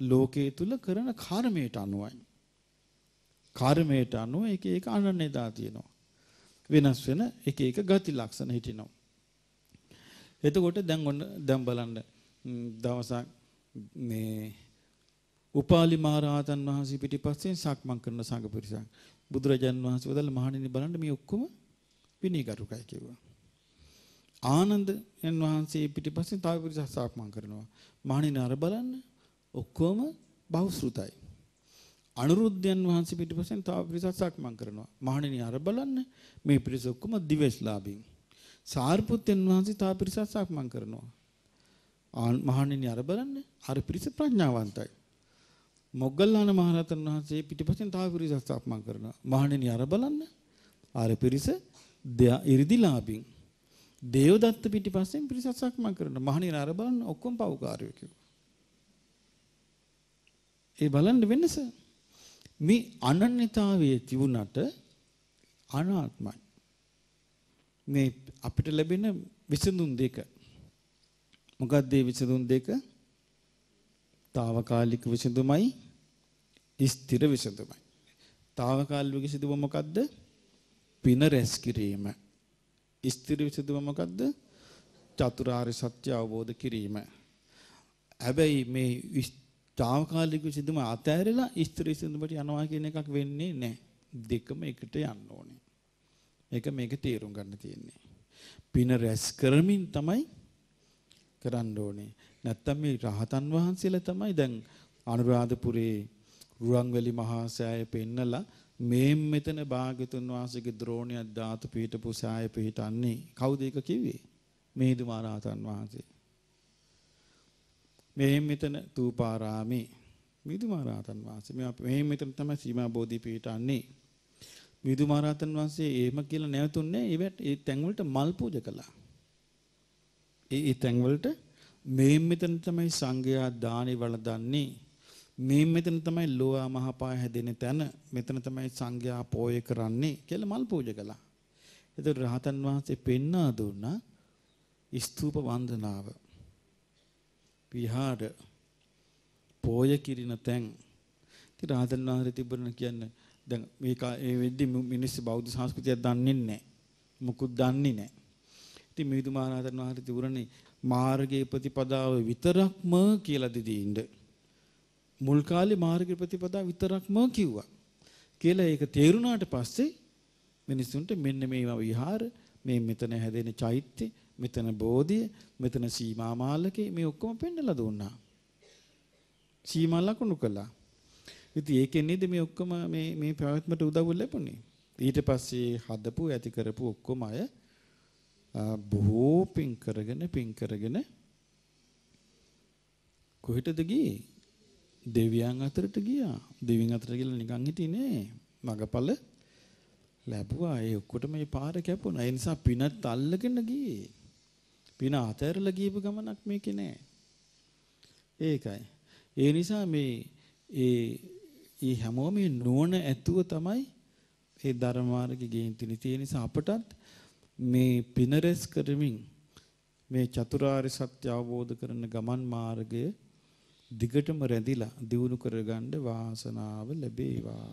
Speaker 2: ලෝකයේ තුල කරන කර්මයට අනුවයි. කර්මයට අනුව එක එක අනන්‍යතා තියෙනවා. වෙනස් වෙන එක එක ගති ලක්ෂණ හිටිනවා. එතකොට දැන් ඔන්න දැන් බලන්න දවසක් මේ උපාලි මහරහතන් වහන්සේ පිටිපස්සෙන් සක්මන් කරන සංඝ පිරිසක් බුදුරජාන් වහන්සේ වදාළ මහණෙනි බලන්න මේ ඔක්කොම විනීගරුකයි කිව්වා. ආනන්ද යන් වහන්සේ පිටිපස්සේ තව පිරිසක් සාක්මන් කරනවා. මහණෙනි අර බලන්න ඔක්කොම බහුශෘතයි. අනුරුද්ධයන් වහන්සේ පිටිපස්සෙන් තව පිරිසක් සක්මන් කරනවා. මහණෙනි අර බලන්න මේ පිරිස ඔක්කොම දිවස්ලාභින්. සාරිපුත්තයන් වහන්සේ තව පිරිසක් සක්මන් කරනවා. මහණෙනි අර බලන්න අර පිරිස ප්‍රඥාවන්තයි. මොග්ගල්ලාන මහරහතන් වහන්සේ පිටිපස්සෙන් තව පිරිසක් සක්මන් කරනවා. මහණෙනි අර බලන්න අර පිරිස ඉරිදිලාභින්. දේවදත්ත පිටිපස්සෙන් පිරිසක් සක්මන් කරනවා. මහණෙනි අර බලන්න ඔක්කොම පව්කාරයෝ කිව්වා. ඒ බලන්න වෙනස මේ අනන්‍යතාවයේ තිබුණට අනාත්මයි. මේ අපිට ලැබෙන විසඳුම් දෙක. මොකක්ද මේ විසඳුම් දෙක? తాවකාලික විසඳුමයි ස්ථිර විසඳුමයි. తాවකාලික විසඳුම මොකද්ද? පින රැස් කිරීම. ස්ථිර විසඳුම මොකද්ද? චතුරාර්ය සත්‍ය අවබෝධ කිරීම. හැබැයි මේ తాවකාලික විසඳුම අතෑරලා ස්ථිර විසඳුමට යනවා කියන එකක් වෙන්නේ නැහැ. දෙකම එකට යන්න ඕනේ. ඒක මේක තේරුම් ගන්න තියෙන්නේ. පින රැස් කරමින් තමයි කරන්න ඕනේ. නැත්තම් මේ රහතන් වහන්සේලා තමයි දැන් අනුරාධපුරේ රුවන්වැලි මහා සෑය පෙන්නලා මේ මෙතන භාග්‍යතුන් වහන්සේගේ ද්‍රෝණියක් ධාතු පිහිටපු සෑය පිහිටන්නේ කවුද ඒක කිව්වේ? මේදුමා රහතන් වහන්සේ. මේ මෙතන තූපාරාමේ මිදුමාරාතන් වහන්සේ. මේ මේ මෙතන තමයි සීමා බෝධි පීඨන්නේ. මිදුමාරාතන් වහන්සේ එහෙම කියලා නැවතුන්නේ ඒවට ඒ තැන් වලට මල් පූජා කළා. ඒ ඒ තැන් වලට මේ මෙතන තමයි සංඝයා දානි වළඳන්නේ. මේ මෙතන තමයි ලෝවා මහපාය හැදෙන තැන. මෙතන තමයි සංඝයා පෝය කරන්නේ කියලා මල් පූජා කළා. එතකොට රහතන් වහන්සේ පෙන්වා දුන්නා ස්තූප වන්දනාව. විහාර පෝය කිරින තැන්. ඉතින් රාහතන් වහන්සේ තිබුණ කියන්නේ දැන් මේක ඒ වෙද්දි මිනිස්සු බෞද්ධ සංස්කෘතියක් දන්නේ නැහැ. මුකුත් දන්නේ නැහැ. ඉතින් මිහිඳු මහරහතන් වහන්සේ තිබුණනේ මාර්ගයේ ප්‍රතිපදාව විතරක්ම කියලා දෙදින්න මුල් කාලේ මාර්ගයේ ප්‍රතිපදාව විතරක්ම කිව්වා. කියලා ඒක තේරුණාට පස්සේ මිනිසුන්ට මෙන්න මේවා විහාර මේ මෙතන හැදෙන චෛත්‍ය මෙතන බෝධිය, මෙතන සීමා මාලකේ මේ ඔක්කොම පෙන්නලා දුන්නා. සීමා ලකුණු කළා. ඉතින් ඒකෙන් නේද මේ ඔක්කොම මේ මේ පැවැත්මට උදව් ලැබුණේ. ඊට පස්සේ හදපු ඇති කරපු ඔක්කොම අය බොහෝ පින් කරගෙන පින් කරගෙන කොහෙටද ගියේ? දෙවියන් අතරට ගියා. දෙවියන් අතරට ගිහලා නිකන් හිටියේ නෑ. මගපල ලැබුවා. ඒ ඔක්කොටම මේ පාර කැපුණා. ඒ නිසා පිනත් අල්ලගෙන ගියේ. පින අතහැරලා ගියපු ගමනක් මේකේ නෑ. ඒකයි. ඒ නිසා මේ ඒ ඒ හැමෝම මේ නුවණ ඇතුව තමයි ඒ ධර්ම මාර්ගේ ගේන් තියෙන්නේ. ඒ නිසා අපටත් මේ පින රැස් කරමින් මේ චතුරාර්ය සත්‍ය අවබෝධ කරන ගමන් මාර්ගය දිගටම රැඳිලා දියුණු කරගන්න වාසනාව ලැබේවා.